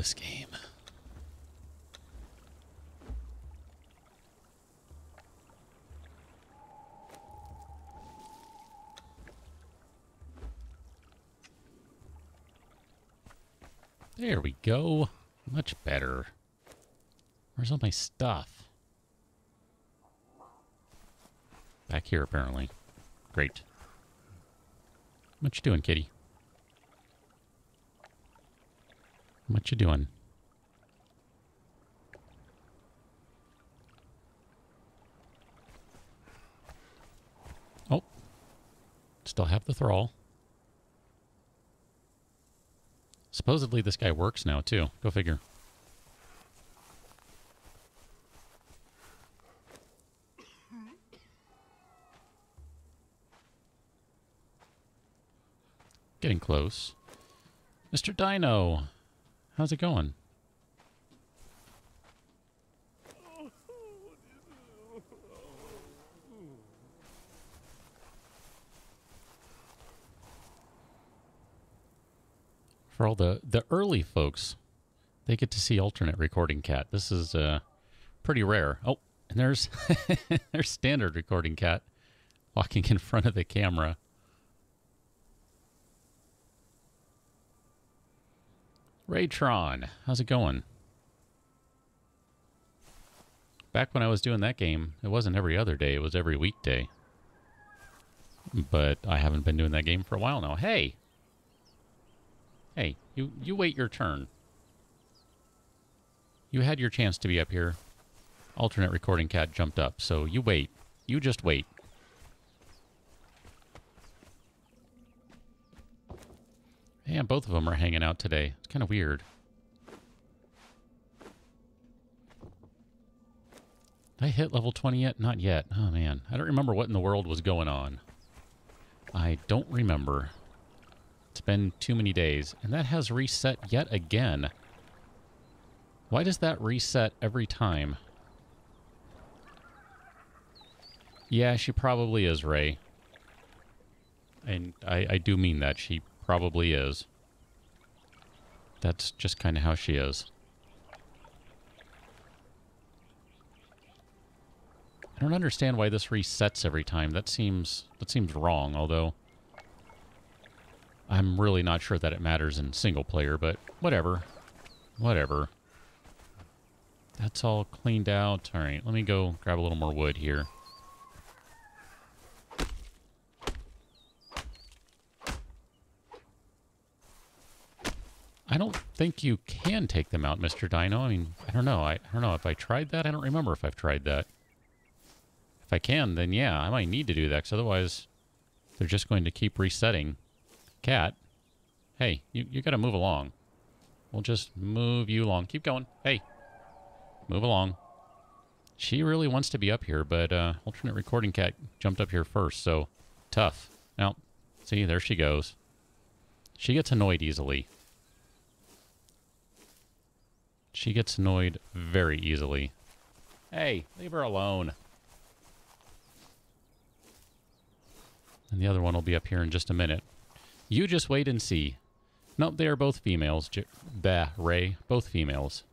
this game. There we go. Much better. Where's all my stuff? Back here, apparently. Great. What you doing, kitty? What you doing? Oh. Still have the thrall. Supposedly this guy works now, too. Go figure. Getting close. Mr. Dino, how's it going? For all the, the early folks, they get to see alternate recording cat. This is uh, pretty rare. Oh, and there's there's standard recording cat walking in front of the camera. Raytron, how's it going? Back when I was doing that game, it wasn't every other day, it was every weekday. But I haven't been doing that game for a while now. Hey! Hey, you, you wait your turn. You had your chance to be up here. Alternate recording cat jumped up, so you wait. You just wait. Yeah, both of them are hanging out today. It's kind of weird. Did I hit level 20 yet? Not yet. Oh, man. I don't remember what in the world was going on. I don't remember. It's been too many days. And that has reset yet again. Why does that reset every time? Yeah, she probably is, Ray. And I, I do mean that. She probably is. That's just kind of how she is. I don't understand why this resets every time. That seems that seems wrong, although I'm really not sure that it matters in single player, but whatever. Whatever. That's all cleaned out. All right, let me go grab a little more wood here. I don't think you can take them out, Mr. Dino. I mean, I don't know. I, I don't know if I tried that. I don't remember if I've tried that. If I can, then yeah, I might need to do that, because otherwise they're just going to keep resetting. Cat, hey, you, you got to move along. We'll just move you along. Keep going. Hey, move along. She really wants to be up here, but uh, alternate recording cat jumped up here first, so tough. Now, see, there she goes. She gets annoyed easily. She gets annoyed very easily. Hey, leave her alone. And the other one will be up here in just a minute. You just wait and see. Nope, they are both females. J bah, Ray. Both females.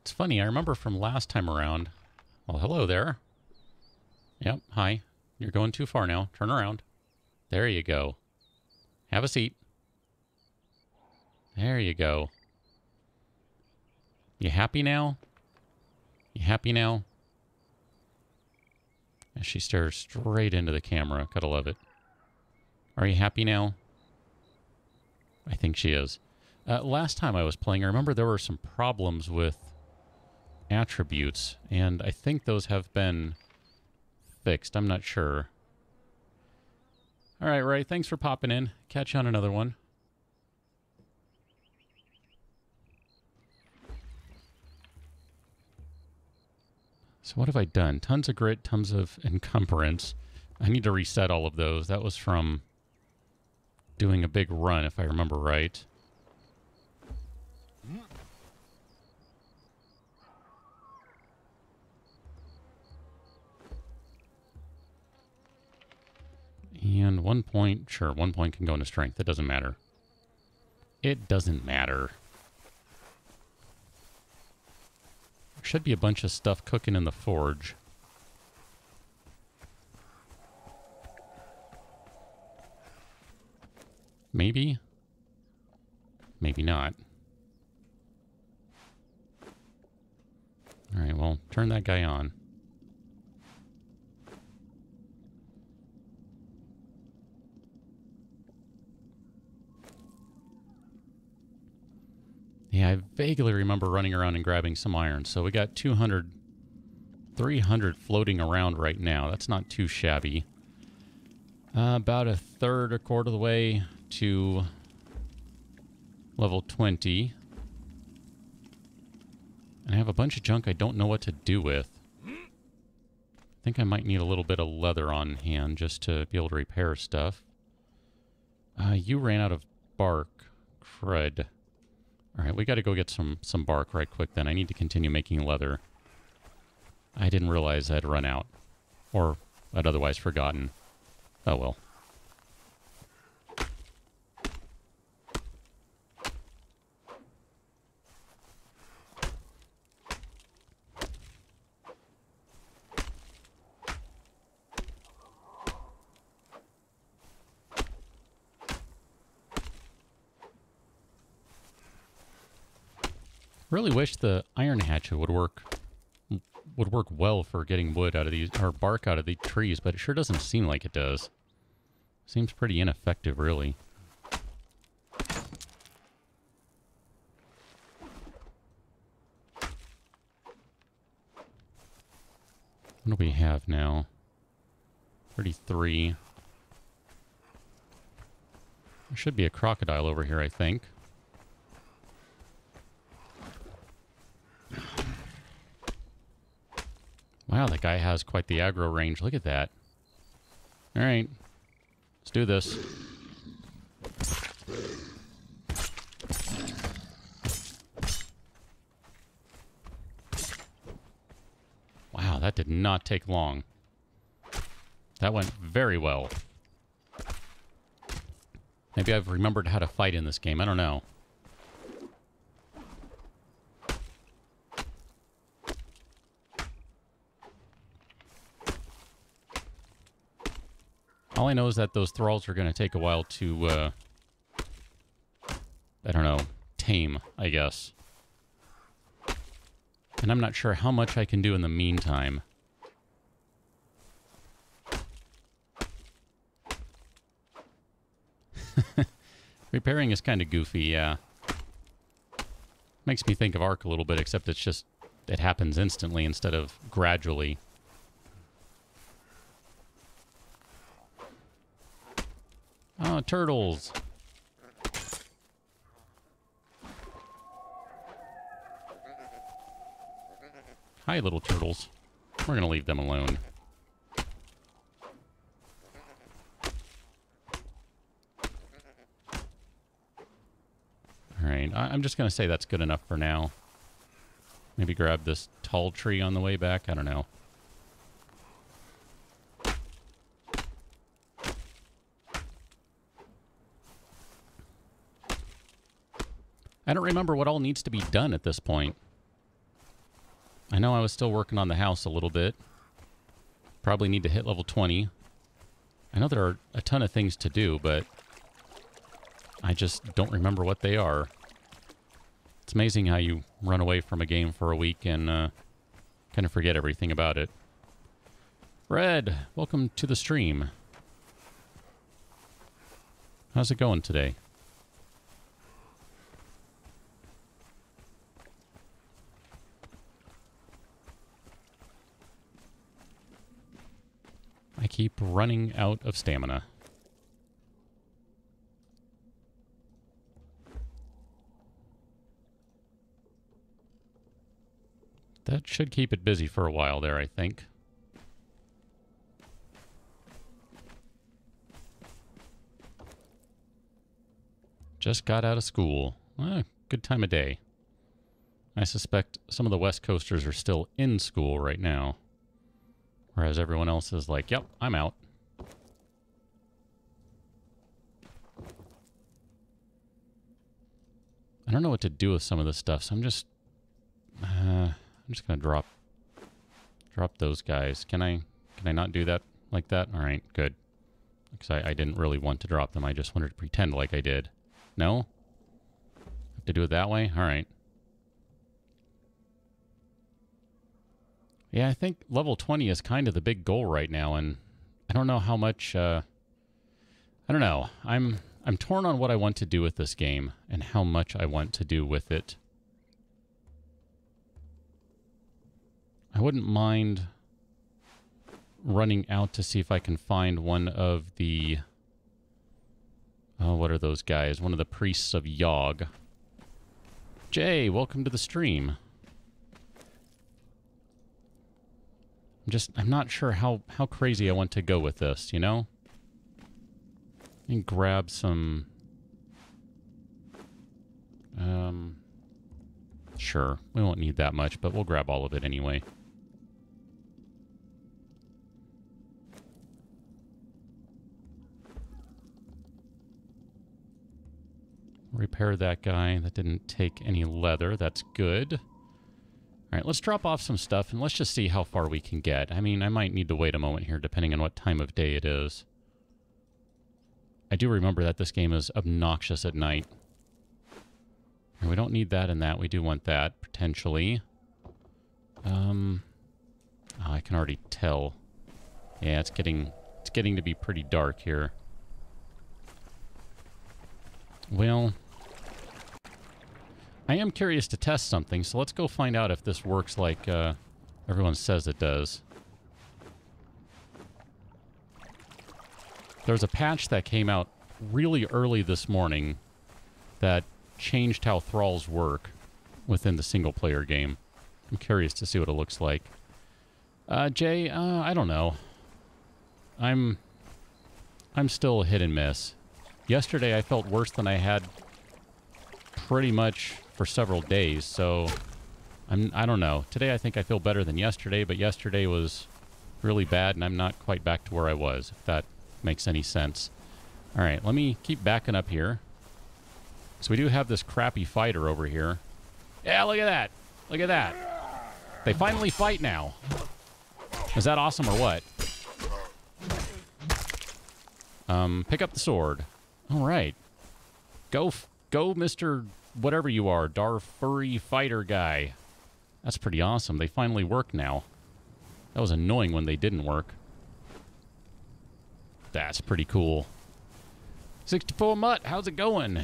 It's funny, I remember from last time around... Well, hello there. Yep, hi. You're going too far now. Turn around. There you go. Have a seat. There you go. You happy now? You happy now? As she stares straight into the camera. Gotta love it. Are you happy now? I think she is. Uh, last time I was playing, I remember there were some problems with attributes, and I think those have been fixed. I'm not sure. All right, Ray, thanks for popping in. Catch you on another one. So what have I done? Tons of grit, tons of encumbrance. I need to reset all of those. That was from doing a big run, if I remember right. And one point, sure, one point can go into strength. It doesn't matter. It doesn't matter. There should be a bunch of stuff cooking in the forge. Maybe? Maybe not. Alright, well, turn that guy on. Yeah, I vaguely remember running around and grabbing some iron. So we got 200, 300 floating around right now. That's not too shabby. Uh, about a third or quarter of the way to level 20. And I have a bunch of junk I don't know what to do with. I think I might need a little bit of leather on hand just to be able to repair stuff. Uh, you ran out of bark. Crud. Alright, we gotta go get some, some bark right quick then. I need to continue making leather. I didn't realize I'd run out. Or I'd otherwise forgotten. Oh well. Really wish the iron hatchet would work would work well for getting wood out of these or bark out of the trees, but it sure doesn't seem like it does. Seems pretty ineffective, really. What do we have now? 33. There should be a crocodile over here, I think. Wow, that guy has quite the aggro range. Look at that. All right. Let's do this. Wow, that did not take long. That went very well. Maybe I've remembered how to fight in this game. I don't know. All I know is that those thralls are going to take a while to, uh, I don't know, tame, I guess. And I'm not sure how much I can do in the meantime. Repairing is kind of goofy, yeah. Makes me think of Ark a little bit, except it's just, it happens instantly instead of gradually. Oh, turtles. Hi, little turtles. We're going to leave them alone. Alright, I'm just going to say that's good enough for now. Maybe grab this tall tree on the way back. I don't know. I don't remember what all needs to be done at this point. I know I was still working on the house a little bit. Probably need to hit level 20. I know there are a ton of things to do, but I just don't remember what they are. It's amazing how you run away from a game for a week and uh, kind of forget everything about it. Red, welcome to the stream. How's it going today? I keep running out of stamina. That should keep it busy for a while there, I think. Just got out of school. Eh, good time of day. I suspect some of the West Coasters are still in school right now. Whereas everyone else is like, yep, I'm out. I don't know what to do with some of this stuff, so I'm just... Uh, I'm just going to drop... Drop those guys. Can I... Can I not do that like that? All right, good. Because I, I didn't really want to drop them. I just wanted to pretend like I did. No? Have to do it that way? All right. Yeah, I think level 20 is kind of the big goal right now, and I don't know how much... Uh, I don't know. I'm I'm torn on what I want to do with this game and how much I want to do with it. I wouldn't mind running out to see if I can find one of the... Oh, what are those guys? One of the priests of Yog. Jay, welcome to the stream. I'm just, I'm not sure how, how crazy I want to go with this, you know? And grab some... Um, sure, we won't need that much, but we'll grab all of it anyway. Repair that guy. That didn't take any leather. That's good. All right, let's drop off some stuff and let's just see how far we can get. I mean, I might need to wait a moment here depending on what time of day it is. I do remember that this game is obnoxious at night. And we don't need that and that. We do want that, potentially. Um, oh, I can already tell. Yeah, it's getting, it's getting to be pretty dark here. Well, I am curious to test something, so let's go find out if this works like uh, everyone says it does. There's a patch that came out really early this morning that changed how thralls work within the single-player game. I'm curious to see what it looks like. Uh, Jay, uh, I don't know. I'm, I'm still a hit and miss. Yesterday I felt worse than I had pretty much for several days, so I'm, I don't know. Today I think I feel better than yesterday, but yesterday was really bad and I'm not quite back to where I was, if that makes any sense. All right, let me keep backing up here. So we do have this crappy fighter over here. Yeah, look at that. Look at that. They finally fight now. Is that awesome or what? Um, pick up the sword. All right. Go, go, Mr. Whatever you are, Darfari fighter guy. That's pretty awesome. They finally work now. That was annoying when they didn't work. That's pretty cool. 64 Mutt, how's it going?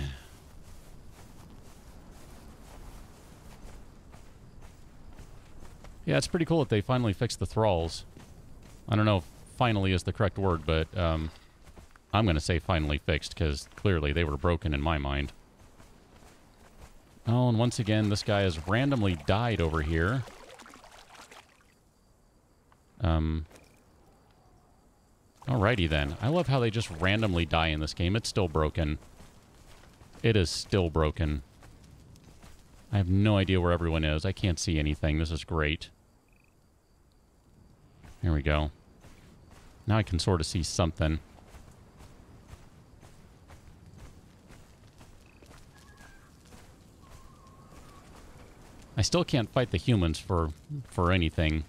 Yeah, it's pretty cool that they finally fixed the thralls. I don't know if finally is the correct word, but um, I'm going to say finally fixed because clearly they were broken in my mind. Oh, and once again, this guy has randomly died over here. Um, alrighty then. I love how they just randomly die in this game. It's still broken. It is still broken. I have no idea where everyone is. I can't see anything. This is great. Here we go. Now I can sort of see something. I still can't fight the humans for for anything.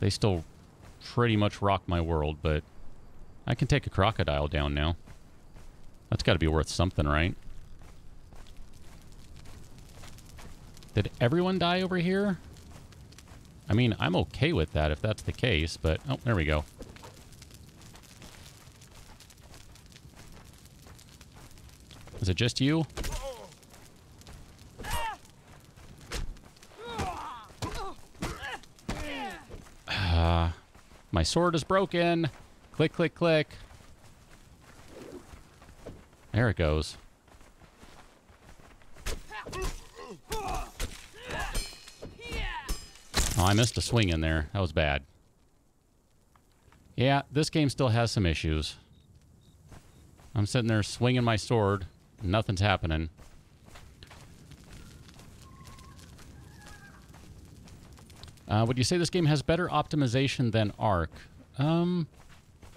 They still pretty much rock my world, but I can take a crocodile down now. That's got to be worth something, right? Did everyone die over here? I mean, I'm okay with that if that's the case, but... Oh, there we go. Is it just you? Uh, my sword is broken. Click, click, click. There it goes. Oh, I missed a swing in there. That was bad. Yeah, this game still has some issues. I'm sitting there swinging my sword. Nothing's happening. Uh, would you say this game has better optimization than Ark? Um,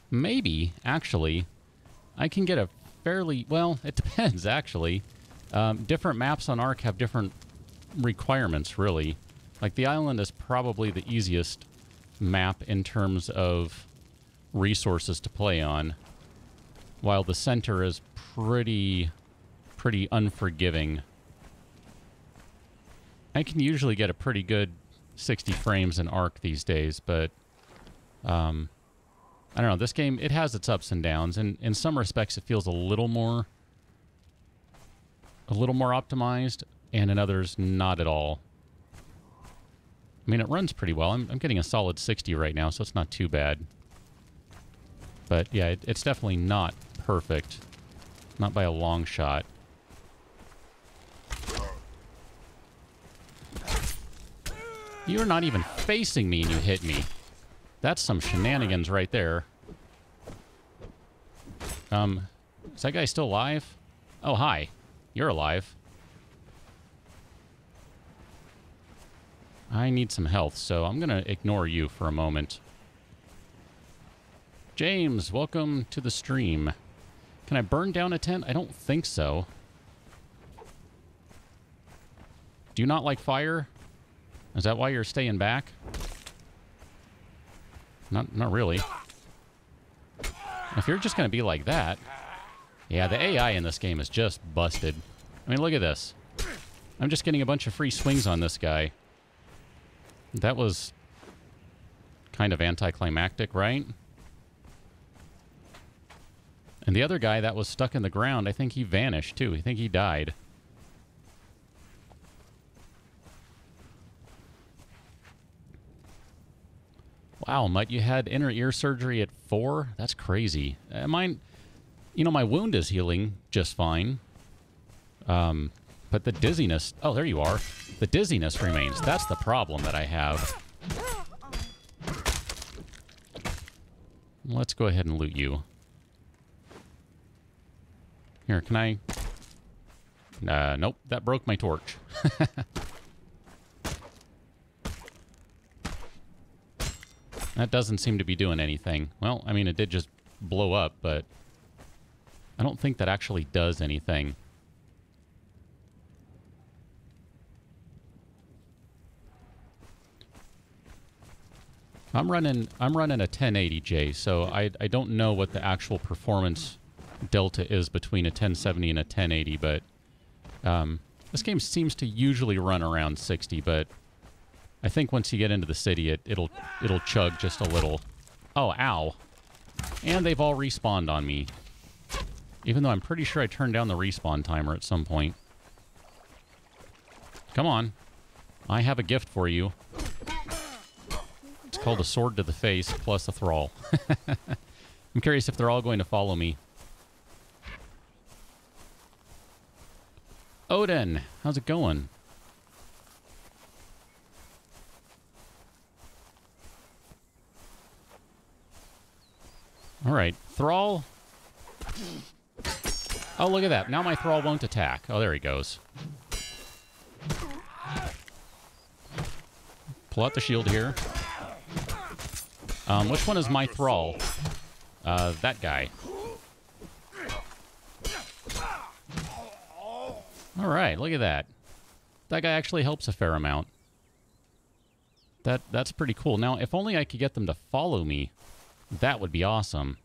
maybe, actually. I can get a fairly... Well, it depends, actually. Um, different maps on Ark have different requirements, really. Like the island is probably the easiest map in terms of resources to play on, while the center is pretty, pretty unforgiving. I can usually get a pretty good 60 frames in Ark these days, but um, I don't know. This game, it has its ups and downs, and in some respects, it feels a little more, a little more optimized, and in others, not at all. I mean, it runs pretty well. I'm, I'm getting a solid 60 right now, so it's not too bad. But yeah, it, it's definitely not perfect. Not by a long shot. You're not even facing me and you hit me. That's some shenanigans right there. Um, is that guy still alive? Oh, hi. You're alive. I need some health, so I'm going to ignore you for a moment. James, welcome to the stream. Can I burn down a tent? I don't think so. Do you not like fire? Is that why you're staying back? Not, not really. If you're just going to be like that... Yeah, the AI in this game is just busted. I mean, look at this. I'm just getting a bunch of free swings on this guy. That was kind of anticlimactic, right? And the other guy that was stuck in the ground, I think he vanished too. I think he died. Wow, Mutt, you had inner ear surgery at four? That's crazy. Uh, mine, you know, my wound is healing just fine. Um, but the dizziness... Oh, there you are. The dizziness remains. That's the problem that I have. Let's go ahead and loot you. Here, can I... Uh, nope, that broke my torch. that doesn't seem to be doing anything. Well, I mean, it did just blow up, but I don't think that actually does anything. I'm running I'm running a 1080J, so I I don't know what the actual performance delta is between a 1070 and a 1080, but um, this game seems to usually run around 60, but I think once you get into the city, it, it'll it'll chug just a little. Oh, ow. And they've all respawned on me. Even though I'm pretty sure I turned down the respawn timer at some point. Come on. I have a gift for you It's called a sword to the face plus a thrall. I'm curious if they're all going to follow me. Odin, how's it going? All right, Thrall. Oh, look at that. Now my Thrall won't attack. Oh, there he goes. Pull out the shield here. Um, which one is my thrall? Uh, that guy. All right, look at that. That guy actually helps a fair amount. That That's pretty cool. Now, if only I could get them to follow me, that would be awesome.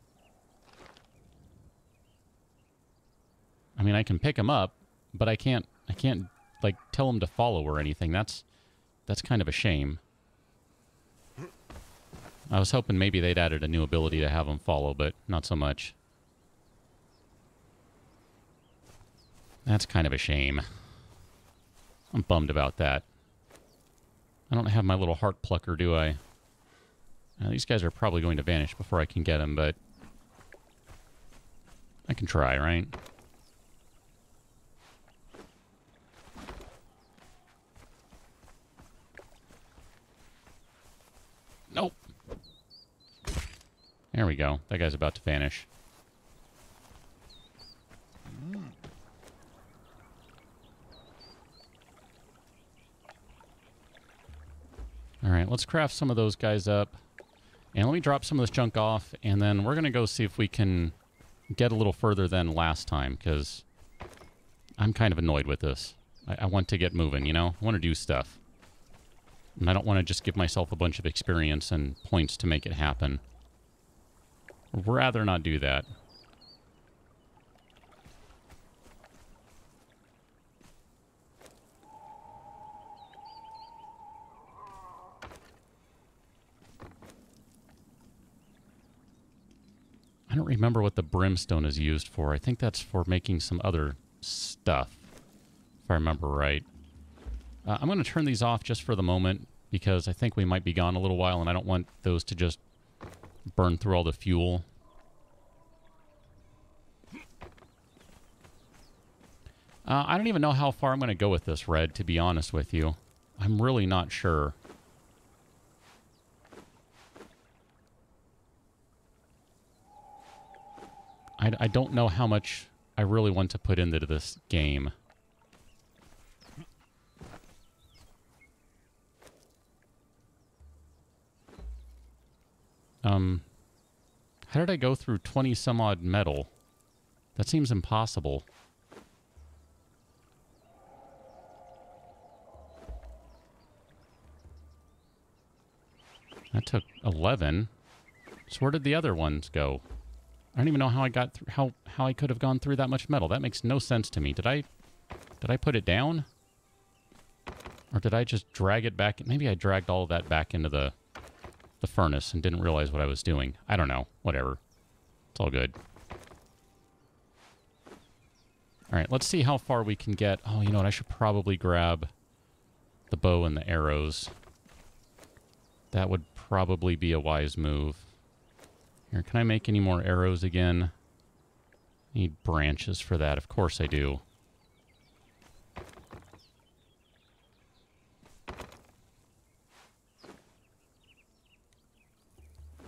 I mean, I can pick them up, but I can't, I can't, like, tell them to follow or anything. That's, that's kind of a shame. I was hoping maybe they'd added a new ability to have them follow, but not so much. That's kind of a shame. I'm bummed about that. I don't have my little heart plucker, do I? Now, these guys are probably going to vanish before I can get them, but... I can try, right? Nope. There we go. That guy's about to vanish. All right, let's craft some of those guys up. And let me drop some of this junk off, and then we're going to go see if we can get a little further than last time, because I'm kind of annoyed with this. I, I want to get moving, you know? I want to do stuff. And I don't want to just give myself a bunch of experience and points to make it happen. rather not do that. I don't remember what the brimstone is used for. I think that's for making some other stuff, if I remember right. Uh, I'm going to turn these off just for the moment because I think we might be gone a little while and I don't want those to just burn through all the fuel. Uh, I don't even know how far I'm going to go with this, Red, to be honest with you. I'm really not sure. I, I don't know how much I really want to put into this game. Um, how did I go through 20 some odd metal? That seems impossible. That took 11. So where did the other ones go? I don't even know how I got through, how, how I could have gone through that much metal. That makes no sense to me. Did I, did I put it down? Or did I just drag it back? Maybe I dragged all of that back into the, the furnace and didn't realize what I was doing. I don't know. Whatever. It's all good. All right, let's see how far we can get. Oh, you know what? I should probably grab the bow and the arrows. That would probably be a wise move. Here, can I make any more arrows again? Need branches for that. Of course I do.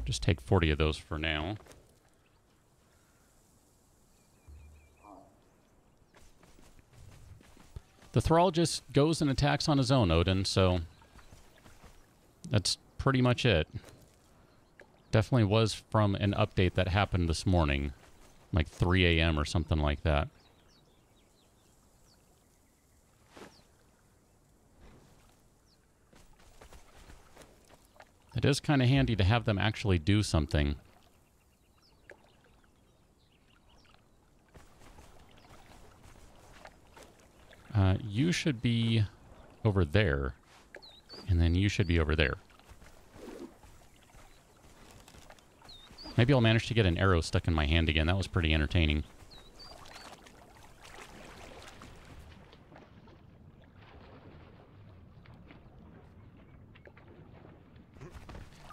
Just take 40 of those for now. The Thrall just goes and attacks on his own, Odin, so that's pretty much it. Definitely was from an update that happened this morning. Like 3 a.m. or something like that. It is kind of handy to have them actually do something. Uh, you should be over there. And then you should be over there. Maybe I'll manage to get an arrow stuck in my hand again. That was pretty entertaining.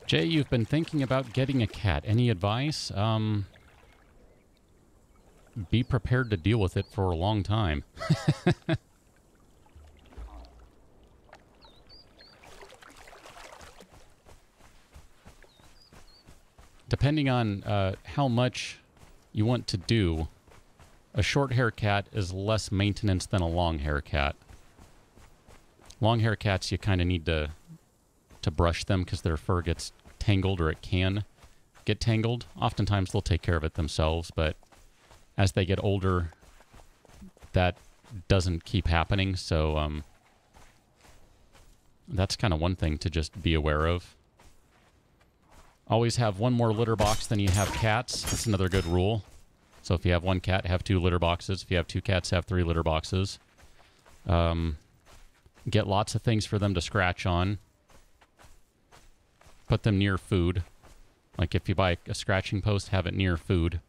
Jay, you've been thinking about getting a cat. Any advice? Um, be prepared to deal with it for a long time. depending on uh, how much you want to do, a short hair cat is less maintenance than a long hair cat. Long hair cats, you kind of need to to brush them because their fur gets tangled or it can get tangled. Oftentimes they'll take care of it themselves, but as they get older, that doesn't keep happening. So um, that's kind of one thing to just be aware of. Always have one more litter box than you have cats. That's another good rule. So if you have one cat, have two litter boxes. If you have two cats, have three litter boxes. Um, get lots of things for them to scratch on. Put them near food. Like if you buy a scratching post, have it near food,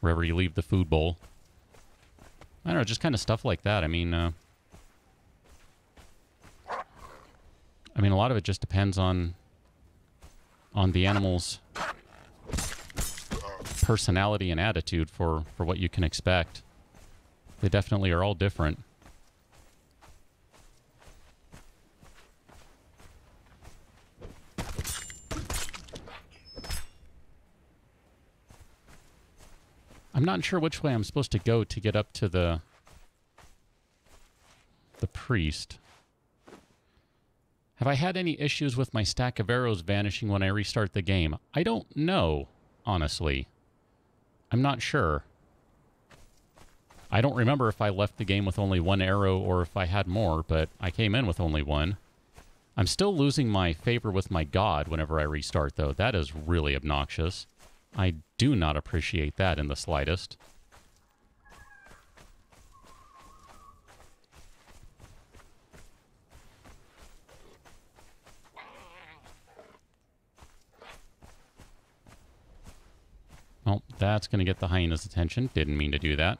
wherever you leave the food bowl. I don't know, just kind of stuff like that. I mean, uh, I mean, a lot of it just depends on on the animal's personality and attitude for, for what you can expect. They definitely are all different. I'm not sure which way I'm supposed to go to get up to the the priest. Have I had any issues with my stack of arrows vanishing when I restart the game? I don't know, honestly. I'm not sure. I don't remember if I left the game with only one arrow or if I had more, but I came in with only one. I'm still losing my favor with my god whenever I restart, though. That is really obnoxious. I do not appreciate that in the slightest. Well, that's going to get the hyena's attention. Didn't mean to do that.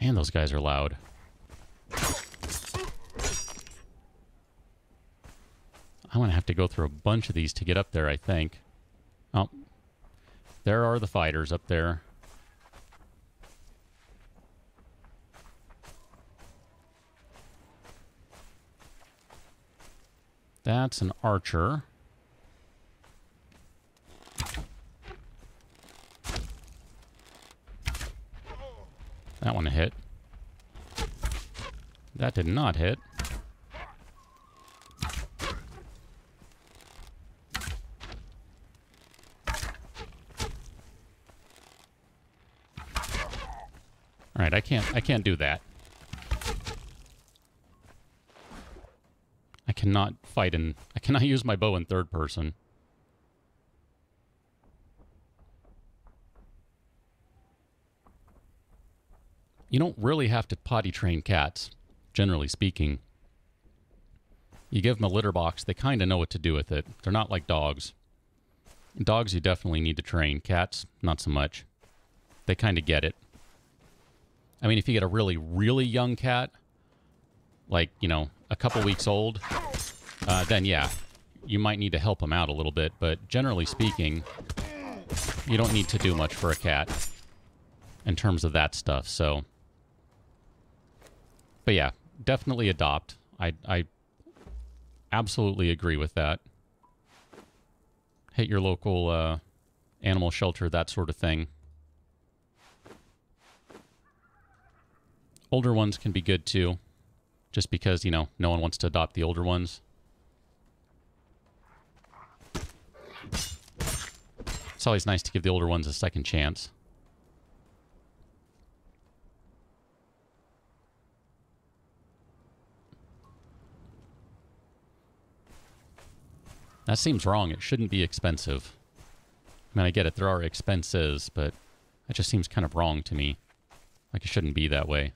Man, those guys are loud. I'm going to have to go through a bunch of these to get up there, I think. Oh, there are the fighters up there. That's an archer. That one hit. That did not hit. All right, I can't I can't do that. Cannot fight in I cannot use my bow in third person. You don't really have to potty train cats, generally speaking. You give them a litter box, they kind of know what to do with it. They're not like dogs. Dogs you definitely need to train. Cats, not so much. They kind of get it. I mean, if you get a really, really young cat, like, you know, a couple weeks old, uh, then yeah, you might need to help them out a little bit. But generally speaking, you don't need to do much for a cat in terms of that stuff. So but yeah, definitely adopt. I I absolutely agree with that. Hit your local uh, animal shelter, that sort of thing. Older ones can be good too, just because, you know, no one wants to adopt the older ones. It's always nice to give the older ones a second chance. That seems wrong. It shouldn't be expensive. I mean, I get it. There are expenses, but that just seems kind of wrong to me. Like, it shouldn't be that way.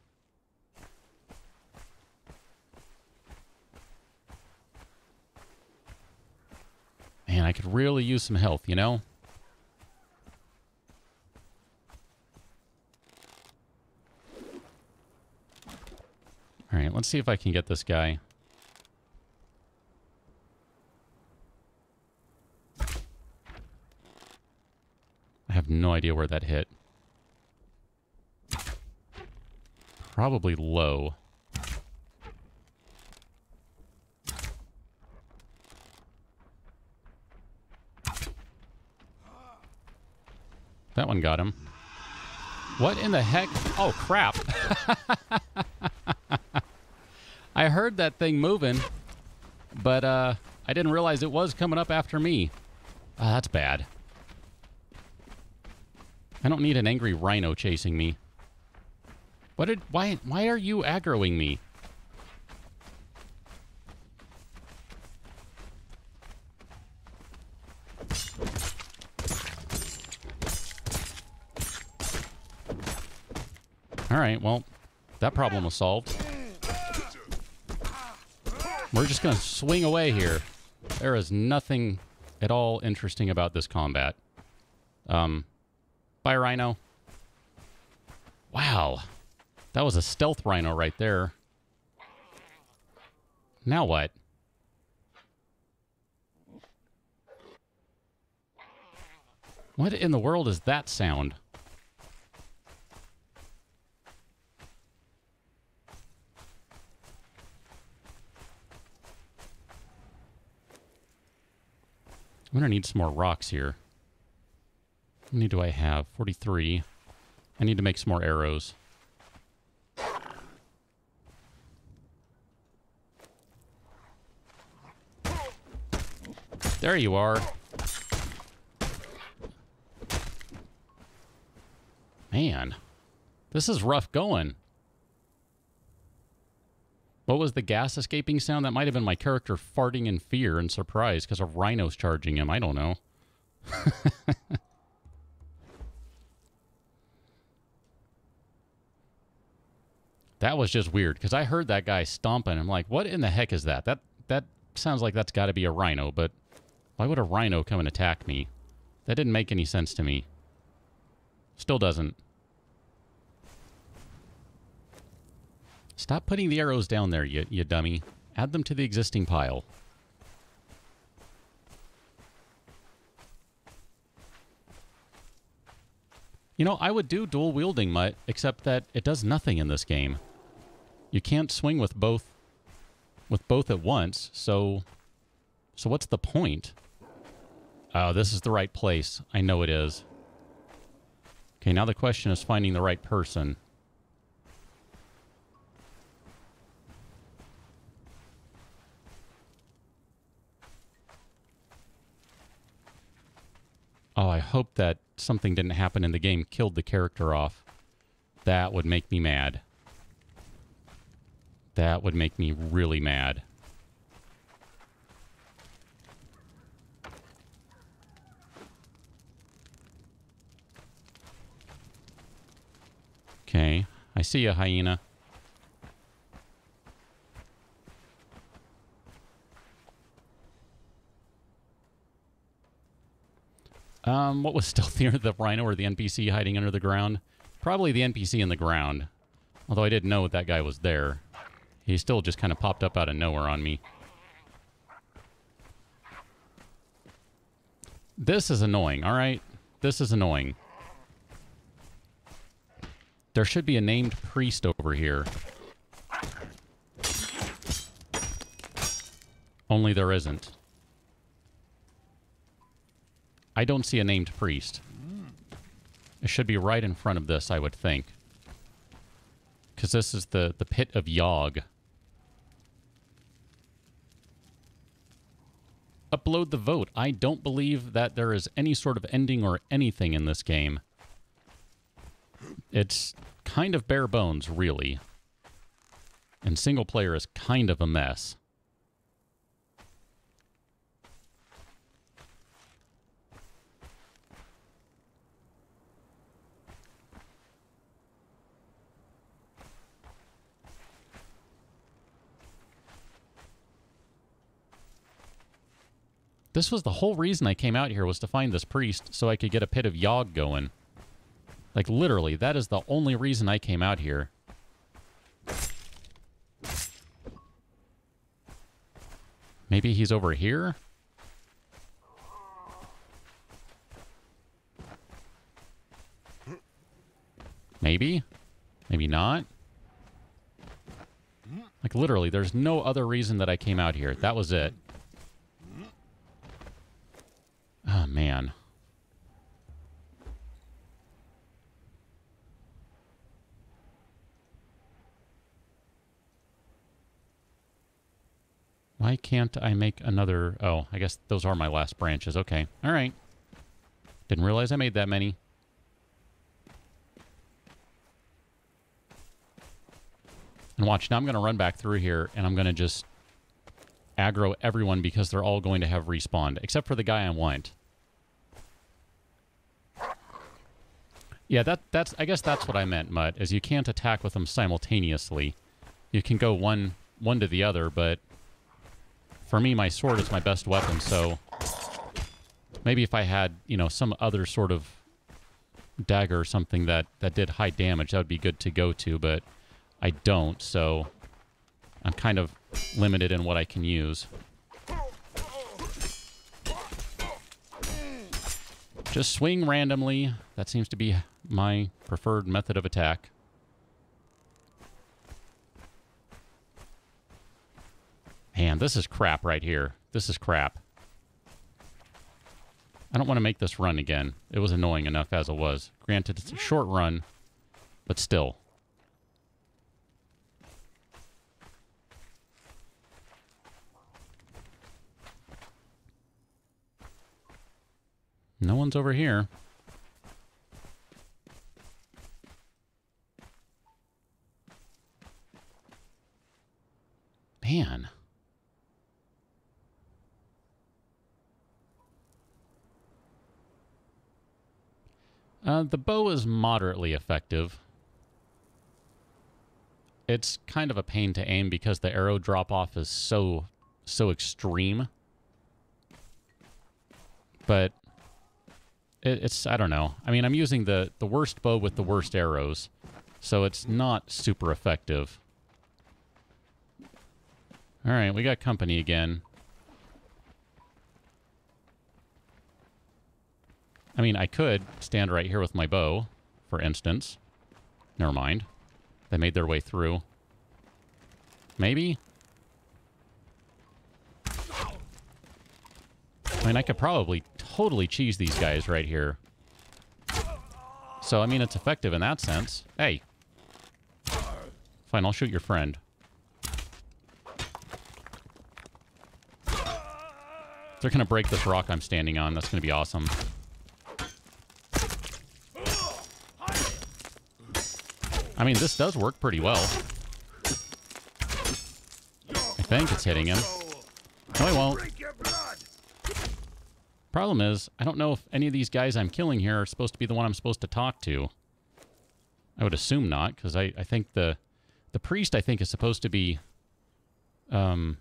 Man, I could really use some health, you know? Alright, let's see if I can get this guy. I have no idea where that hit. Probably low. That one got him. What in the heck? Oh, crap. I heard that thing moving, but uh, I didn't realize it was coming up after me. Uh, that's bad. I don't need an angry rhino chasing me. What did... Why, why are you aggroing me? Alright, well, that problem was solved. We're just going to swing away here. There is nothing at all interesting about this combat. Um, Bye, Rhino. Wow. That was a stealth Rhino right there. Now what? What in the world is that sound? I'm going to need some more rocks here. How many do I have? 43. I need to make some more arrows. There you are. Man. This is rough going. What was the gas escaping sound? That might have been my character farting in fear and surprise because of rhinos charging him. I don't know. that was just weird because I heard that guy stomping. I'm like, what in the heck is that? That that sounds like that's got to be a rhino, but why would a rhino come and attack me? That didn't make any sense to me. Still doesn't. Stop putting the arrows down there, you, you dummy. Add them to the existing pile. You know, I would do dual wielding mutt, except that it does nothing in this game. You can't swing with both with both at once, so so what's the point? Oh, this is the right place. I know it is. Okay, now the question is finding the right person. Oh, I hope that something didn't happen in the game, killed the character off. That would make me mad. That would make me really mad. Okay, I see a hyena. Um, what was stealthier, the rhino or the NPC hiding under the ground? Probably the NPC in the ground. Although I didn't know that guy was there. He still just kind of popped up out of nowhere on me. This is annoying, alright? This is annoying. There should be a named priest over here. Only there isn't. I don't see a named priest. It should be right in front of this, I would think. Because this is the, the pit of Yog. Upload the vote. I don't believe that there is any sort of ending or anything in this game. It's kind of bare bones, really. And single player is kind of a mess. This was the whole reason I came out here was to find this priest so I could get a pit of Yog going. Like, literally, that is the only reason I came out here. Maybe he's over here? Maybe? Maybe not? Like, literally, there's no other reason that I came out here. That was it. Oh, man. Why can't I make another... Oh, I guess those are my last branches. Okay. All right. Didn't realize I made that many. And watch, now I'm going to run back through here, and I'm going to just aggro everyone because they're all going to have respawned, except for the guy I want. Yeah, that that's I guess that's what I meant, Mutt, is you can't attack with them simultaneously. You can go one one to the other, but for me my sword is my best weapon, so maybe if I had, you know, some other sort of dagger or something that that did high damage, that would be good to go to, but I don't, so I'm kind of limited in what I can use. Just swing randomly. That seems to be my preferred method of attack. Man, this is crap right here. This is crap. I don't want to make this run again. It was annoying enough as it was. Granted, it's a short run, but still. No one's over here. Man. Uh, the bow is moderately effective. It's kind of a pain to aim because the arrow drop off is so so extreme. But it, it's I don't know. I mean, I'm using the the worst bow with the worst arrows, so it's not super effective. All right, we got company again. I mean, I could stand right here with my bow, for instance. Never mind. They made their way through. Maybe? I mean, I could probably totally cheese these guys right here. So, I mean, it's effective in that sense. Hey. Fine, I'll shoot your friend. They're going to break this rock I'm standing on. That's going to be awesome. I mean, this does work pretty well. I think it's hitting him. No, it won't. Problem is, I don't know if any of these guys I'm killing here are supposed to be the one I'm supposed to talk to. I would assume not, because I, I think the the priest, I think, is supposed to be um,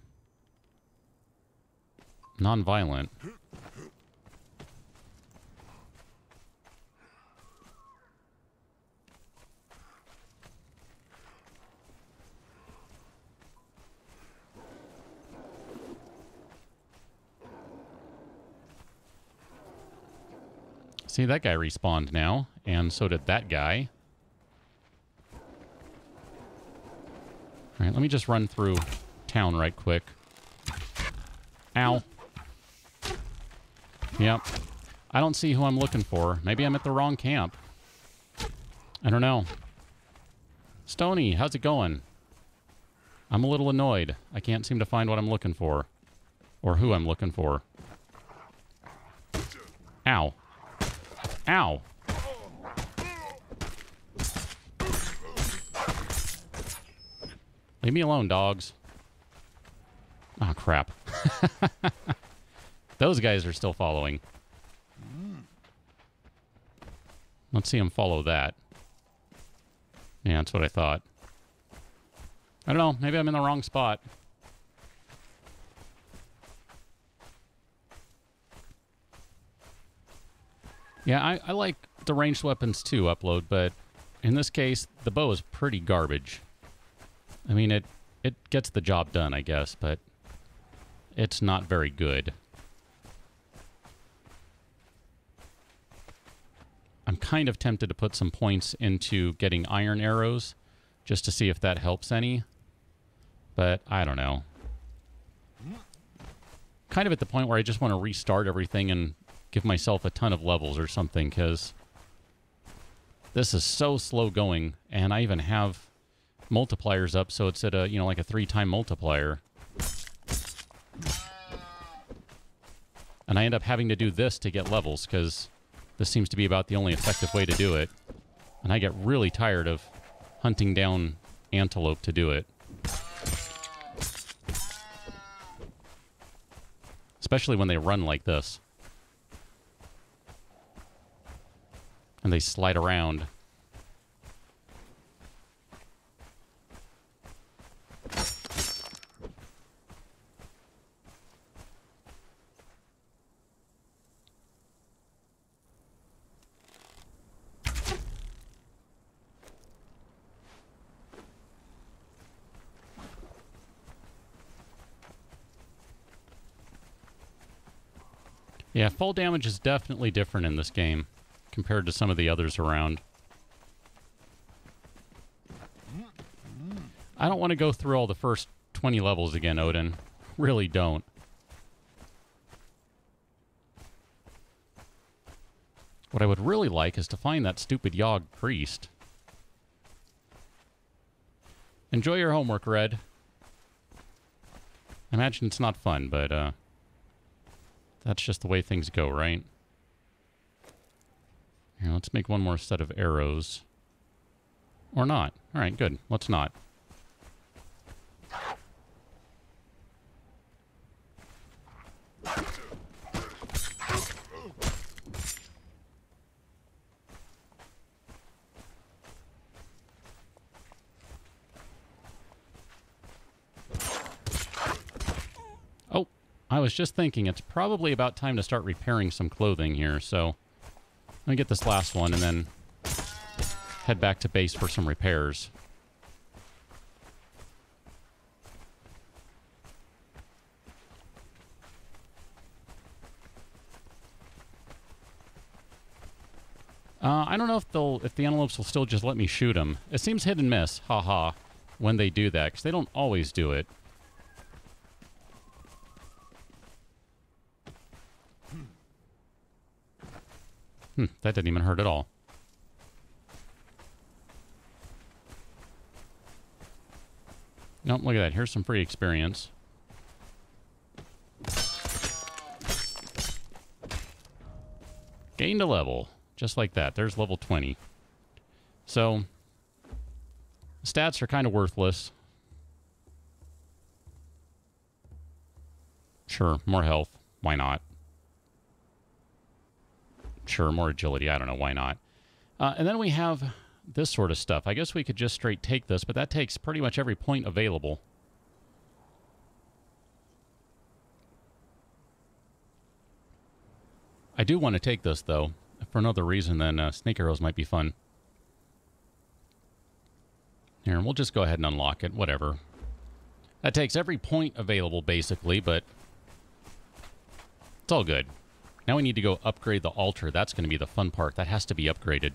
non-violent. See, that guy respawned now, and so did that guy. All right, let me just run through town right quick. Ow. Yep. I don't see who I'm looking for. Maybe I'm at the wrong camp. I don't know. Stony, how's it going? I'm a little annoyed. I can't seem to find what I'm looking for. Or who I'm looking for. Ow. Ow. Leave me alone, dogs. Oh, crap. Those guys are still following. Let's see them follow that. Yeah, that's what I thought. I don't know. Maybe I'm in the wrong spot. Yeah, I, I like the ranged weapons too, Upload, but in this case, the bow is pretty garbage. I mean, it, it gets the job done, I guess, but it's not very good. I'm kind of tempted to put some points into getting iron arrows just to see if that helps any. But I don't know. Kind of at the point where I just want to restart everything and give myself a ton of levels or something because this is so slow going and I even have multipliers up so it's at a, you know, like a three time multiplier. And I end up having to do this to get levels because this seems to be about the only effective way to do it. And I get really tired of hunting down antelope to do it. Especially when they run like this. And they slide around. Yeah, fall damage is definitely different in this game compared to some of the others around. I don't want to go through all the first 20 levels again, Odin. Really don't. What I would really like is to find that stupid Yog priest. Enjoy your homework, Red. I imagine it's not fun, but, uh... That's just the way things go, right? Here, let's make one more set of arrows. Or not. All right, good. Let's not. Oh, I was just thinking it's probably about time to start repairing some clothing here, so let me get this last one and then head back to base for some repairs. Uh, I don't know if they'll if the antelopes will still just let me shoot them. It seems hit and miss, haha, when they do that, because they don't always do it. Hmm, that didn't even hurt at all. Nope, look at that. Here's some free experience. Gained a level. Just like that. There's level 20. So, stats are kind of worthless. Sure, more health. Why not? Sure, more agility. I don't know. Why not? Uh, and then we have this sort of stuff. I guess we could just straight take this, but that takes pretty much every point available. I do want to take this, though, for another reason than uh, snake arrows might be fun. Here, we'll just go ahead and unlock it. Whatever. That takes every point available, basically, but it's all good. Now we need to go upgrade the altar. That's going to be the fun part. That has to be upgraded.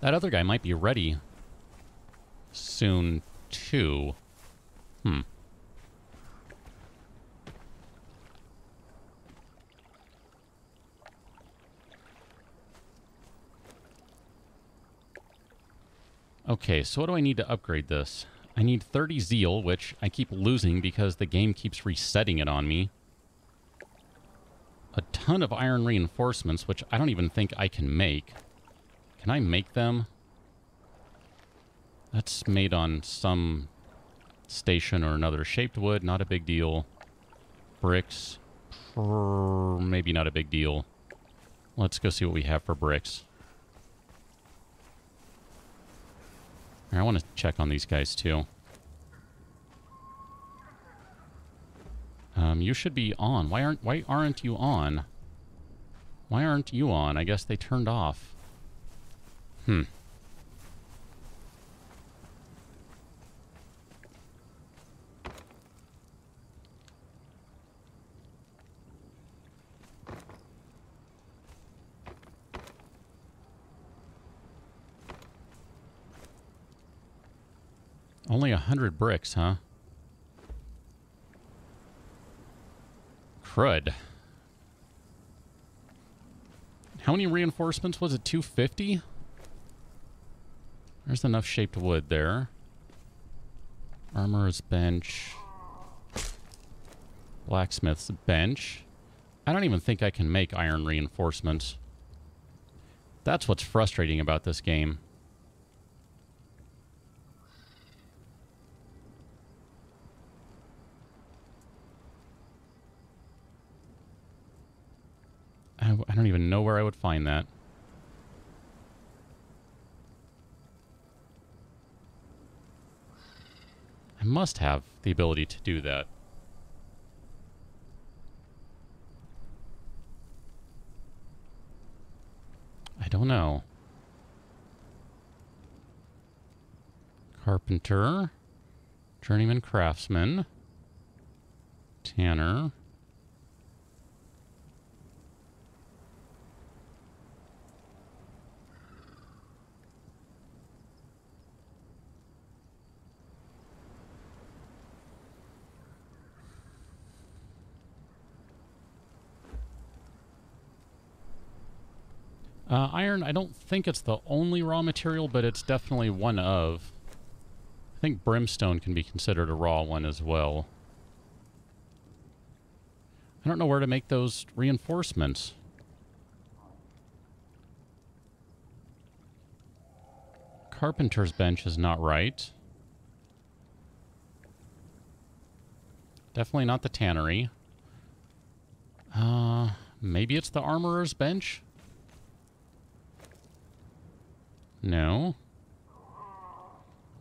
That other guy might be ready soon, too. Hmm. Okay, so what do I need to upgrade this? I need 30 zeal, which I keep losing because the game keeps resetting it on me. A ton of iron reinforcements, which I don't even think I can make. Can I make them? That's made on some station or another. Shaped wood, not a big deal. Bricks, maybe not a big deal. Let's go see what we have for bricks. I want to check on these guys too. Um, you should be on. Why aren't why aren't you on? Why aren't you on? I guess they turned off. Hmm. Only a hundred bricks, huh? Crud. How many reinforcements was it? 250? There's enough shaped wood there. Armorer's bench. Blacksmith's bench. I don't even think I can make iron reinforcements. That's what's frustrating about this game. I, I don't even know where I would find that. I must have the ability to do that. I don't know. Carpenter. Journeyman craftsman. Tanner. Uh, iron, I don't think it's the only raw material, but it's definitely one of. I think brimstone can be considered a raw one as well. I don't know where to make those reinforcements. Carpenter's bench is not right. Definitely not the tannery. Uh, maybe it's the armorer's bench? No.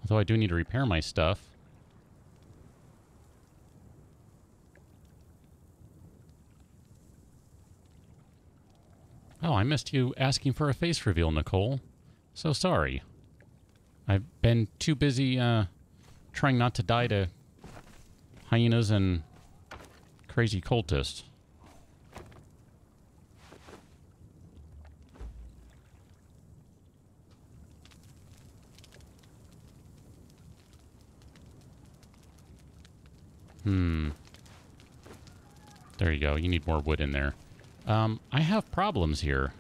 Although I do need to repair my stuff. Oh, I missed you asking for a face reveal, Nicole. So sorry. I've been too busy uh, trying not to die to hyenas and crazy cultists. Hmm. There you go. You need more wood in there. Um, I have problems here.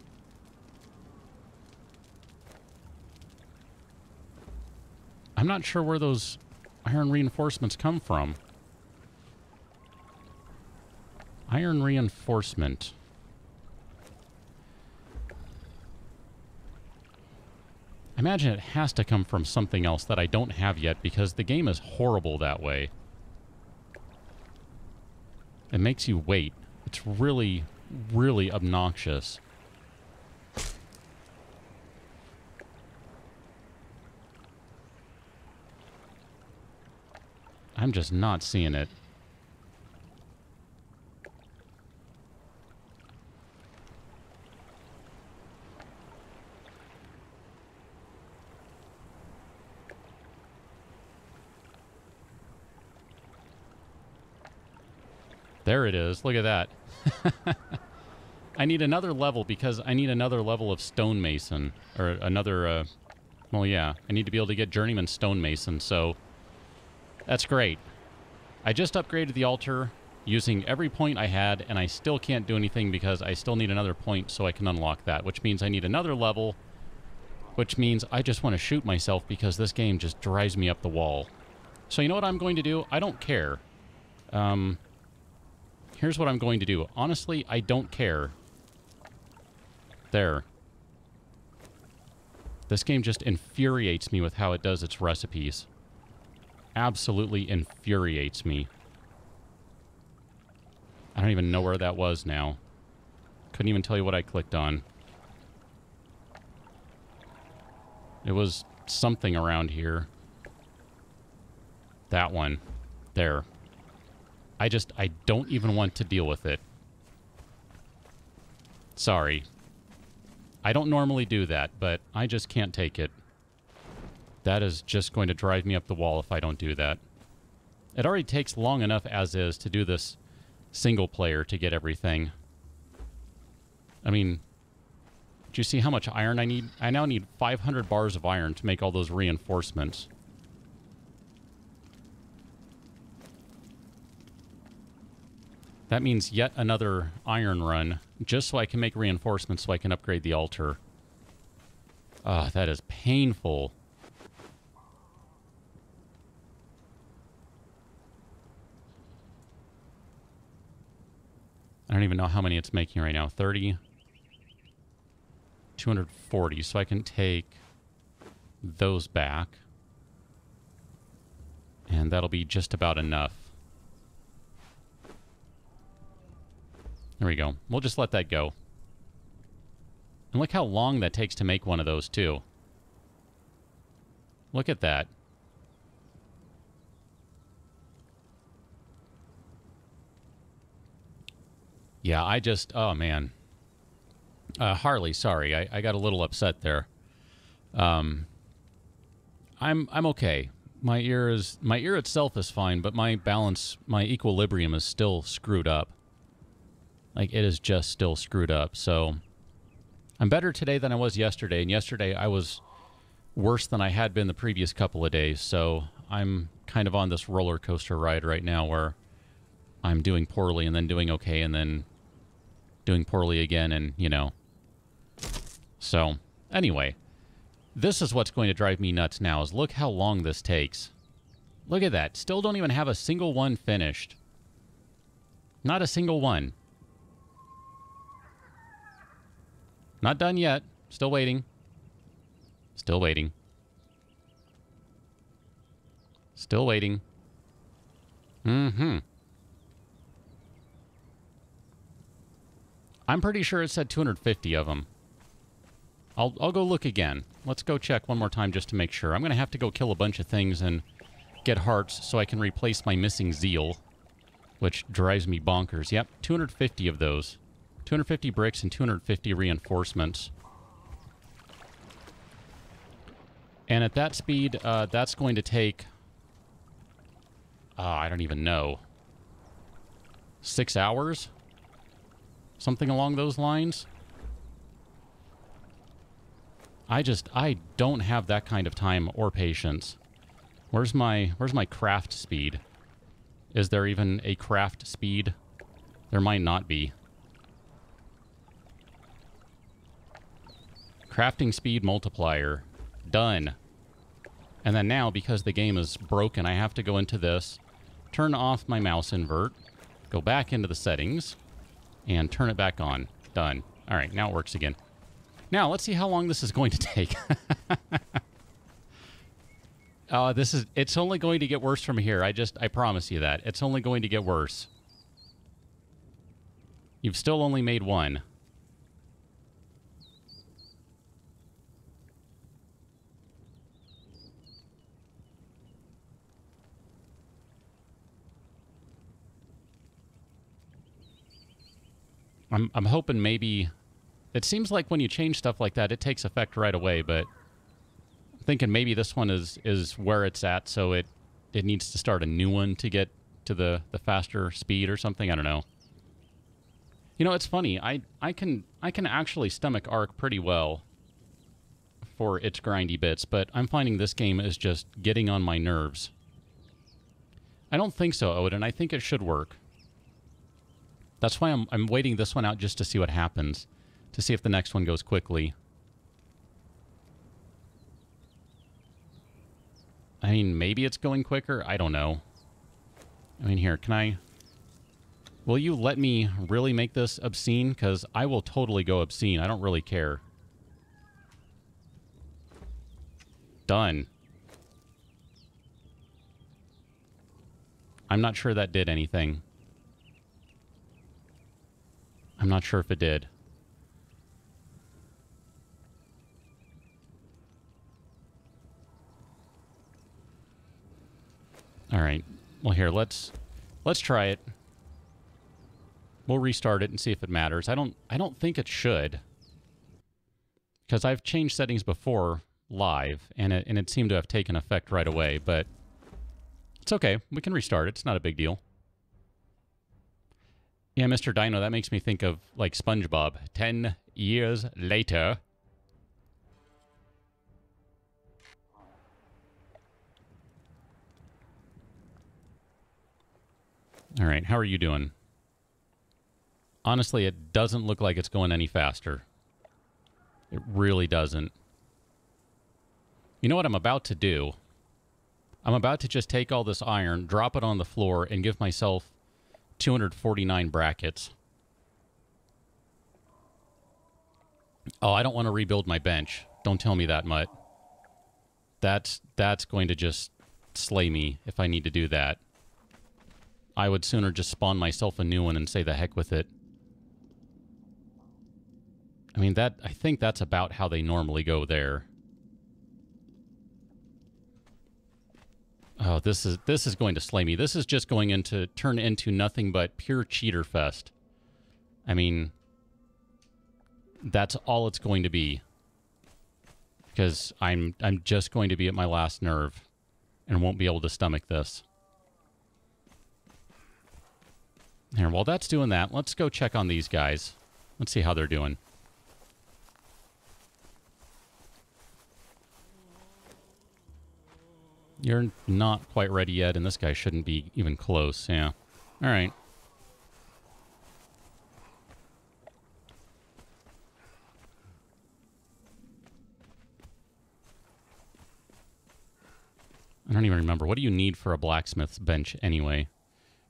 I'm not sure where those iron reinforcements come from. Iron reinforcement. I imagine it has to come from something else that I don't have yet because the game is horrible that way. It makes you wait. It's really, really obnoxious. I'm just not seeing it. There it is. Look at that. I need another level because I need another level of stonemason. Or another, uh, well, yeah. I need to be able to get journeyman stonemason, so that's great. I just upgraded the altar using every point I had, and I still can't do anything because I still need another point so I can unlock that, which means I need another level, which means I just want to shoot myself because this game just drives me up the wall. So you know what I'm going to do? I don't care. Um, Here's what I'm going to do. Honestly, I don't care. There. This game just infuriates me with how it does its recipes. Absolutely infuriates me. I don't even know where that was now. Couldn't even tell you what I clicked on. It was something around here. That one. There. I just, I don't even want to deal with it. Sorry. I don't normally do that, but I just can't take it. That is just going to drive me up the wall if I don't do that. It already takes long enough as is to do this single player to get everything. I mean, do you see how much iron I need? I now need 500 bars of iron to make all those reinforcements. That means yet another iron run, just so I can make reinforcements so I can upgrade the altar. Ah, oh, that is painful. I don't even know how many it's making right now. 30. 240. So I can take those back. And that'll be just about enough. There we go. We'll just let that go. And look how long that takes to make one of those, too. Look at that. Yeah, I just... Oh, man. Uh, Harley, sorry. I, I got a little upset there. Um, I'm I'm okay. My ear is my ear itself is fine, but my balance, my equilibrium is still screwed up. Like, it is just still screwed up. So, I'm better today than I was yesterday. And yesterday, I was worse than I had been the previous couple of days. So, I'm kind of on this roller coaster ride right now where I'm doing poorly and then doing okay and then doing poorly again. And, you know. So, anyway. This is what's going to drive me nuts now is look how long this takes. Look at that. Still don't even have a single one finished. Not a single one. Not done yet. Still waiting. Still waiting. Still waiting. Mm-hmm. I'm pretty sure it said 250 of them. I'll, I'll go look again. Let's go check one more time just to make sure. I'm going to have to go kill a bunch of things and get hearts so I can replace my missing zeal, which drives me bonkers. Yep, 250 of those. 250 bricks and 250 reinforcements. And at that speed, uh, that's going to take... Uh, I don't even know. Six hours? Something along those lines? I just, I don't have that kind of time or patience. Where's my, where's my craft speed? Is there even a craft speed? There might not be. Crafting speed multiplier. Done. And then now, because the game is broken, I have to go into this, turn off my mouse invert, go back into the settings, and turn it back on. Done. All right, now it works again. Now, let's see how long this is going to take. uh, this is, it's only going to get worse from here. I just, I promise you that. It's only going to get worse. You've still only made one. I'm, I'm hoping maybe... It seems like when you change stuff like that, it takes effect right away, but I'm thinking maybe this one is, is where it's at, so it, it needs to start a new one to get to the, the faster speed or something. I don't know. You know, it's funny. I, I can I can actually stomach Ark pretty well for its grindy bits, but I'm finding this game is just getting on my nerves. I don't think so, Odin. I think it should work. That's why I'm, I'm waiting this one out just to see what happens. To see if the next one goes quickly. I mean, maybe it's going quicker. I don't know. I mean, here, can I... Will you let me really make this obscene? Because I will totally go obscene. I don't really care. Done. I'm not sure that did anything. I'm not sure if it did. All right. Well, here, let's let's try it. We'll restart it and see if it matters. I don't I don't think it should. Because I've changed settings before live, and it, and it seemed to have taken effect right away, but it's okay. We can restart it. It's not a big deal. Yeah, Mr. Dino, that makes me think of, like, SpongeBob. Ten years later. All right, how are you doing? Honestly, it doesn't look like it's going any faster. It really doesn't. You know what I'm about to do? I'm about to just take all this iron, drop it on the floor, and give myself 249 brackets. Oh, I don't want to rebuild my bench. Don't tell me that, Mutt. That's, that's going to just slay me if I need to do that. I would sooner just spawn myself a new one and say the heck with it. I mean, that I think that's about how they normally go there. Oh, this is this is going to slay me. This is just going into turn into nothing but pure cheater fest. I mean, that's all it's going to be. Because I'm I'm just going to be at my last nerve and won't be able to stomach this. Here, while that's doing that, let's go check on these guys. Let's see how they're doing. You're not quite ready yet, and this guy shouldn't be even close. Yeah. All right. I don't even remember. What do you need for a blacksmith's bench anyway?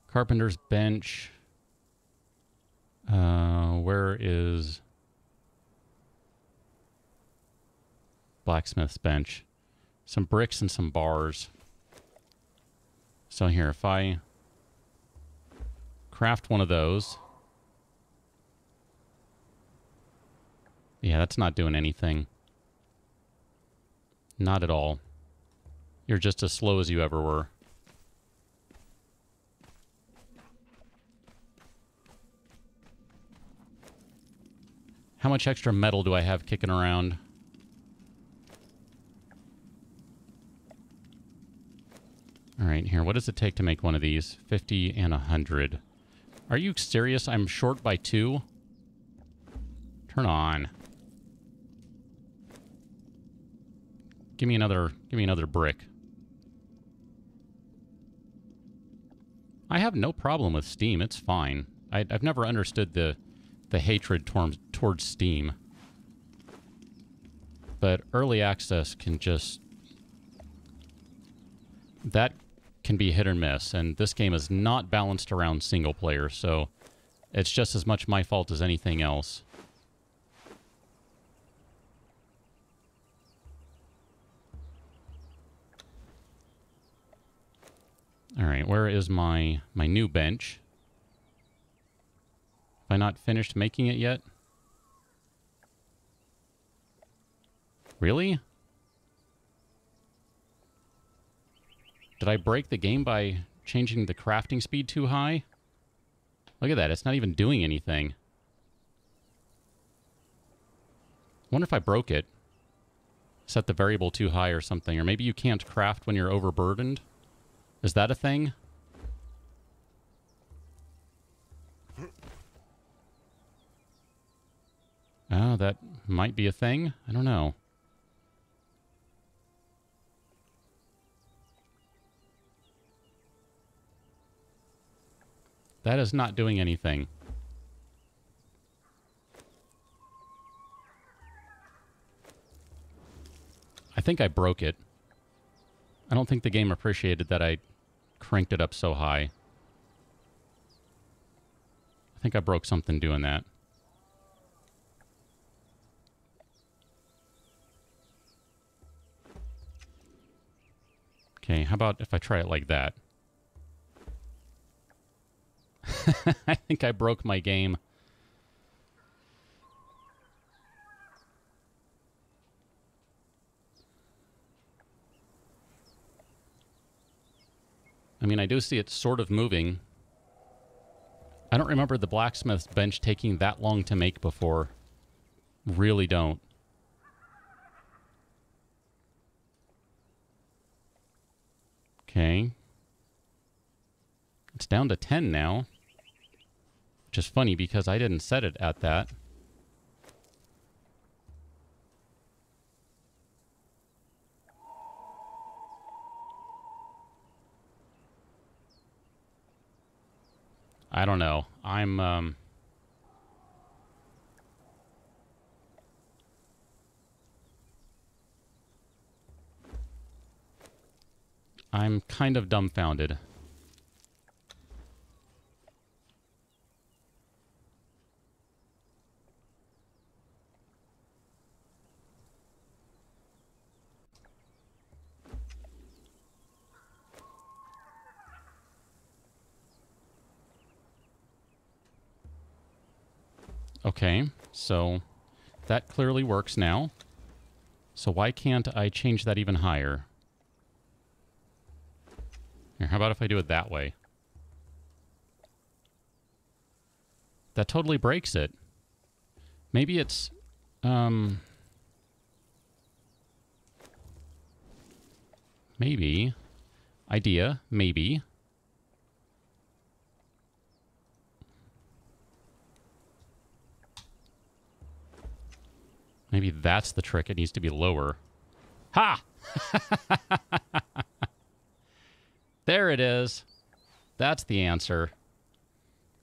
Carpenter's bench. Uh, where is blacksmith's bench? Some bricks and some bars. So here, if I craft one of those. Yeah, that's not doing anything. Not at all. You're just as slow as you ever were. How much extra metal do I have kicking around? All right, here. What does it take to make one of these? 50 and 100. Are you serious? I'm short by two? Turn on. Give me another, give me another brick. I have no problem with Steam. It's fine. I, have never understood the the hatred towards towards Steam. But early access can just that can be hit or miss, and this game is not balanced around single player, so it's just as much my fault as anything else. All right, where is my my new bench? Have I not finished making it yet? Really? Did I break the game by changing the crafting speed too high? Look at that, it's not even doing anything. wonder if I broke it. Set the variable too high or something. Or maybe you can't craft when you're overburdened. Is that a thing? Oh, that might be a thing. I don't know. That is not doing anything. I think I broke it. I don't think the game appreciated that I cranked it up so high. I think I broke something doing that. Okay, how about if I try it like that? I think I broke my game. I mean, I do see it sort of moving. I don't remember the blacksmith's bench taking that long to make before. Really don't. Okay. It's down to 10 now. Which is funny because I didn't set it at that. I don't know. I'm um I'm kind of dumbfounded. Okay, so that clearly works now. So why can't I change that even higher? Here, how about if I do it that way? That totally breaks it. Maybe it's... Um, maybe. Idea, maybe. Maybe that's the trick. It needs to be lower. Ha! there it is. That's the answer.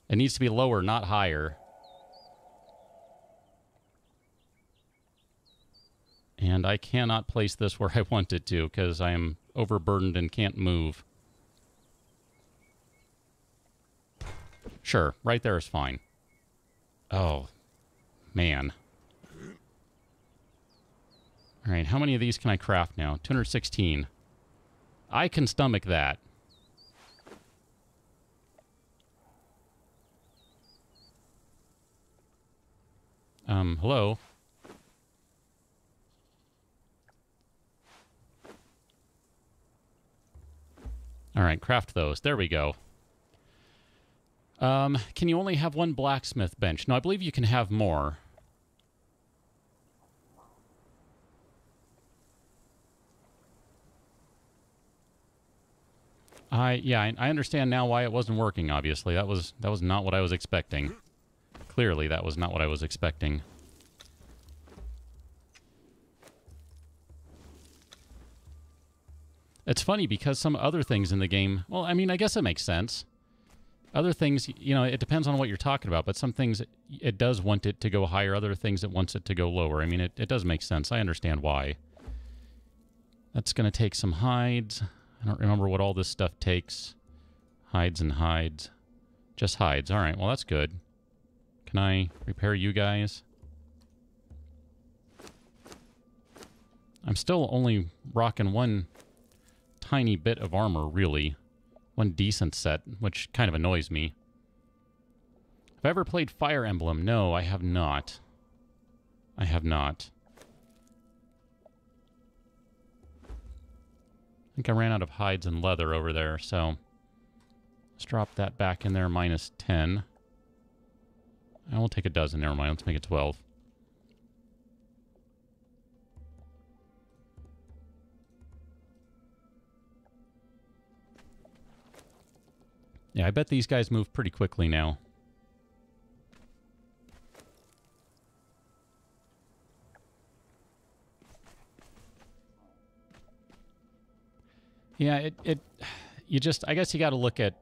It needs to be lower, not higher. And I cannot place this where I want it to because I am overburdened and can't move. Sure, right there is fine. Oh, man. All right, how many of these can I craft now? 216. I can stomach that. Um, hello? All right, craft those. There we go. Um, can you only have one blacksmith bench? No, I believe you can have more. I yeah, I, I understand now why it wasn't working. Obviously, that was that was not what I was expecting. Clearly, that was not what I was expecting. It's funny because some other things in the game, well, I mean, I guess it makes sense. Other things, you know, it depends on what you're talking about, but some things it does want it to go higher, other things it wants it to go lower. I mean, it, it does make sense. I understand why. That's going to take some hides. I don't remember what all this stuff takes. Hides and hides. Just hides. All right, well, that's good. Can I repair you guys? I'm still only rocking one tiny bit of armor, really. One decent set, which kind of annoys me. Have I ever played Fire Emblem? No, I have not. I have not. Think I ran out of hides and leather over there, so... Let's drop that back in there, minus 10. I will take a dozen, never mind, let's make it 12. Yeah, I bet these guys move pretty quickly now. Yeah, it, it you just I guess you got to look at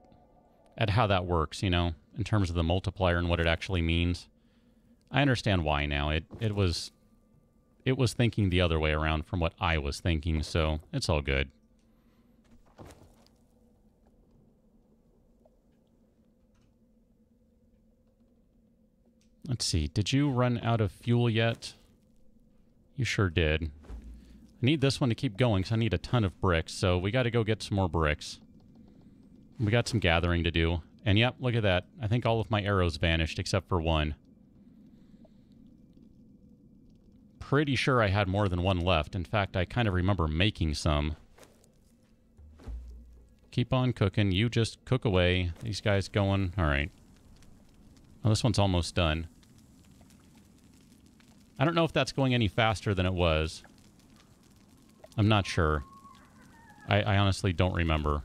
at how that works, you know, in terms of the multiplier and what it actually means. I understand why now. It it was it was thinking the other way around from what I was thinking, so it's all good. Let's see. Did you run out of fuel yet? You sure did. Need this one to keep going because I need a ton of bricks. So we got to go get some more bricks. We got some gathering to do. And yep, look at that. I think all of my arrows vanished except for one. Pretty sure I had more than one left. In fact, I kind of remember making some. Keep on cooking. You just cook away. These guys going. All right. Well, this one's almost done. I don't know if that's going any faster than it was. I'm not sure. I, I honestly don't remember.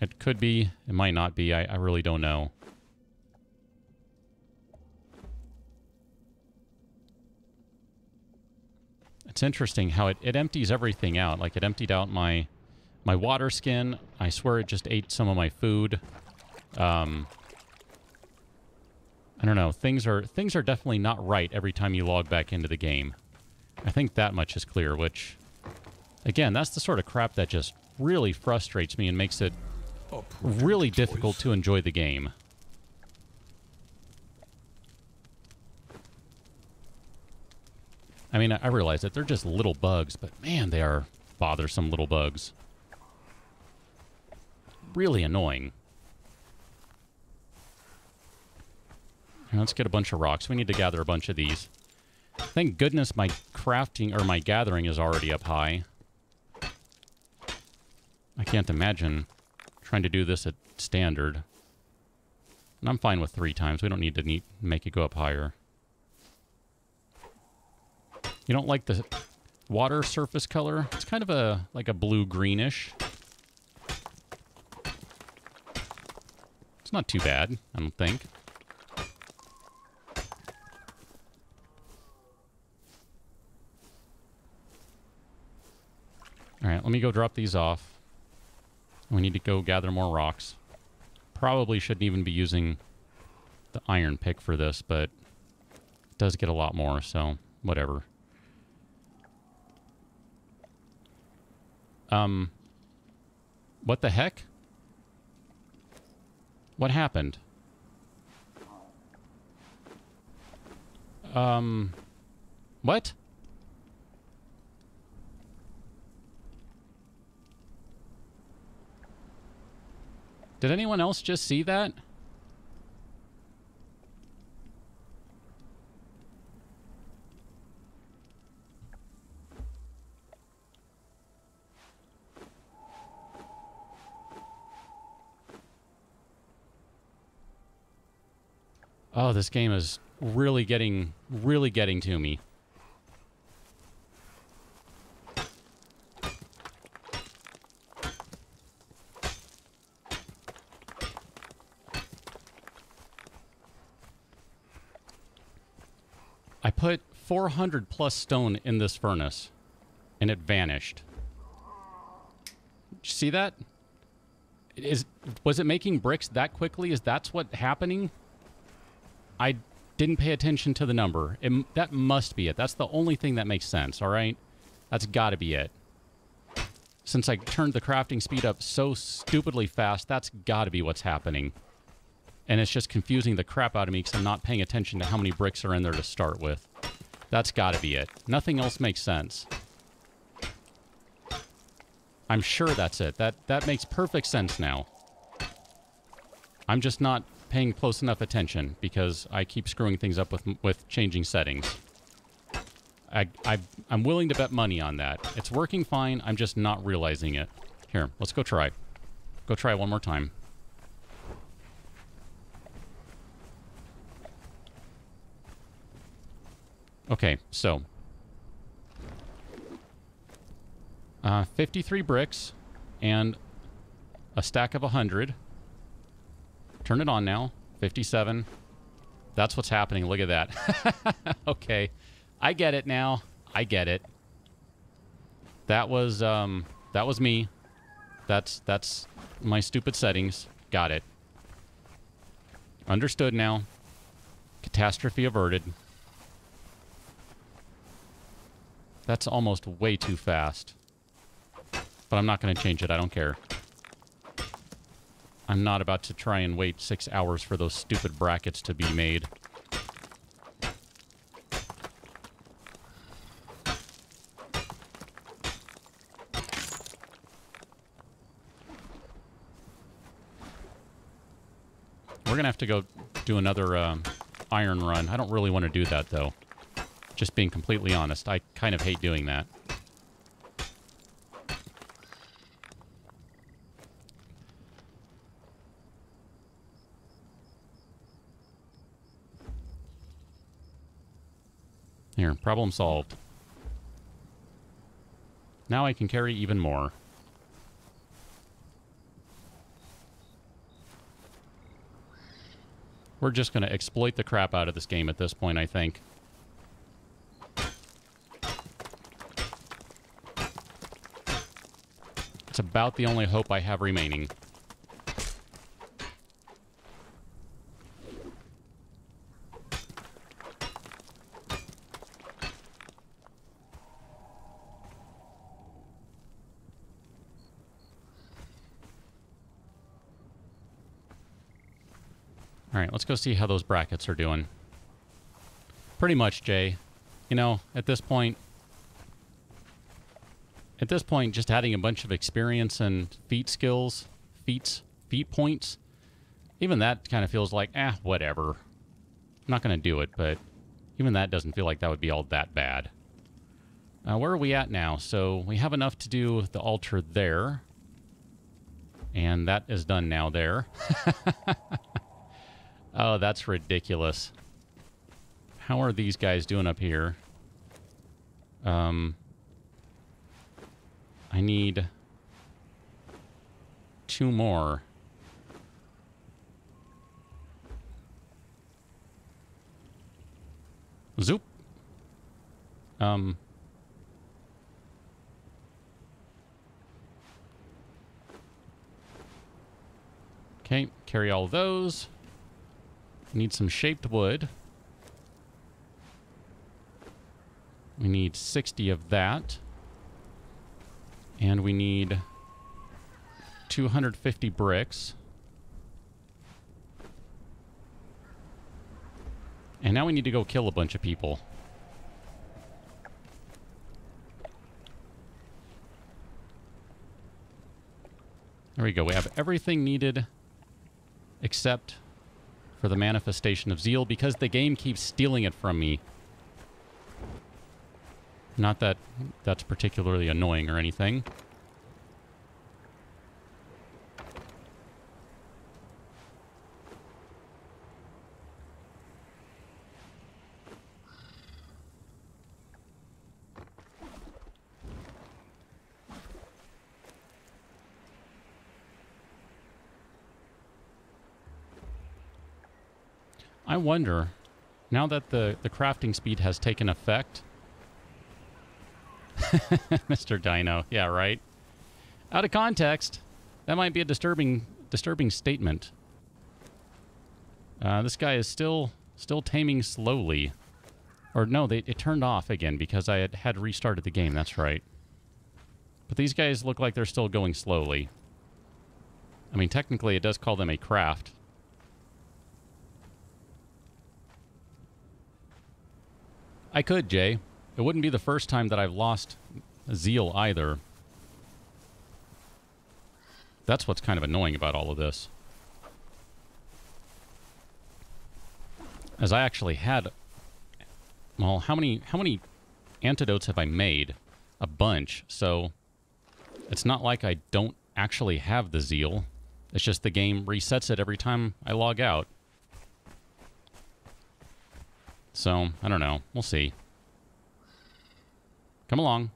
It could be. It might not be. I, I really don't know. It's interesting how it, it empties everything out. Like, it emptied out my my water skin. I swear it just ate some of my food. Um, I don't know. Things are things are definitely not right every time you log back into the game. I think that much is clear, which again, that's the sort of crap that just really frustrates me and makes it really difficult to enjoy the game. I mean, I realize that they're just little bugs, but man, they are bothersome little bugs. Really annoying. let's get a bunch of rocks. We need to gather a bunch of these. Thank goodness my crafting, or my gathering is already up high. I can't imagine trying to do this at standard. And I'm fine with three times. We don't need to need, make it go up higher. You don't like the water surface color? It's kind of a like a blue-greenish. It's not too bad, I don't think. Alright, let me go drop these off. We need to go gather more rocks. Probably shouldn't even be using the iron pick for this, but it does get a lot more, so whatever. Um, what the heck? What happened? Um, what? Did anyone else just see that? Oh, this game is really getting, really getting to me. Put 400 plus stone in this furnace, and it vanished. Did you see that? Is was it making bricks that quickly? Is that's what happening? I didn't pay attention to the number. It, that must be it. That's the only thing that makes sense, all right? That's got to be it. Since I turned the crafting speed up so stupidly fast, that's got to be what's happening. And it's just confusing the crap out of me because I'm not paying attention to how many bricks are in there to start with. That's got to be it. Nothing else makes sense. I'm sure that's it. That that makes perfect sense now. I'm just not paying close enough attention because I keep screwing things up with with changing settings. I, I, I'm willing to bet money on that. It's working fine. I'm just not realizing it. Here, let's go try. Go try one more time. Okay, so. Uh, 53 bricks and a stack of 100. Turn it on now. 57. That's what's happening. Look at that. okay. I get it now. I get it. That was um that was me. That's that's my stupid settings. Got it. Understood now. Catastrophe averted. That's almost way too fast. But I'm not going to change it. I don't care. I'm not about to try and wait six hours for those stupid brackets to be made. We're going to have to go do another um, iron run. I don't really want to do that, though. Just being completely honest. I kind of hate doing that. Here, problem solved. Now I can carry even more. We're just going to exploit the crap out of this game at this point, I think. It's about the only hope I have remaining. All right, let's go see how those brackets are doing. Pretty much, Jay. You know, at this point, at this point, just adding a bunch of experience and feat skills, feats, feat points, even that kind of feels like, ah, whatever. I'm not going to do it, but even that doesn't feel like that would be all that bad. Uh, where are we at now? So we have enough to do the altar there. And that is done now there. Oh, that's ridiculous. How are these guys doing up here? Um, I need two more. Zoop. Um. Okay, carry all those. Need some shaped wood. We need 60 of that. And we need 250 bricks. And now we need to go kill a bunch of people. There we go. We have everything needed except for the manifestation of zeal because the game keeps stealing it from me. Not that that's particularly annoying or anything. I wonder, now that the, the crafting speed has taken effect... Mr. Dino, yeah, right? Out of context, that might be a disturbing disturbing statement. Uh, this guy is still still taming slowly. Or no, they, it turned off again because I had, had restarted the game, that's right. But these guys look like they're still going slowly. I mean, technically it does call them a craft, I could, Jay. It wouldn't be the first time that I've lost zeal either. That's what's kind of annoying about all of this. As I actually had... Well, how many how many antidotes have I made? A bunch, so... It's not like I don't actually have the zeal. It's just the game resets it every time I log out. So, I don't know. We'll see. Come along.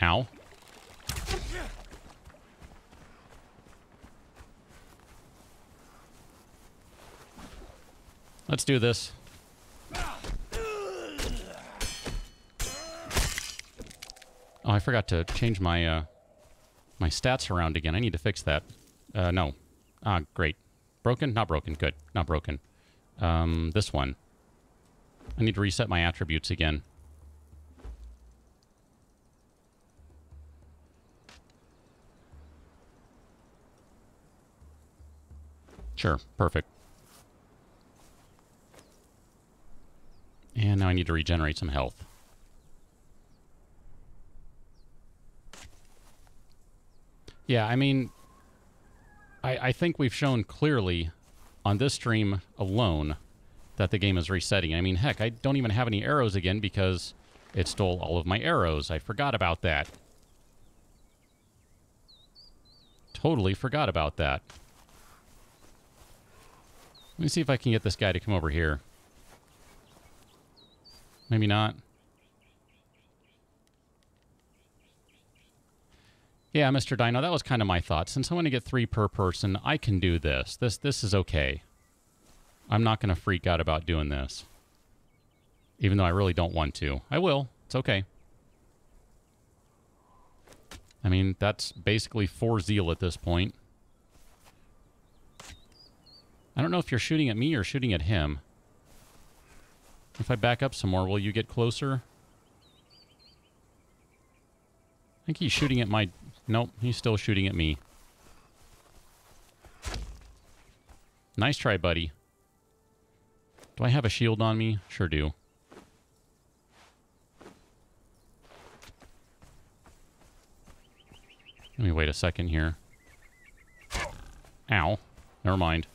Ow. Let's do this. Oh, I forgot to change my uh, my stats around again. I need to fix that. Uh, no. Ah, great. Broken? Not broken. Good. Not broken. Um, this one. I need to reset my attributes again. Sure, perfect. And now I need to regenerate some health. Yeah, I mean, I, I think we've shown clearly on this stream alone that the game is resetting. I mean, heck, I don't even have any arrows again because it stole all of my arrows. I forgot about that. Totally forgot about that. Let me see if I can get this guy to come over here. Maybe not. Yeah, Mr. Dino, that was kind of my thought. Since I want to get three per person, I can do this. This this is okay. I'm not going to freak out about doing this. Even though I really don't want to. I will. It's okay. I mean, that's basically four zeal at this point. I don't know if you're shooting at me or shooting at him. If I back up some more, will you get closer? I think he's shooting at my Nope, he's still shooting at me. Nice try, buddy. Do I have a shield on me? Sure do. Let me wait a second here. Ow. Never mind.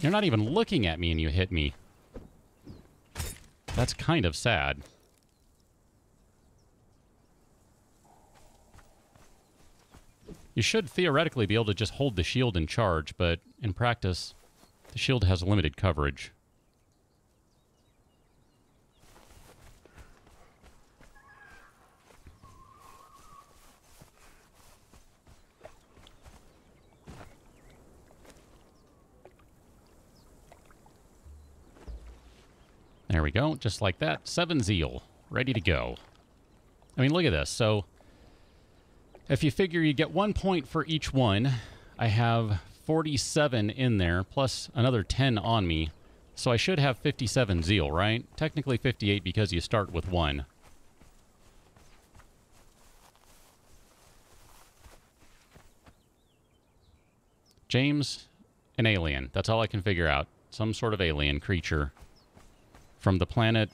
You're not even looking at me and you hit me. That's kind of sad. You should theoretically be able to just hold the shield in charge, but in practice, the shield has limited coverage. There we go. Just like that. Seven zeal. Ready to go. I mean, look at this. So, if you figure you get one point for each one, I have 47 in there, plus another 10 on me. So I should have 57 zeal, right? Technically 58 because you start with one. James, an alien. That's all I can figure out. Some sort of alien creature. From the planet...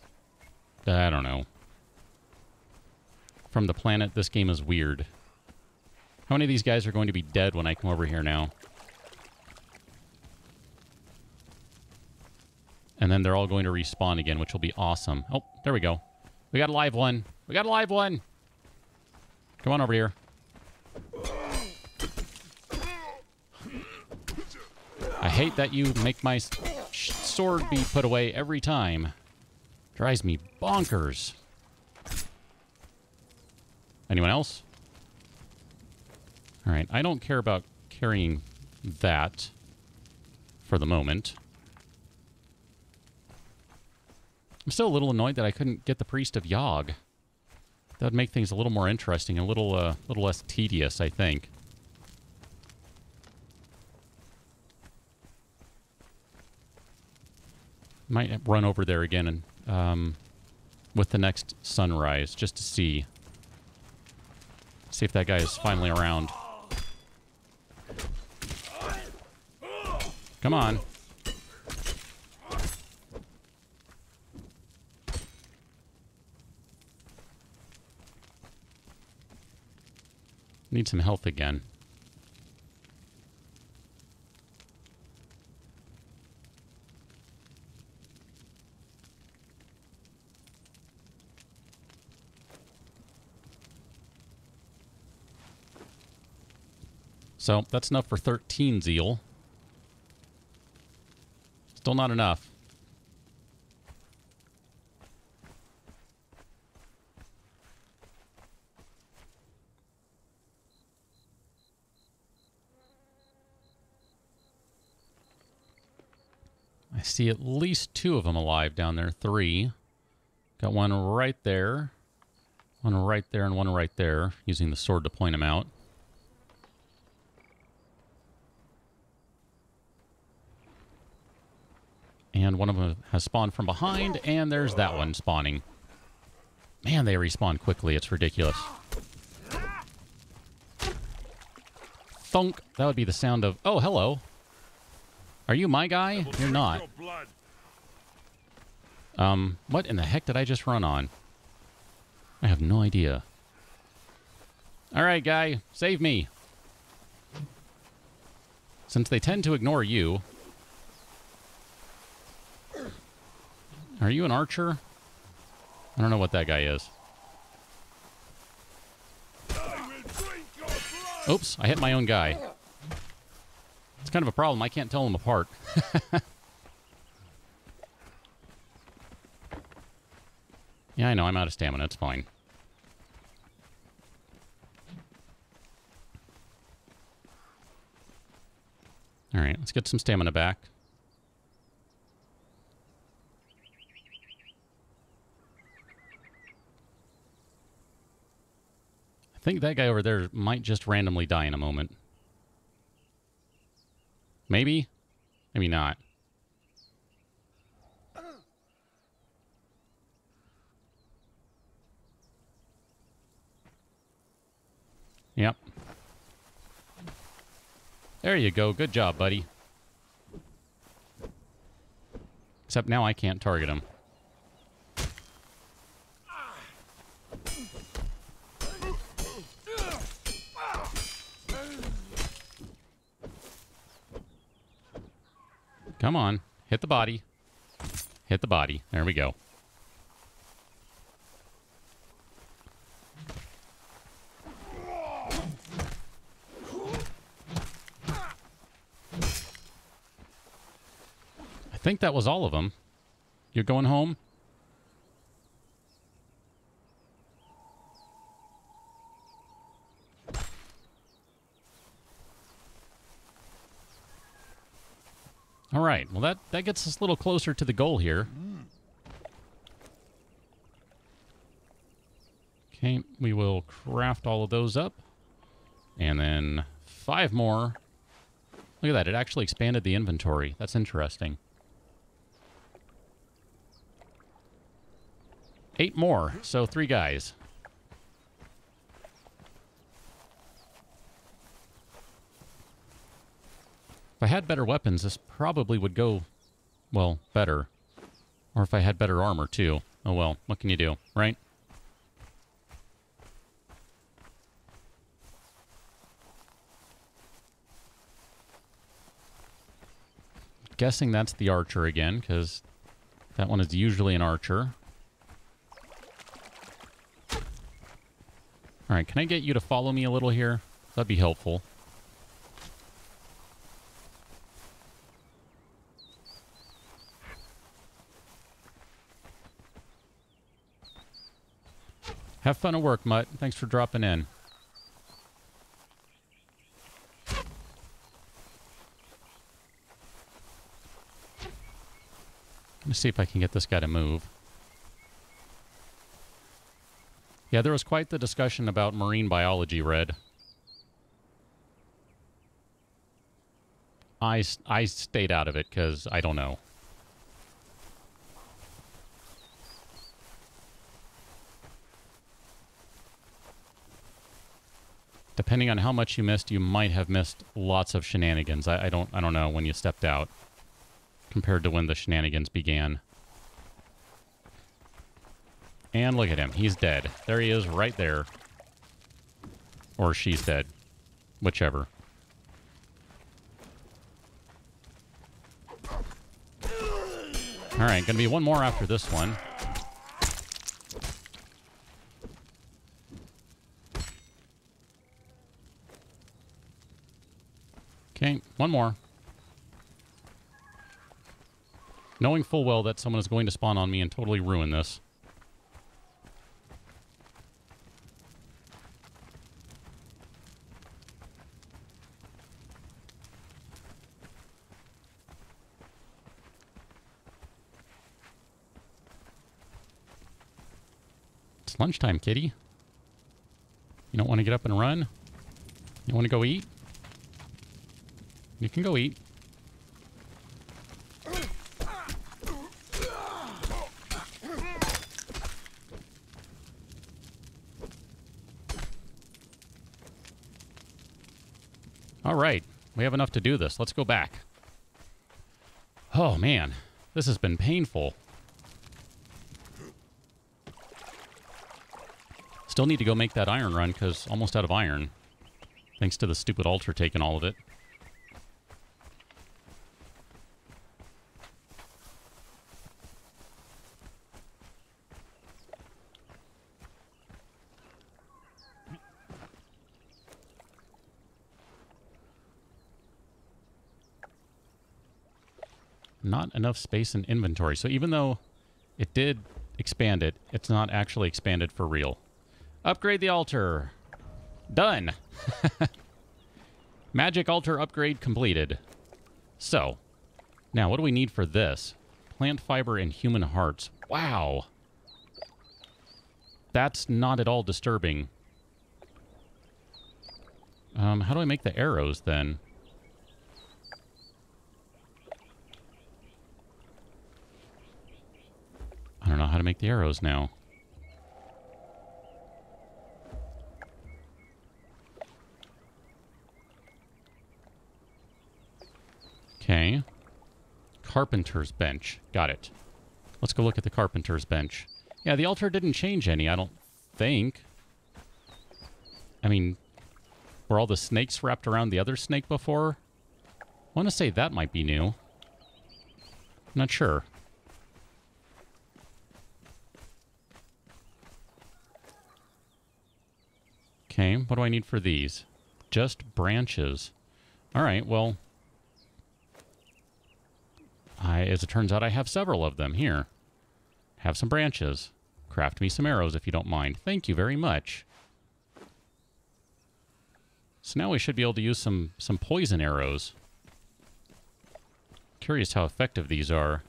I don't know. From the planet, this game is weird. How many of these guys are going to be dead when I come over here now? And then they're all going to respawn again, which will be awesome. Oh, there we go. We got a live one. We got a live one. Come on over here. I hate that you make my sword be put away every time. Drives me bonkers. Anyone else? All right, I don't care about carrying that for the moment. I'm still a little annoyed that I couldn't get the Priest of Yog. That would make things a little more interesting, a little, uh, little less tedious, I think. Might run over there again and um, with the next sunrise just to see. See if that guy is finally around. Come on. Need some health again. So that's enough for 13 zeal. Still not enough. I see at least two of them alive down there. Three. Got one right there. One right there and one right there. Using the sword to point them out. And one of them has spawned from behind, and there's that one spawning. Man, they respawn quickly. It's ridiculous. Thunk. That would be the sound of... Oh, hello. Are you my guy? You're not. Um, what in the heck did I just run on? I have no idea. All right, guy. Save me. Since they tend to ignore you, Are you an archer? I don't know what that guy is. Oops, I hit my own guy. It's kind of a problem. I can't tell them apart. yeah, I know. I'm out of stamina. It's fine. All right, let's get some stamina back. Think that guy over there might just randomly die in a moment. Maybe? Maybe not. Yep. There you go. Good job, buddy. Except now I can't target him. Come on. Hit the body. Hit the body. There we go. I think that was all of them. You're going home? All right. Well, that, that gets us a little closer to the goal here. Okay, we will craft all of those up. And then five more Look at that. It actually expanded the inventory. That's interesting. Eight more. So three guys. If I had better weapons, this probably would go, well, better. Or if I had better armor, too. Oh well, what can you do, right? Guessing that's the archer again, because that one is usually an archer. Alright, can I get you to follow me a little here? That'd be helpful. Have fun at work, Mutt. Thanks for dropping in. Let me see if I can get this guy to move. Yeah, there was quite the discussion about marine biology, Red. I, I stayed out of it because I don't know. Depending on how much you missed, you might have missed lots of shenanigans. I, I don't I don't know when you stepped out compared to when the shenanigans began. And look at him. He's dead. There he is right there. Or she's dead. Whichever. Alright, gonna be one more after this one. Okay, one more. Knowing full well that someone is going to spawn on me and totally ruin this. It's lunchtime, kitty. You don't want to get up and run? You want to go eat? You can go eat. All right. We have enough to do this. Let's go back. Oh, man. This has been painful. Still need to go make that iron run, because almost out of iron. Thanks to the stupid altar taking all of it. Not enough space in inventory. So even though it did expand it, it's not actually expanded for real. Upgrade the altar. Done. Magic altar upgrade completed. So, now what do we need for this? Plant fiber and human hearts. Wow. That's not at all disturbing. Um, how do I make the arrows then? Don't know how to make the arrows now. Okay. Carpenter's bench. Got it. Let's go look at the carpenter's bench. Yeah, the altar didn't change any, I don't think. I mean, were all the snakes wrapped around the other snake before? I want to say that might be new. I'm not sure. Okay, what do I need for these? Just branches. All right, well... I, as it turns out, I have several of them. Here. Have some branches. Craft me some arrows if you don't mind. Thank you very much. So now we should be able to use some, some poison arrows. Curious how effective these are.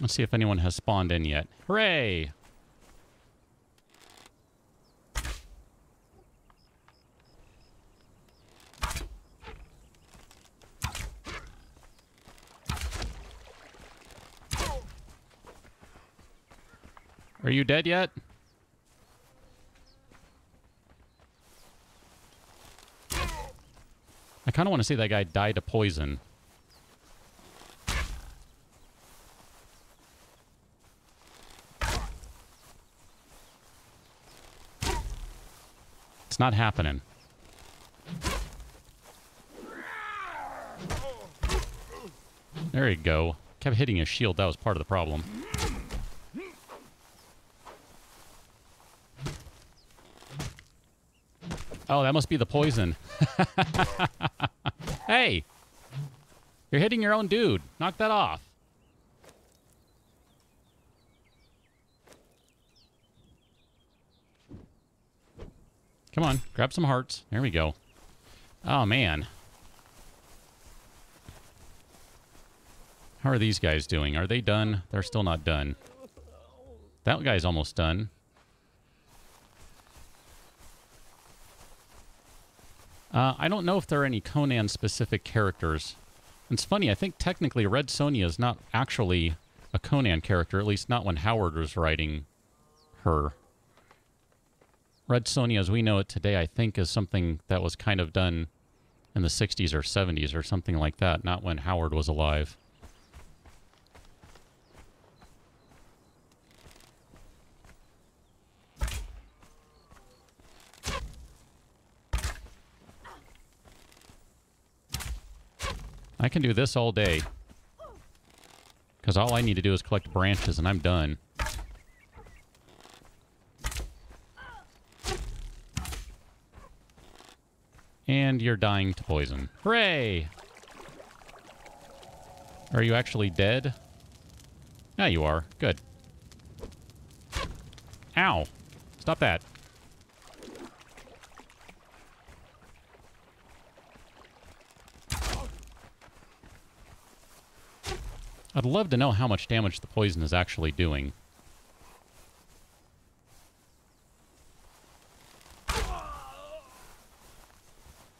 Let's see if anyone has spawned in yet. Hooray! Are you dead yet? I kind of want to see that guy die to poison. Not happening. There you go. Kept hitting his shield. That was part of the problem. Oh, that must be the poison. hey! You're hitting your own dude. Knock that off. Come on, grab some hearts. There we go. Oh, man. How are these guys doing? Are they done? They're still not done. That guy's almost done. Uh, I don't know if there are any Conan-specific characters. It's funny, I think technically Red Sonja is not actually a Conan character, at least not when Howard was writing her. Red Sonja, as we know it today, I think is something that was kind of done in the 60s or 70s or something like that, not when Howard was alive. I can do this all day. Because all I need to do is collect branches and I'm done. And you're dying to poison. Hooray! Are you actually dead? Yeah, you are. Good. Ow! Stop that. I'd love to know how much damage the poison is actually doing.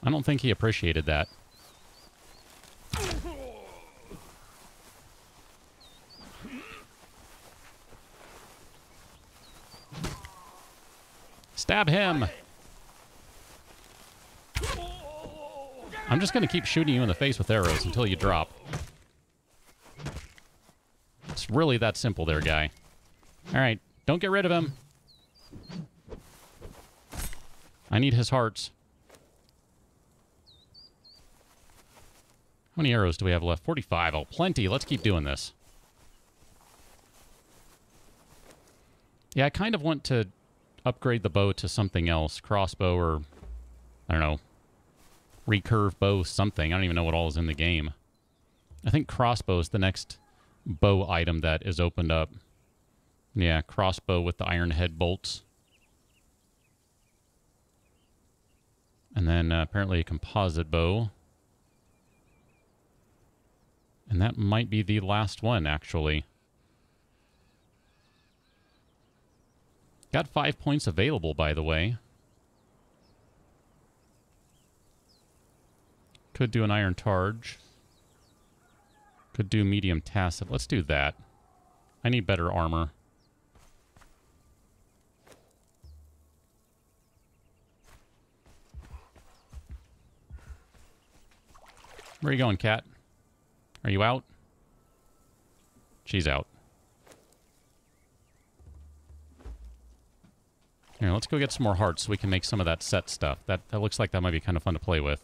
I don't think he appreciated that. Stab him! I'm just going to keep shooting you in the face with arrows until you drop. It's really that simple there, guy. All right, don't get rid of him. I need his hearts. Many arrows do we have left? 45. Oh, plenty. Let's keep doing this. Yeah, I kind of want to upgrade the bow to something else. Crossbow or, I don't know, recurve bow, something. I don't even know what all is in the game. I think crossbow is the next bow item that is opened up. Yeah, crossbow with the iron head bolts. And then uh, apparently a composite bow. And that might be the last one, actually. Got five points available, by the way. Could do an iron targe. Could do medium tasset. Let's do that. I need better armor. Where are you going, cat? Are you out? She's out. Here, let's go get some more hearts so we can make some of that set stuff. That, that looks like that might be kind of fun to play with.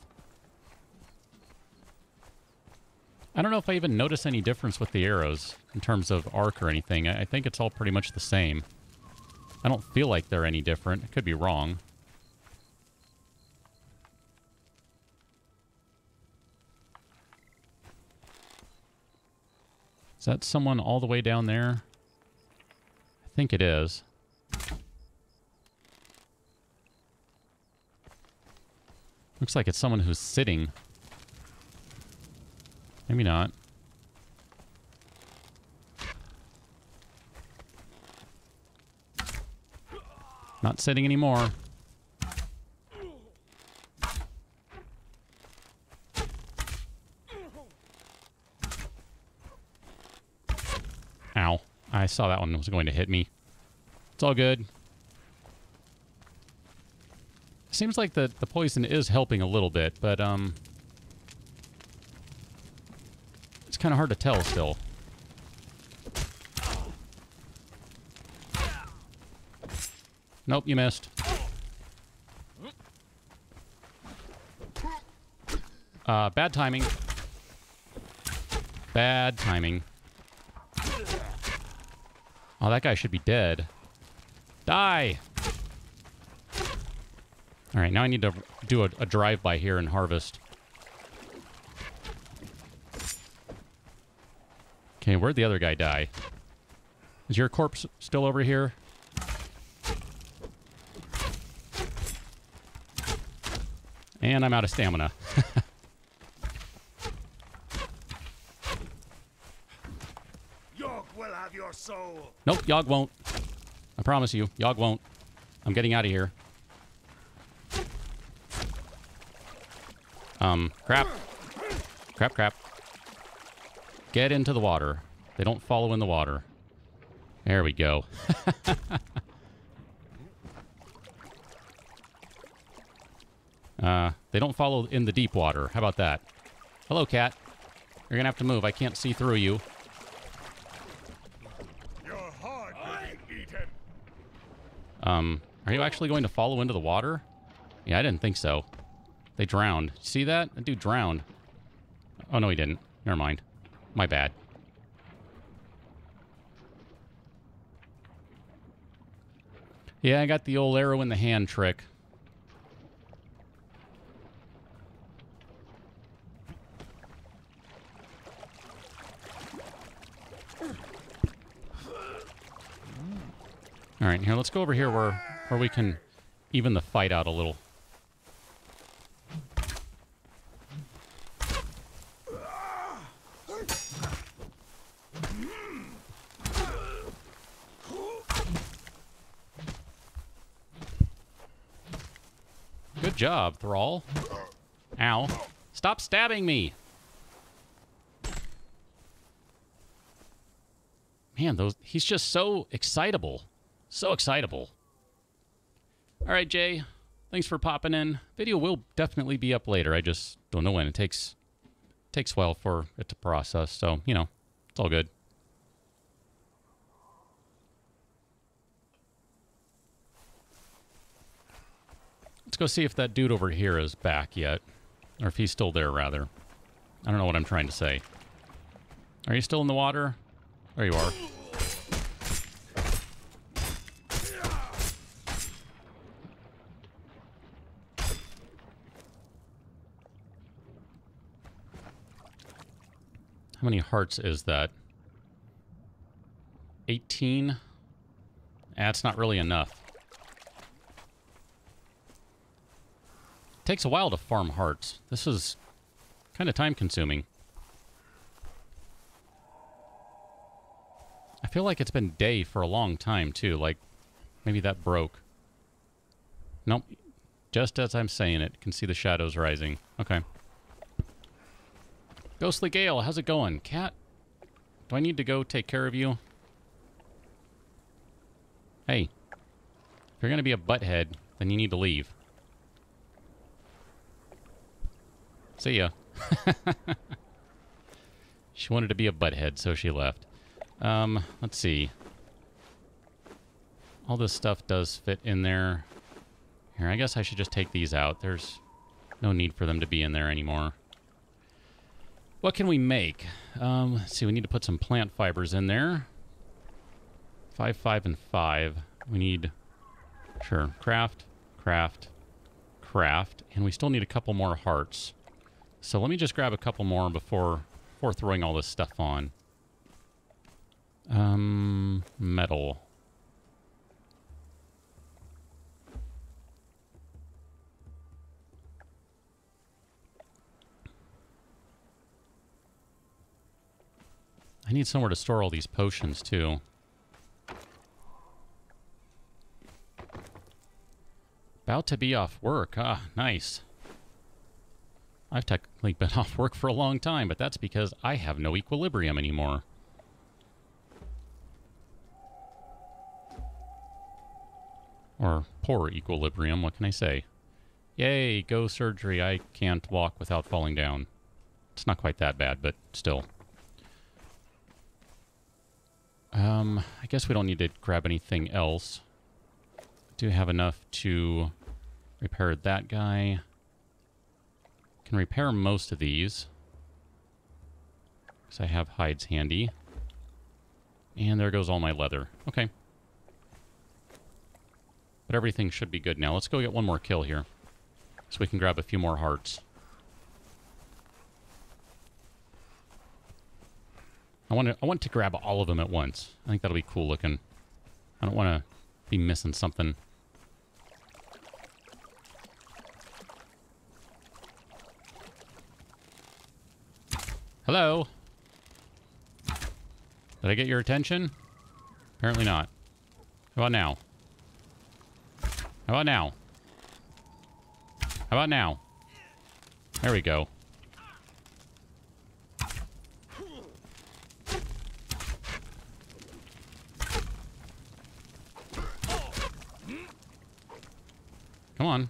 I don't know if I even notice any difference with the arrows in terms of arc or anything. I, I think it's all pretty much the same. I don't feel like they're any different. I could be wrong. Is that someone all the way down there? I think it is. Looks like it's someone who's sitting Maybe not. Not sitting anymore. Ow. I saw that one was going to hit me. It's all good. Seems like the, the poison is helping a little bit, but um, it's kind of hard to tell still. Nope, you missed. Uh, bad timing. Bad timing. Oh, that guy should be dead. Die! Alright, now I need to do a, a drive-by here and harvest. Okay, where'd the other guy die? Is your corpse still over here? And I'm out of stamina. Yog will have your soul. Nope, Yog won't. I promise you, Yog won't. I'm getting out of here. Um, crap. Crap, crap. Get into the water. They don't follow in the water. There we go. uh, they don't follow in the deep water. How about that? Hello, cat. You're gonna have to move. I can't see through you. Your heart will be eaten. Um, are you actually going to follow into the water? Yeah, I didn't think so. They drowned. See that? That dude drowned. Oh, no, he didn't. Never mind. My bad. Yeah, I got the old arrow in the hand trick. All right, here, let's go over here where, where we can even the fight out a little. Good job, Thrall. Ow. Stop stabbing me! Man, those he's just so excitable. So excitable. All right, Jay. Thanks for popping in. Video will definitely be up later. I just don't know when. It takes takes a while for it to process, so, you know, it's all good. Let's go see if that dude over here is back yet. Or if he's still there, rather. I don't know what I'm trying to say. Are you still in the water? There you are. How many hearts is that? 18? That's ah, not really enough. takes a while to farm hearts. This is kind of time consuming. I feel like it's been day for a long time too. Like maybe that broke. Nope. Just as I'm saying it, can see the shadows rising. Okay. Ghostly Gale, how's it going? Cat, do I need to go take care of you? Hey, if you're going to be a butthead, then you need to leave. See ya. she wanted to be a butthead, so she left. Um, let's see. All this stuff does fit in there. Here, I guess I should just take these out. There's no need for them to be in there anymore. What can we make? Um, let's see, we need to put some plant fibers in there. Five, five, and five. We need, sure, craft, craft, craft, and we still need a couple more hearts. So let me just grab a couple more before, before throwing all this stuff on. Um, metal. I need somewhere to store all these potions, too. About to be off work. Ah, nice. I've technically been off work for a long time, but that's because I have no equilibrium anymore. Or poor equilibrium, what can I say? Yay, go surgery. I can't walk without falling down. It's not quite that bad, but still. Um, I guess we don't need to grab anything else. Do have enough to repair that guy. Can repair most of these. Because I have hides handy. And there goes all my leather. Okay. But everything should be good now. Let's go get one more kill here. So we can grab a few more hearts. I want to I want to grab all of them at once. I think that'll be cool looking. I don't want to be missing something. Hello? Did I get your attention? Apparently not. How about now? How about now? How about now? There we go. Come on.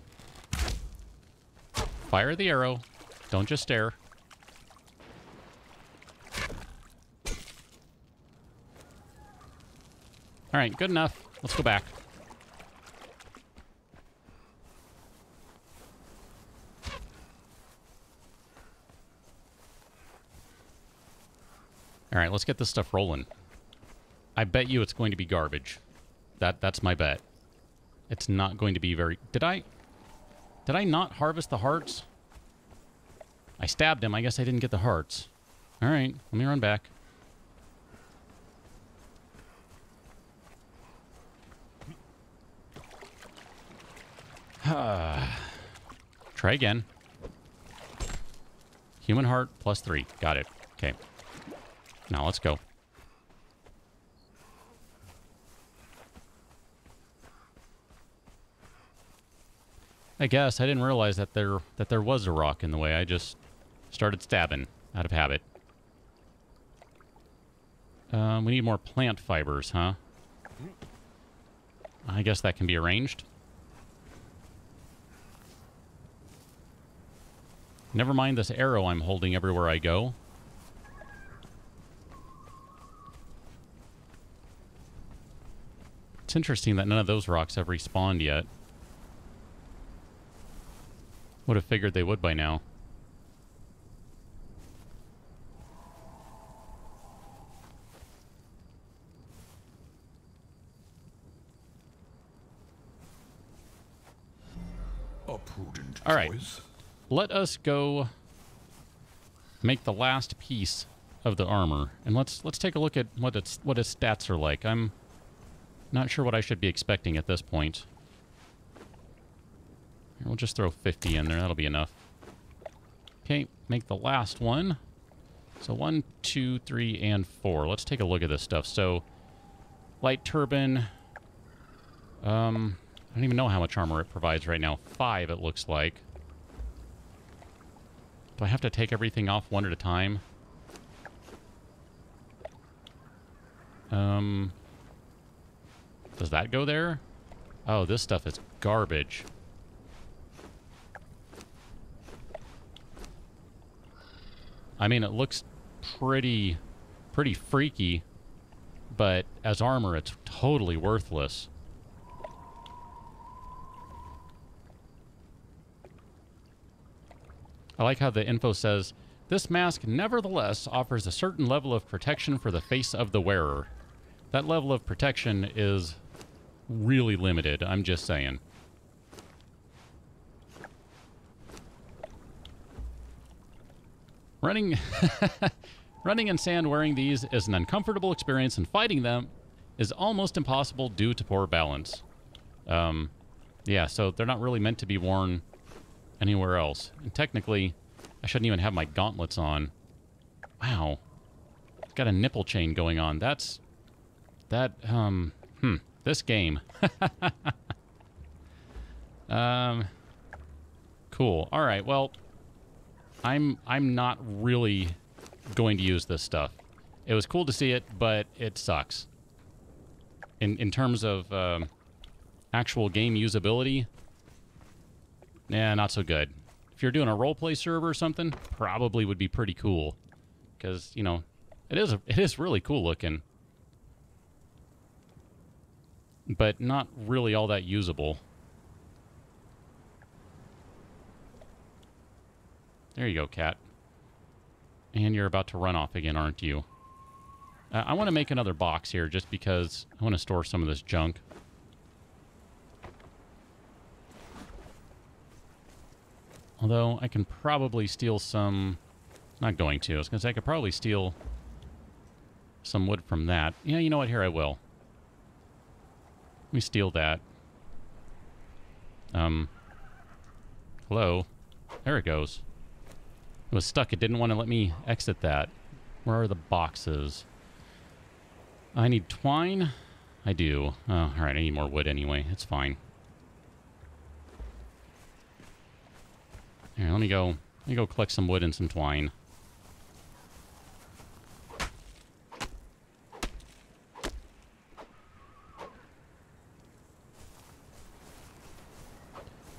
Fire the arrow. Don't just stare. All right, good enough. Let's go back. All right, let's get this stuff rolling. I bet you it's going to be garbage. That that's my bet. It's not going to be very... Did I... Did I not harvest the hearts? I stabbed him. I guess I didn't get the hearts. All right, let me run back. Try again. Human heart plus three. Got it. Okay. Now let's go. I guess I didn't realize that there that there was a rock in the way. I just started stabbing out of habit. Um, we need more plant fibers, huh? I guess that can be arranged. Never mind this arrow I'm holding everywhere I go. It's interesting that none of those rocks have respawned yet. Would have figured they would by now. A prudent All right. choice. Let us go make the last piece of the armor, and let's let's take a look at what its what its stats are like. I'm not sure what I should be expecting at this point. We'll just throw 50 in there. That'll be enough. Okay, make the last one. So one, two, three, and four. Let's take a look at this stuff. So, light turbine. Um, I don't even know how much armor it provides right now. Five, it looks like. Do I have to take everything off one at a time? Um, does that go there? Oh, this stuff is garbage. I mean, it looks pretty, pretty freaky, but as armor, it's totally worthless. I like how the info says, this mask nevertheless offers a certain level of protection for the face of the wearer. That level of protection is really limited, I'm just saying. Running running in sand wearing these is an uncomfortable experience and fighting them is almost impossible due to poor balance. Um, yeah, so they're not really meant to be worn anywhere else. And technically, I shouldn't even have my gauntlets on. Wow. Got a nipple chain going on. That's... That, um... Hmm. This game. um... Cool. All right, well... I'm I'm not really going to use this stuff. It was cool to see it, but it sucks. In in terms of um, actual game usability, nah, not so good. If you're doing a roleplay server or something, probably would be pretty cool. Because, you know, it is, it is really cool looking. But not really all that usable. There you go, cat. And you're about to run off again, aren't you? Uh, I want to make another box here just because I want to store some of this junk. Although I can probably steal some... Not going to. I was going to say I could probably steal some wood from that. Yeah, you know what? Here I will. Let me steal that. Um. Hello? There it goes. It was stuck. It didn't want to let me exit that. Where are the boxes? I need twine. I do. Oh, all right. I need more wood anyway. It's fine. Here, let me go. Let me go collect some wood and some twine.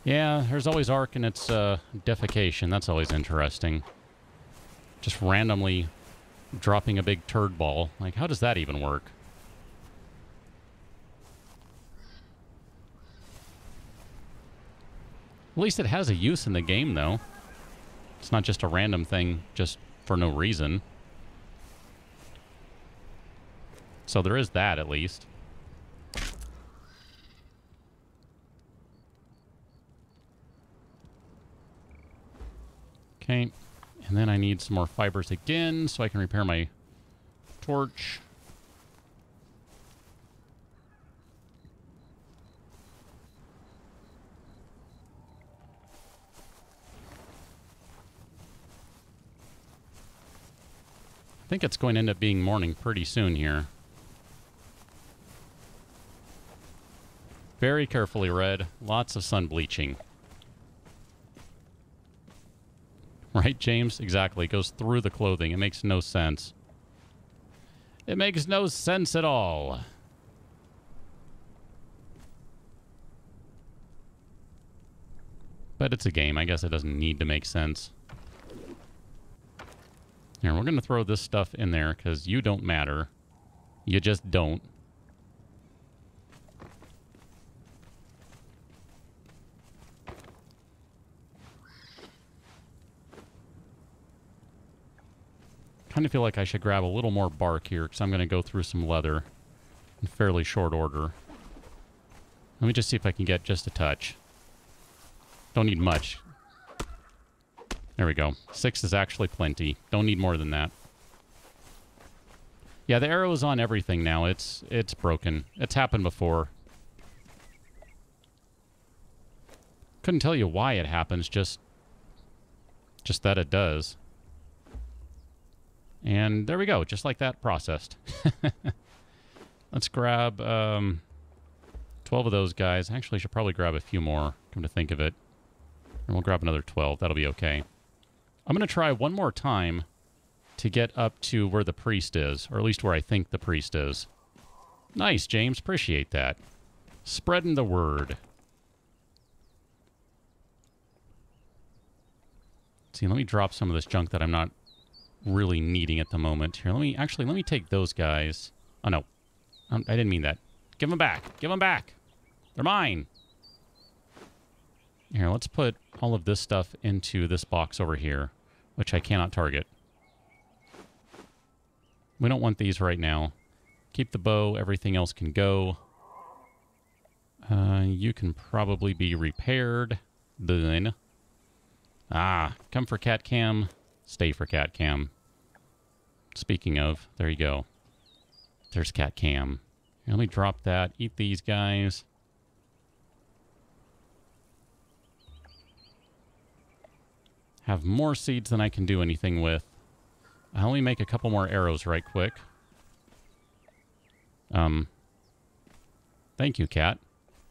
Yeah, there's always Ark and its uh, defecation. That's always interesting. Just randomly dropping a big turd ball. Like, how does that even work? At least it has a use in the game, though. It's not just a random thing just for no reason. So there is that, at least. Okay. And then I need some more fibers again so I can repair my torch. I think it's going to end up being morning pretty soon here. Very carefully Red. Lots of sun bleaching. Right, James? Exactly. It goes through the clothing. It makes no sense. It makes no sense at all. But it's a game. I guess it doesn't need to make sense. Here, we're going to throw this stuff in there because you don't matter. You just don't. Kind of feel like I should grab a little more bark here because I'm going to go through some leather in fairly short order. Let me just see if I can get just a touch. Don't need much. There we go. Six is actually plenty. Don't need more than that. Yeah, the arrow is on everything now. It's it's broken. It's happened before. Couldn't tell you why it happens, just just that it does. And there we go, just like that, processed. Let's grab um, 12 of those guys. Actually, I should probably grab a few more, come to think of it. And we'll grab another 12. That'll be okay. I'm going to try one more time to get up to where the priest is, or at least where I think the priest is. Nice, James. Appreciate that. Spreading the word. See, let me drop some of this junk that I'm not really needing at the moment. Here, let me actually let me take those guys. Oh no, um, I didn't mean that. Give them back. Give them back. They're mine. Here, let's put all of this stuff into this box over here, which I cannot target. We don't want these right now. Keep the bow. Everything else can go. Uh, you can probably be repaired. Then. Ah, come for cat cam. Stay for cat cam. Speaking of, there you go. There's cat cam. Here, let me drop that. Eat these guys. Have more seeds than I can do anything with. I'll only make a couple more arrows right quick. Um, thank you, cat.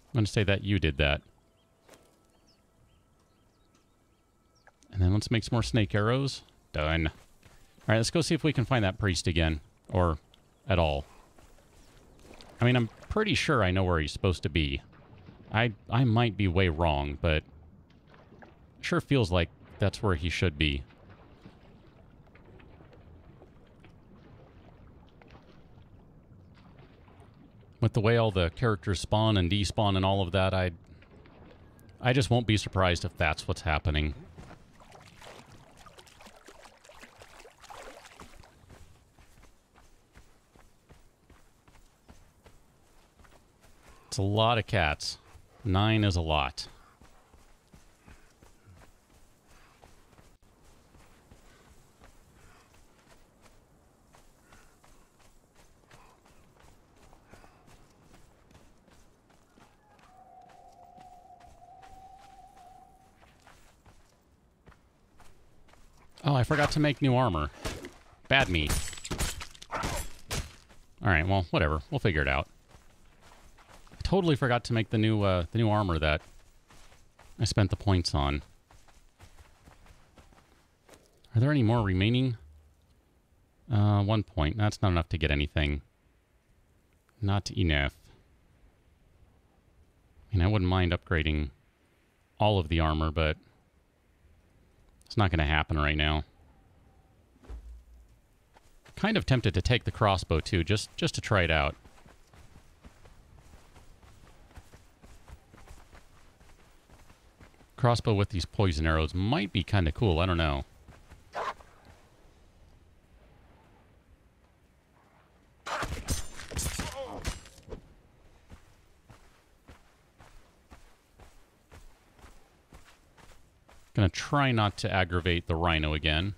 I'm going to say that you did that. And then let's make some more snake arrows. Done. All right, let's go see if we can find that priest again. Or at all. I mean, I'm pretty sure I know where he's supposed to be. I I might be way wrong, but sure feels like that's where he should be. With the way all the characters spawn and despawn and all of that, I I just won't be surprised if that's what's happening. It's a lot of cats. Nine is a lot. Oh, I forgot to make new armor. Bad me. Alright, well, whatever. We'll figure it out. Totally forgot to make the new uh, the new armor that I spent the points on. Are there any more remaining? Uh, one point. That's not enough to get anything. Not enough. I mean, I wouldn't mind upgrading all of the armor, but it's not going to happen right now. Kind of tempted to take the crossbow too, just just to try it out. Crossbow with these poison arrows might be kind of cool. I don't know. Gonna try not to aggravate the rhino again.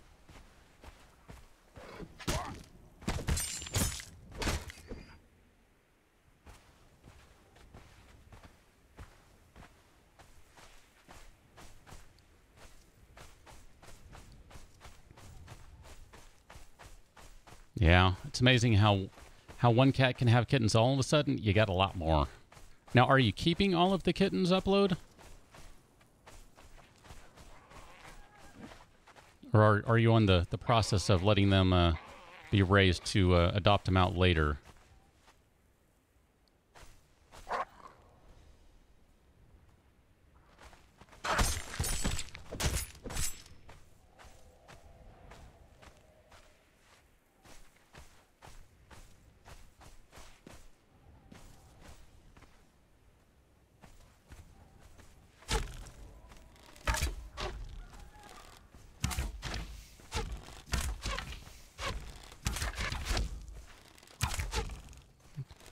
Yeah, it's amazing how how one cat can have kittens. All of a sudden, you got a lot more. Now, are you keeping all of the kittens upload? Or are, are you on the, the process of letting them uh, be raised to uh, adopt them out later?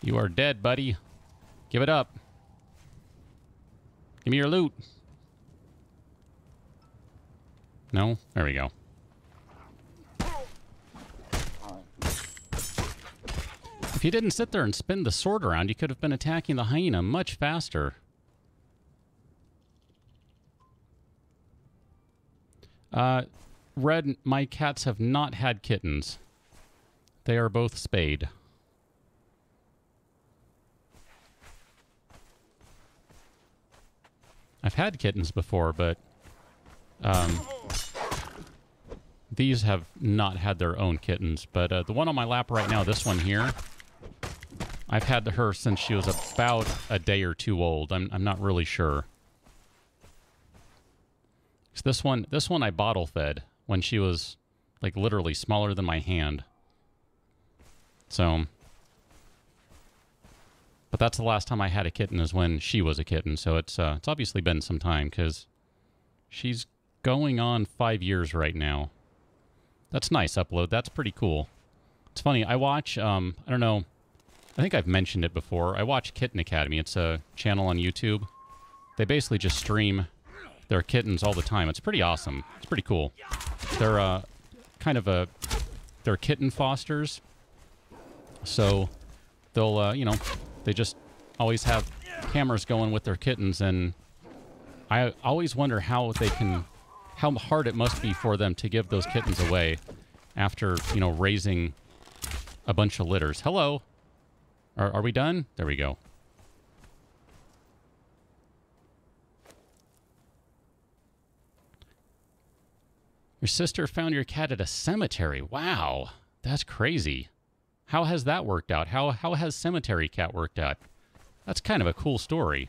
You are dead, buddy. Give it up. Give me your loot. No? There we go. If you didn't sit there and spin the sword around, you could have been attacking the hyena much faster. Uh, Red, my cats have not had kittens. They are both spayed. I've had kittens before, but um, these have not had their own kittens. But uh, the one on my lap right now, this one here, I've had her since she was about a day or two old. I'm, I'm not really sure. So this one, this one I bottle fed when she was like literally smaller than my hand. So, but that's the last time I had a kitten is when she was a kitten. So it's uh, it's obviously been some time because she's going on five years right now. That's nice upload. That's pretty cool. It's funny. I watch. Um, I don't know. I think I've mentioned it before. I watch Kitten Academy. It's a channel on YouTube. They basically just stream their kittens all the time. It's pretty awesome. It's pretty cool. They're uh, kind of a they're kitten fosters. So they'll uh, you know they just always have cameras going with their kittens, and I always wonder how they can, how hard it must be for them to give those kittens away after you know raising a bunch of litters. Hello, are, are we done? There we go. Your sister found your cat at a cemetery. Wow, that's crazy. How has that worked out? How how has cemetery cat worked out? That's kind of a cool story.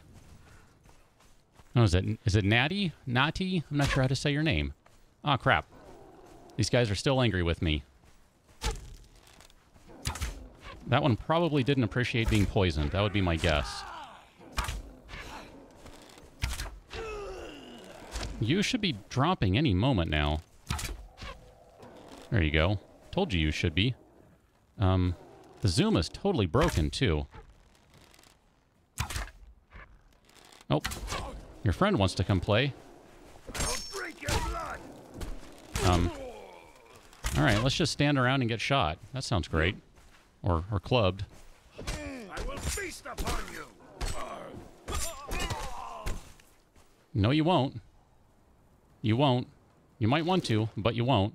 Oh, is it is it Natty? Natty? I'm not sure how to say your name. Oh crap. These guys are still angry with me. That one probably didn't appreciate being poisoned. That would be my guess. You should be dropping any moment now. There you go. Told you you should be. Um, the zoom is totally broken, too. Oh, your friend wants to come play. Um, all right, let's just stand around and get shot. That sounds great. Or, or clubbed. No, you won't. You won't. You might want to, but you won't.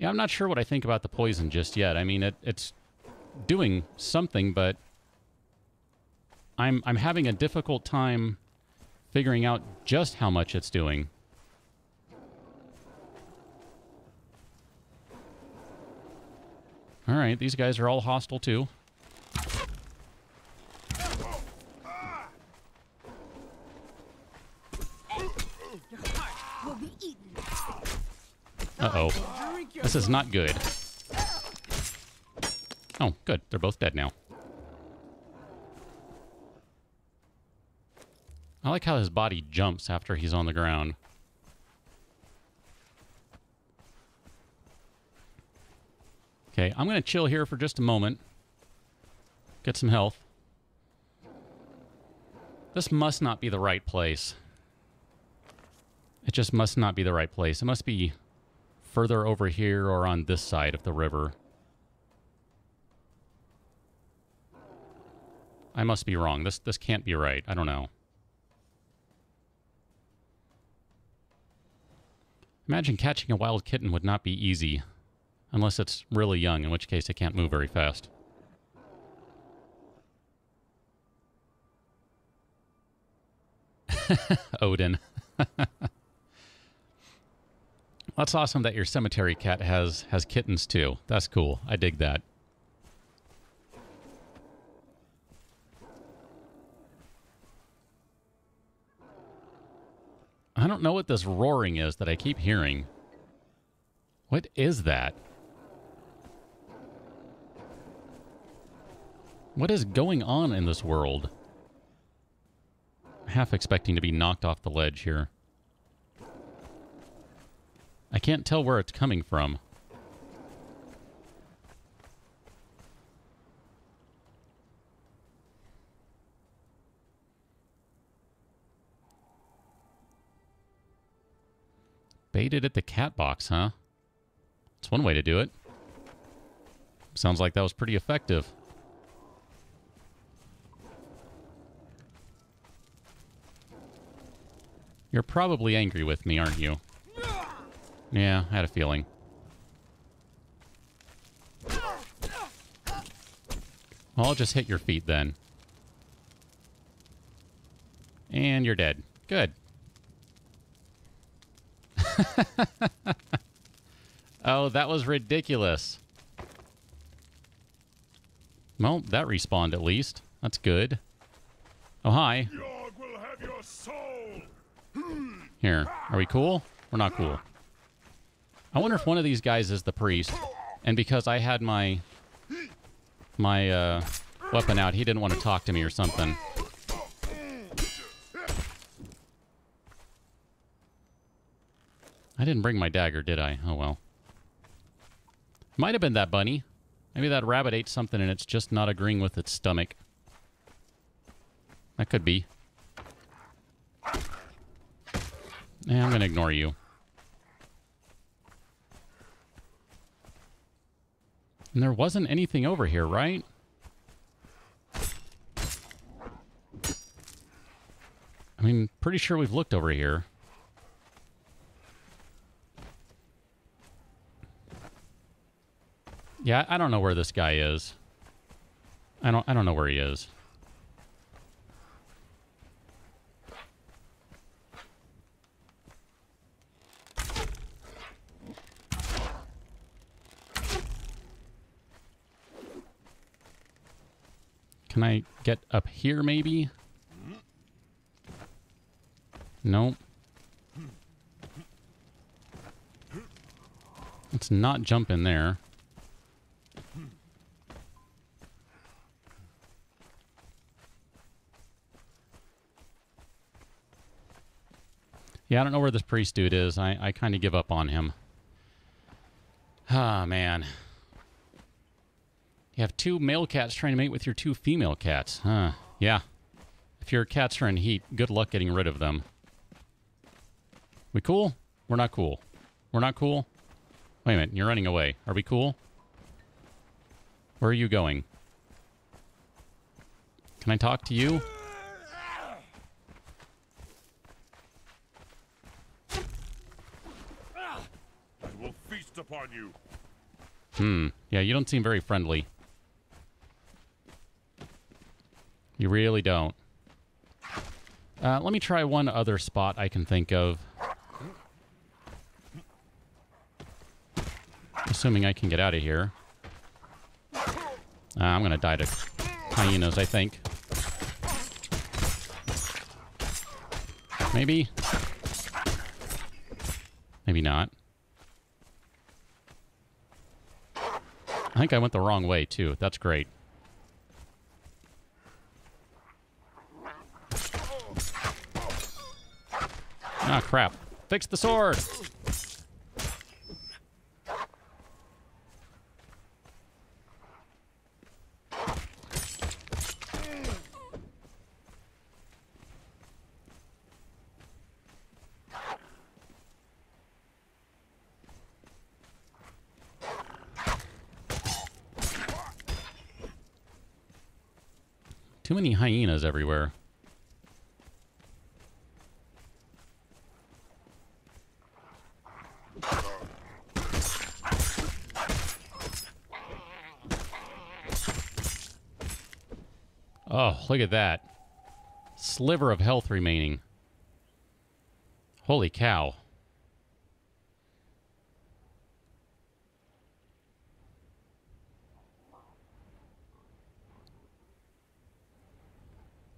Yeah, I'm not sure what I think about the poison just yet. I mean, it, it's doing something, but I'm I'm having a difficult time figuring out just how much it's doing. All right, these guys are all hostile too. will be eaten. Uh-oh. This is not good. Oh, good. They're both dead now. I like how his body jumps after he's on the ground. Okay, I'm going to chill here for just a moment. Get some health. This must not be the right place. It just must not be the right place. It must be further over here or on this side of the river. I must be wrong. This this can't be right. I don't know. Imagine catching a wild kitten would not be easy. Unless it's really young, in which case it can't move very fast. Odin. That's awesome that your cemetery cat has has kittens too. That's cool. I dig that. I don't know what this roaring is that I keep hearing. What is that? What is going on in this world? Half expecting to be knocked off the ledge here. I can't tell where it's coming from. Baited at the cat box, huh? It's one way to do it. Sounds like that was pretty effective. You're probably angry with me, aren't you? Yeah, I had a feeling. Well, I'll just hit your feet then. And you're dead. Good. oh, that was ridiculous. Well, that respawned at least. That's good. Oh, hi. Yog will have your soul. Here. Are we cool? We're not cool. I wonder if one of these guys is the priest, and because I had my my uh, weapon out, he didn't want to talk to me or something. I didn't bring my dagger, did I? Oh well. Might have been that bunny. Maybe that rabbit ate something and it's just not agreeing with its stomach. That could be. Yeah, I'm gonna ignore you. And there wasn't anything over here, right? I mean, pretty sure we've looked over here. Yeah, I don't know where this guy is. I don't I don't know where he is. Can I get up here, maybe? Nope. Let's not jump in there. Yeah, I don't know where this priest dude is. I, I kind of give up on him. Ah, man. You have two male cats trying to mate with your two female cats. Huh. Yeah. If your cats are in heat, good luck getting rid of them. We cool? We're not cool. We're not cool? Wait a minute. You're running away. Are we cool? Where are you going? Can I talk to you? I will feast upon you. Hmm. Yeah, you don't seem very friendly. You really don't. Uh, let me try one other spot I can think of. Assuming I can get out of here. Uh, I'm going to die to hyenas, I think. Maybe? Maybe not. I think I went the wrong way, too. That's great. Ah, crap. Fix the sword! Too many hyenas everywhere. Oh, look at that. Sliver of health remaining. Holy cow.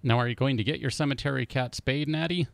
Now, are you going to get your cemetery cat spayed, Natty?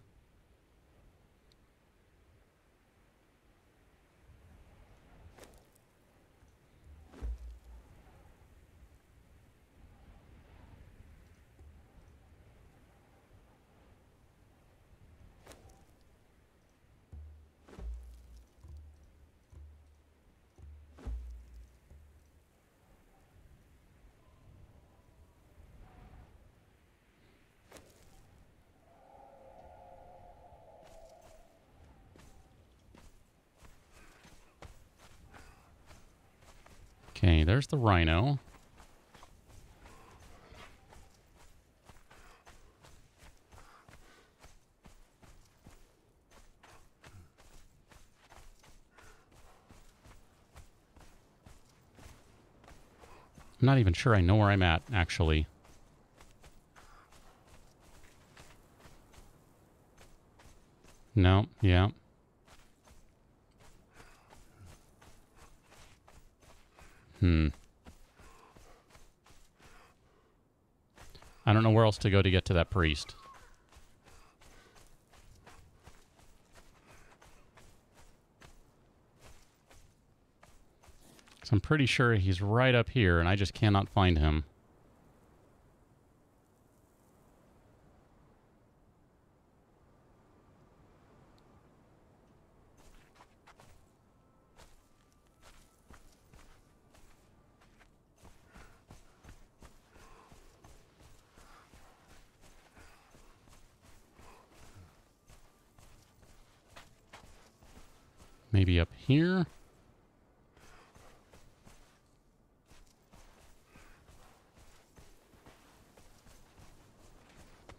Okay, there's the rhino. I'm not even sure I know where I'm at, actually. No, yeah. Hmm. I don't know where else to go to get to that priest. I'm pretty sure he's right up here, and I just cannot find him. Maybe up here?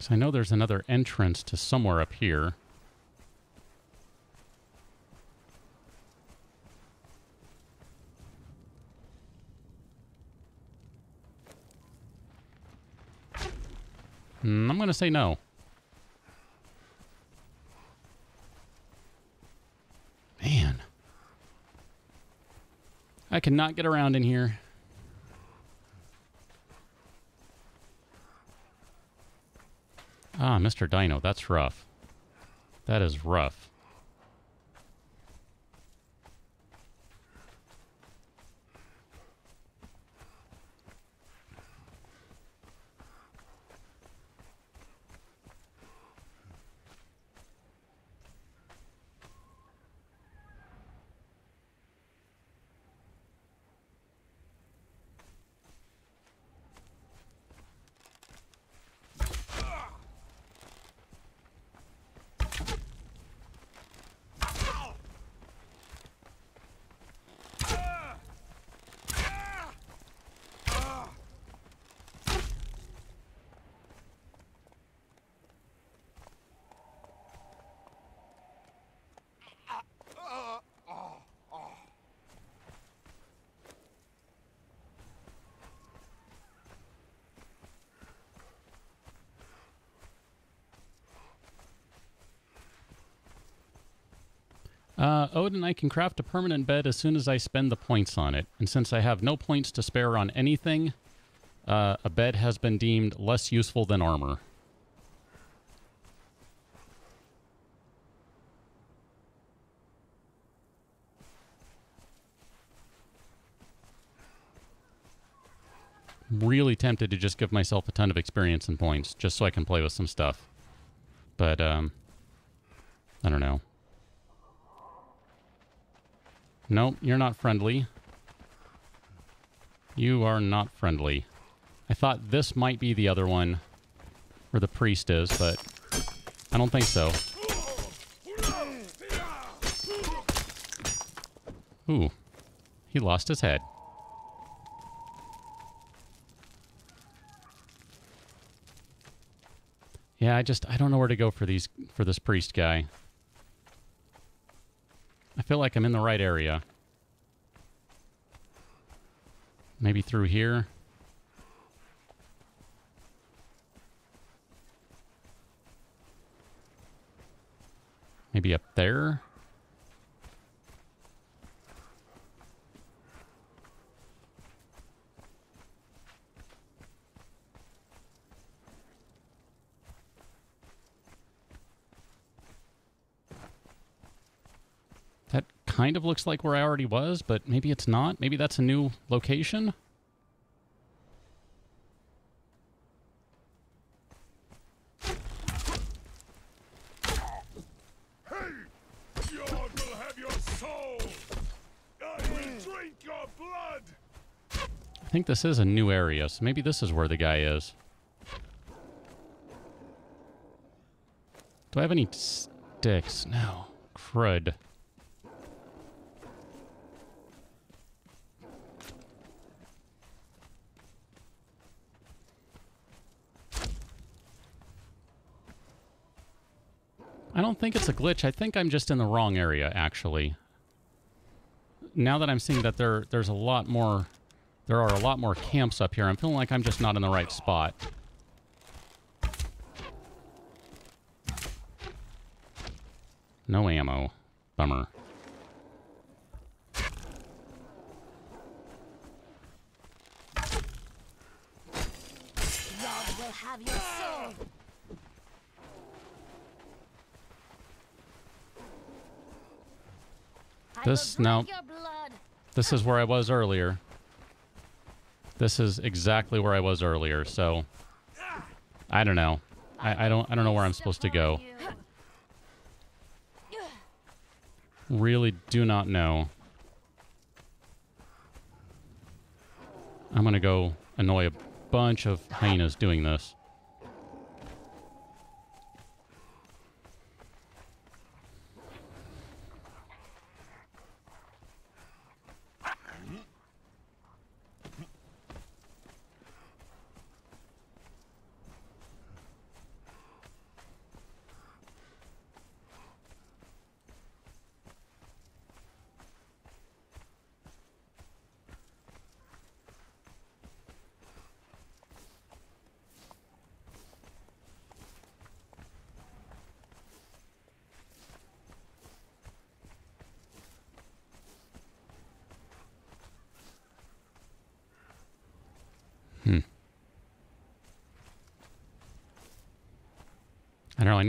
So I know there's another entrance to somewhere up here. Hmm, I'm going to say no. Man. I cannot get around in here. Ah, Mr. Dino, that's rough. That is rough. Uh, Odin, I can craft a permanent bed as soon as I spend the points on it. And since I have no points to spare on anything, uh, a bed has been deemed less useful than armor. Really tempted to just give myself a ton of experience and points just so I can play with some stuff. But, um, I don't know. Nope, you're not friendly. You are not friendly. I thought this might be the other one where the priest is, but I don't think so. Ooh. He lost his head. Yeah, I just I don't know where to go for these for this priest guy. I feel like I'm in the right area. Maybe through here. Maybe up there. That kind of looks like where I already was, but maybe it's not. Maybe that's a new location. I think this is a new area, so maybe this is where the guy is. Do I have any sticks? No. Crud. I don't think it's a glitch. I think I'm just in the wrong area, actually. Now that I'm seeing that there there's a lot more there are a lot more camps up here, I'm feeling like I'm just not in the right spot. No ammo. Bummer. Yog will have your soul. I This- no. This is where I was earlier. This is exactly where I was earlier, so I don't know. I, I don't I don't know where I'm supposed to go. Really do not know. I'm gonna go annoy a bunch of hyenas doing this.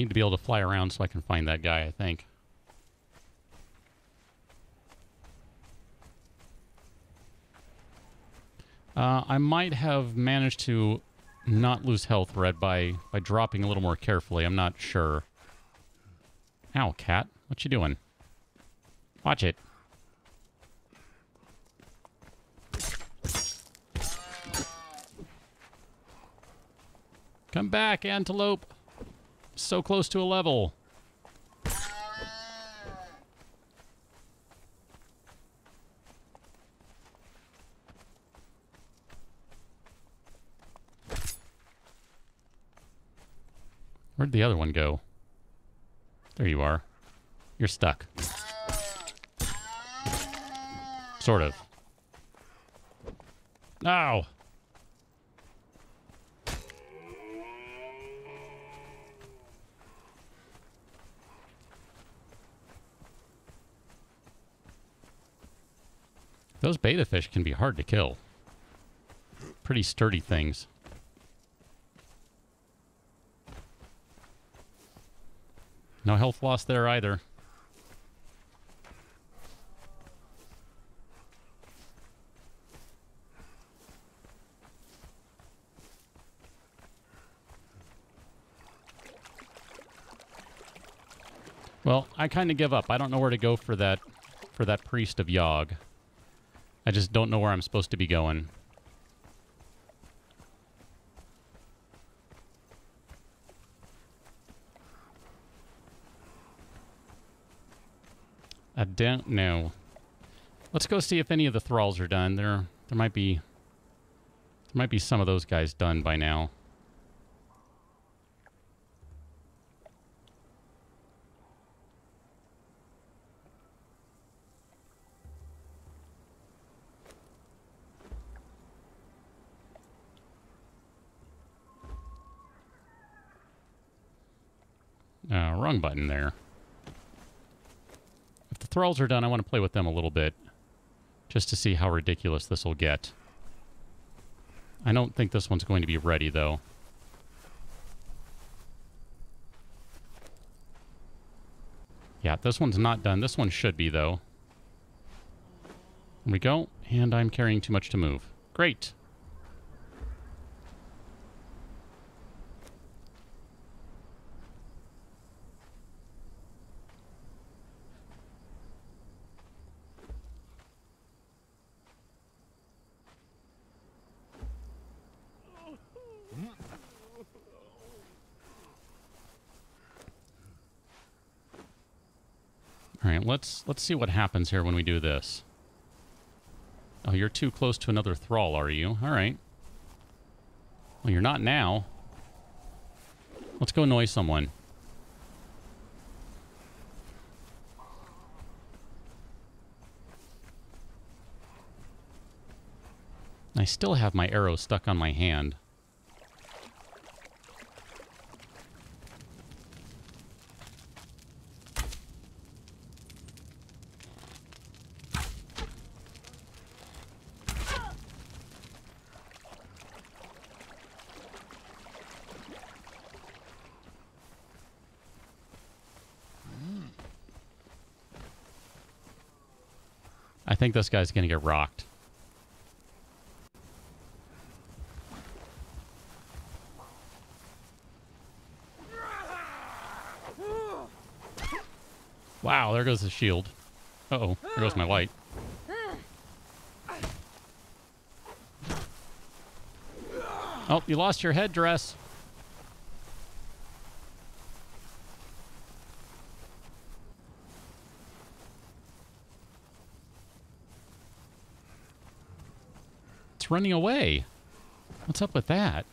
Need to be able to fly around so I can find that guy, I think. Uh, I might have managed to not lose health, Red, by, by dropping a little more carefully. I'm not sure. Ow, cat. What you doing? Watch it. Come back, antelope. So close to a level. Where'd the other one go? There you are. You're stuck. Sort of. Ow! Those beta fish can be hard to kill. Pretty sturdy things. No health loss there either. Well, I kind of give up. I don't know where to go for that for that priest of Yog. I just don't know where I'm supposed to be going. I don't know. Let's go see if any of the thralls are done. There there might be there might be some of those guys done by now. Uh, wrong button there. If the thralls are done, I want to play with them a little bit. Just to see how ridiculous this will get. I don't think this one's going to be ready, though. Yeah, this one's not done. This one should be, though. There we go. And I'm carrying too much to move. Great. Right, let's let's see what happens here when we do this. Oh, you're too close to another thrall, are you? All right. Well, you're not now. Let's go annoy someone. I still have my arrow stuck on my hand. Think this guy's going to get rocked. Wow, there goes the shield. Uh-oh, there goes my light. Oh, you lost your headdress. Running away. What's up with that?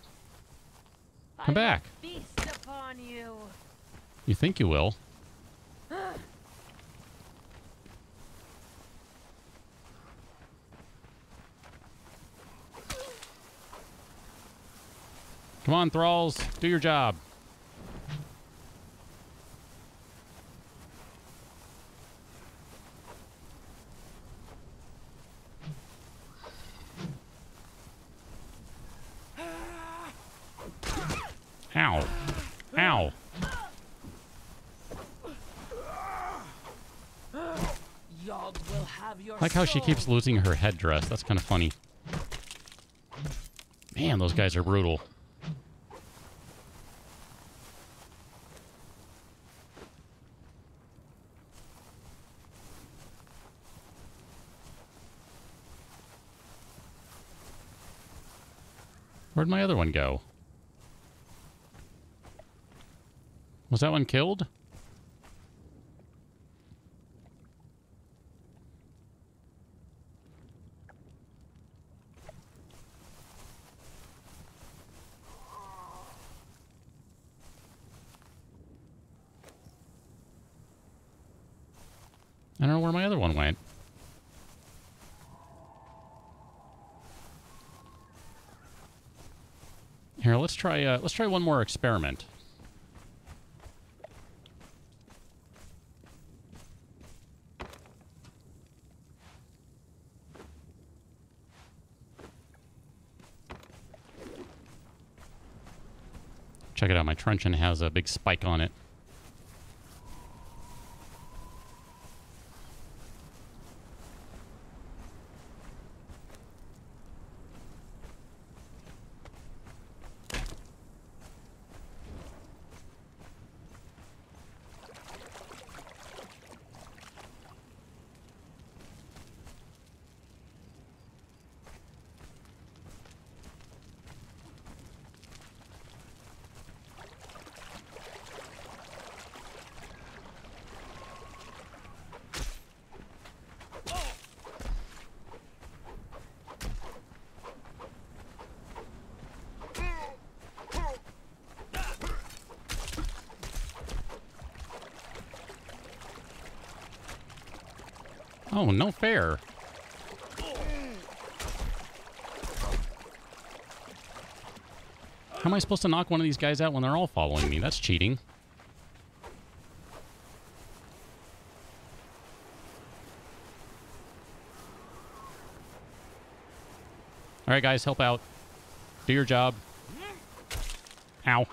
Come back. Feast upon you. You think you will? Come on, thralls. Do your job. Ow. Ow. Yog will have your I like how she keeps losing her headdress. That's kind of funny. Man, those guys are brutal. Where'd my other one go? Was that one killed? I don't know where my other one went. Here, let's try. Uh, let's try one more experiment. Check it out. My truncheon has a big spike on it. Oh, no fair. How am I supposed to knock one of these guys out when they're all following me? That's cheating. All right, guys, help out. Do your job. Ow.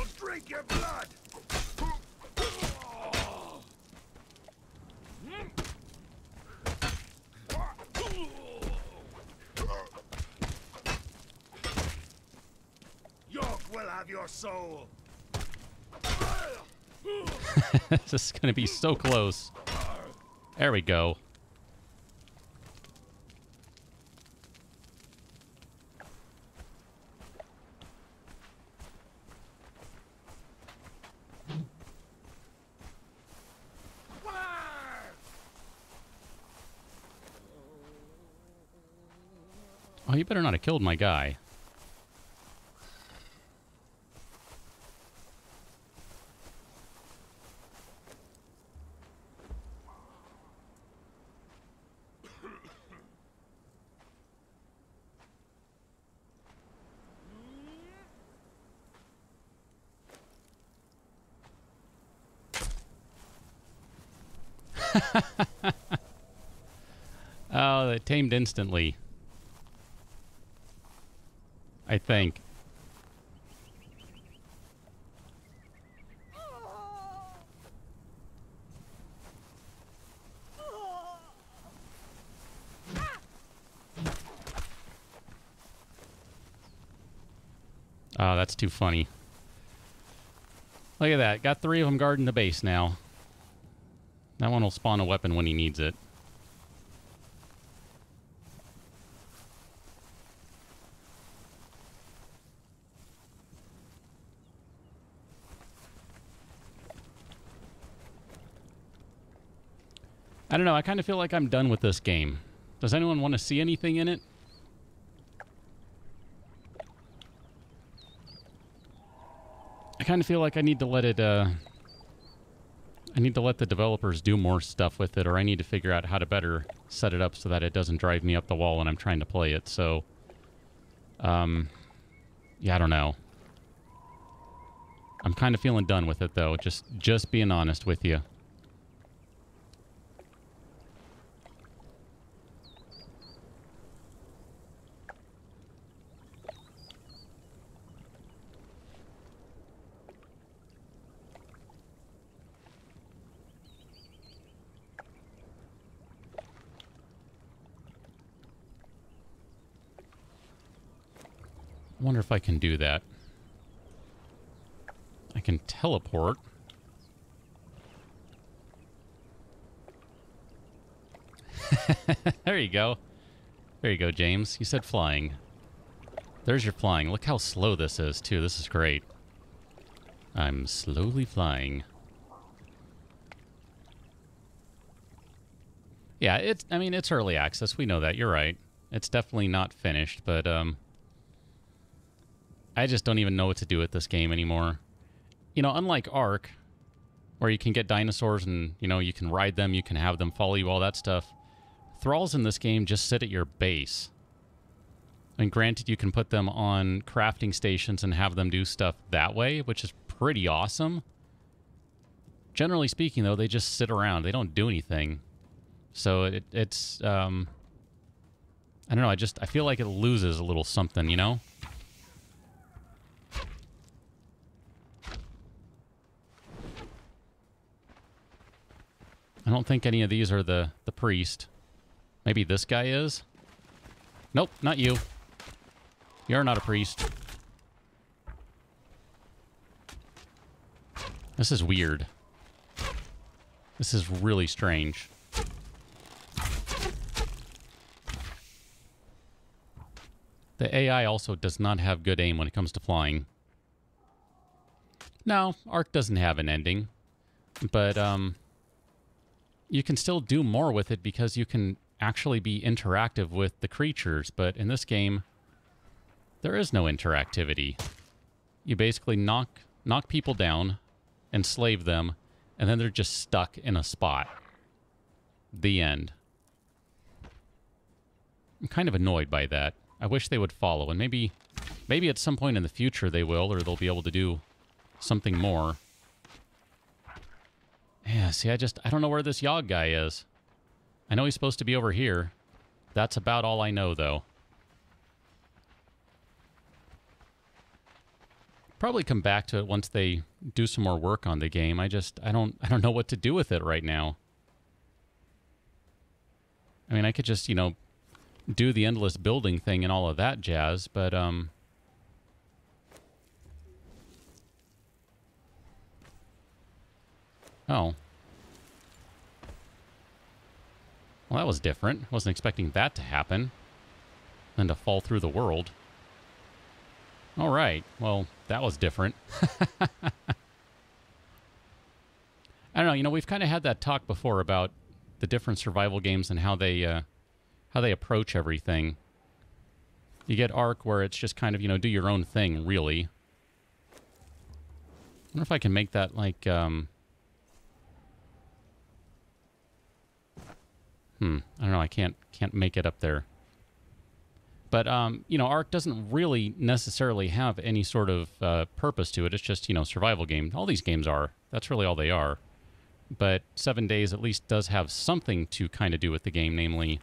We'll drink your blood. Yog will have your soul. this is going to be so close. There we go. Oh, you better not have killed my guy. Tamed instantly. I think. Oh, that's too funny. Look at that. Got three of them guarding the base now. That one will spawn a weapon when he needs it. I kind of feel like I'm done with this game. Does anyone want to see anything in it? I kind of feel like I need to let it, uh... I need to let the developers do more stuff with it, or I need to figure out how to better set it up so that it doesn't drive me up the wall when I'm trying to play it, so... Um... Yeah, I don't know. I'm kind of feeling done with it though. Just just being honest with you. I wonder if I can do that. I can teleport. there you go. There you go, James. You said flying. There's your flying. Look how slow this is, too. This is great. I'm slowly flying. Yeah, it's I mean, it's early access. We know that. You're right. It's definitely not finished, but um I just don't even know what to do with this game anymore. You know, unlike Ark, where you can get dinosaurs and, you know, you can ride them, you can have them follow you, all that stuff. Thralls in this game just sit at your base. And granted, you can put them on crafting stations and have them do stuff that way, which is pretty awesome. Generally speaking, though, they just sit around. They don't do anything. So it, it's, um, I don't know. I just, I feel like it loses a little something, you know? I don't think any of these are the, the priest. Maybe this guy is? Nope, not you. You're not a priest. This is weird. This is really strange. The AI also does not have good aim when it comes to flying. No, Ark doesn't have an ending. But, um, you can still do more with it because you can actually be interactive with the creatures. But in this game, there is no interactivity. You basically knock knock people down, enslave them, and then they're just stuck in a spot. The end. I'm kind of annoyed by that. I wish they would follow, and maybe maybe at some point in the future they will, or they'll be able to do something more. Yeah, see, I just, I don't know where this Yog guy is. I know he's supposed to be over here. That's about all I know, though. Probably come back to it once they do some more work on the game. I just, I don't, I don't know what to do with it right now. I mean, I could just, you know, do the endless building thing and all of that jazz, but, um... Oh. Well, that was different. Wasn't expecting that to happen. Then to fall through the world. All right. Well, that was different. I don't know. You know, we've kind of had that talk before about the different survival games and how they uh, how they approach everything. You get Ark where it's just kind of you know do your own thing, really. I wonder if I can make that like um, Hmm. I don't know. I can't can't make it up there. But um, you know, Ark doesn't really necessarily have any sort of uh, purpose to it. It's just you know survival game. All these games are. That's really all they are. But Seven Days at least does have something to kind of do with the game. Namely,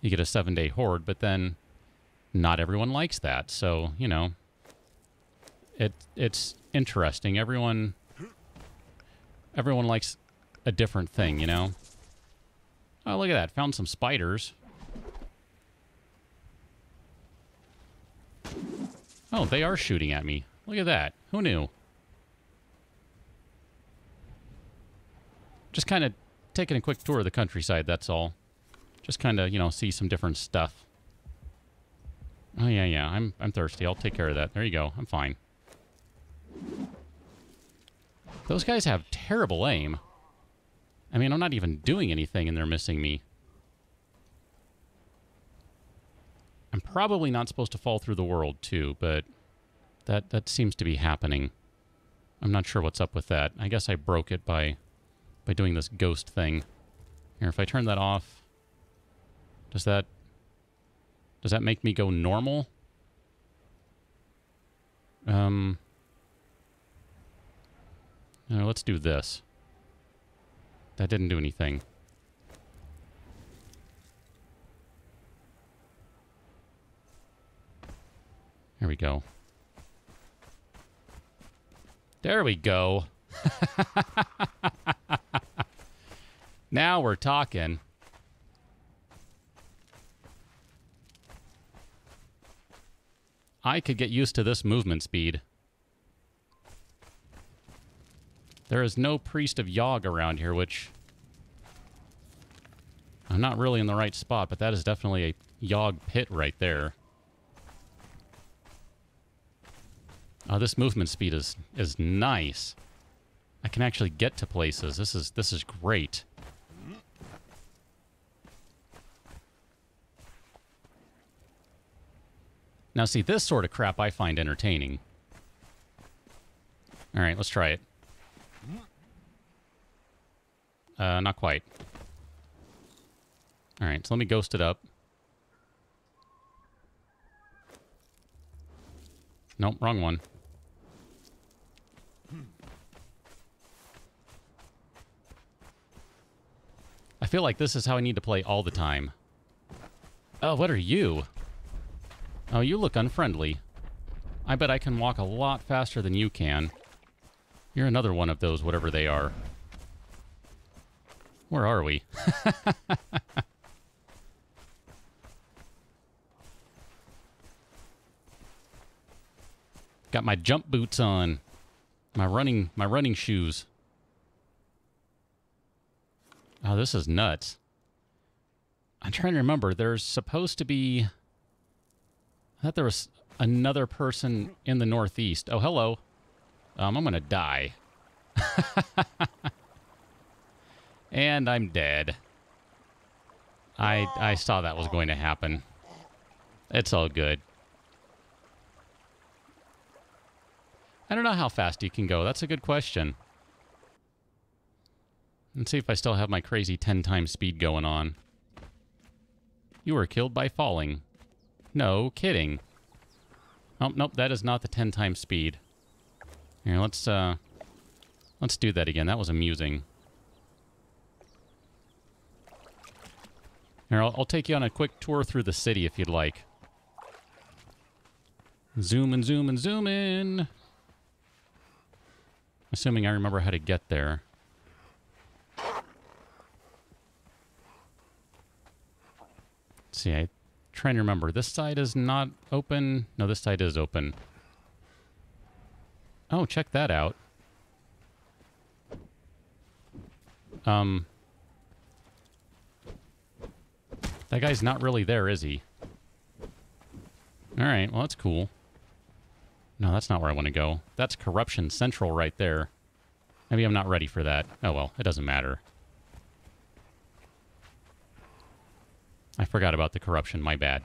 you get a seven day horde. But then, not everyone likes that. So you know, it it's interesting. Everyone everyone likes a different thing. You know. Oh, look at that. Found some spiders. Oh, they are shooting at me. Look at that. Who knew? Just kind of taking a quick tour of the countryside, that's all. Just kind of, you know, see some different stuff. Oh, yeah, yeah. I'm, I'm thirsty. I'll take care of that. There you go. I'm fine. Those guys have terrible aim. I mean, I'm not even doing anything and they're missing me. I'm probably not supposed to fall through the world, too, but that, that seems to be happening. I'm not sure what's up with that. I guess I broke it by, by doing this ghost thing. Here, if I turn that off, does that... Does that make me go normal? Um... Let's do this. That didn't do anything. There we go. There we go. now we're talking. I could get used to this movement speed. There is no priest of Yog around here, which... I'm not really in the right spot, but that is definitely a Yog pit right there. Oh, this movement speed is is nice. I can actually get to places. This is this is great. Now, see, this sort of crap I find entertaining. All right, let's try it. Uh, not quite. All right, so let me ghost it up. Nope, wrong one. I feel like this is how I need to play all the time. Oh, what are you? Oh, you look unfriendly. I bet I can walk a lot faster than you can. You're another one of those, whatever they are. Where are we? Got my jump boots on. My running my running shoes. Oh, this is nuts. I'm trying to remember. There's supposed to be I thought there was another person in the northeast. Oh, hello. Um, I'm going to die. and I'm dead. I I saw that was going to happen. It's all good. I don't know how fast you can go. That's a good question. Let's see if I still have my crazy 10 times speed going on. You were killed by falling. No kidding. Oh, nope, that is not the 10 times speed. Here, let's, uh... Let's do that again. That was amusing. Here, I'll, I'll take you on a quick tour through the city if you'd like. Zoom and zoom and zoom in. Assuming I remember how to get there. Let's see, I trying to remember. This side is not open. No, this side is open. Oh, check that out. Um, that guy's not really there, is he? All right, well, that's cool. No, that's not where I want to go. That's Corruption Central right there. Maybe I'm not ready for that. Oh, well, it doesn't matter. I forgot about the corruption. My bad.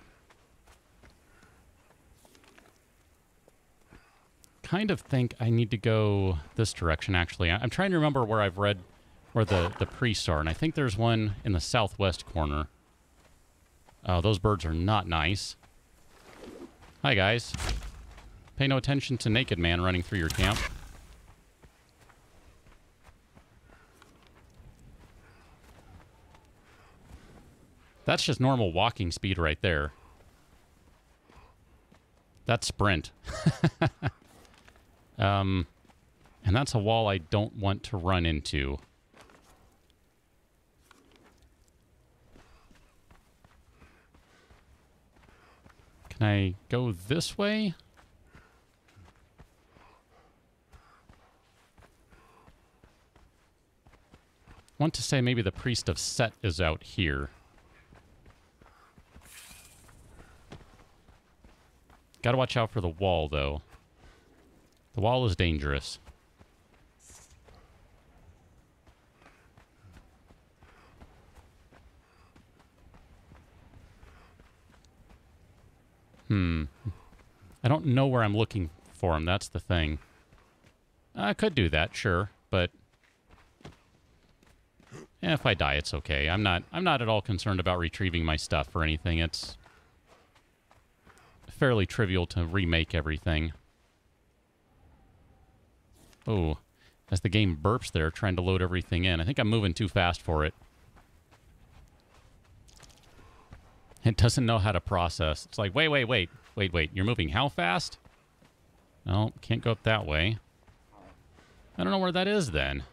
Kind of think I need to go this direction, actually. I'm trying to remember where I've read where the, the priests are, and I think there's one in the southwest corner. Oh, those birds are not nice. Hi, guys. Pay no attention to Naked Man running through your camp. That's just normal walking speed right there. That's sprint. um, and that's a wall I don't want to run into. Can I go this way? want to say maybe the Priest of Set is out here. Gotta watch out for the wall, though. The wall is dangerous. Hmm. I don't know where I'm looking for him. That's the thing. I could do that, sure, but eh, if I die, it's okay. I'm not. I'm not at all concerned about retrieving my stuff or anything. It's fairly trivial to remake everything. Oh, as the game burps there, trying to load everything in. I think I'm moving too fast for it. It doesn't know how to process. It's like, wait, wait, wait, wait, wait. You're moving how fast? No, can't go up that way. I don't know where that is then.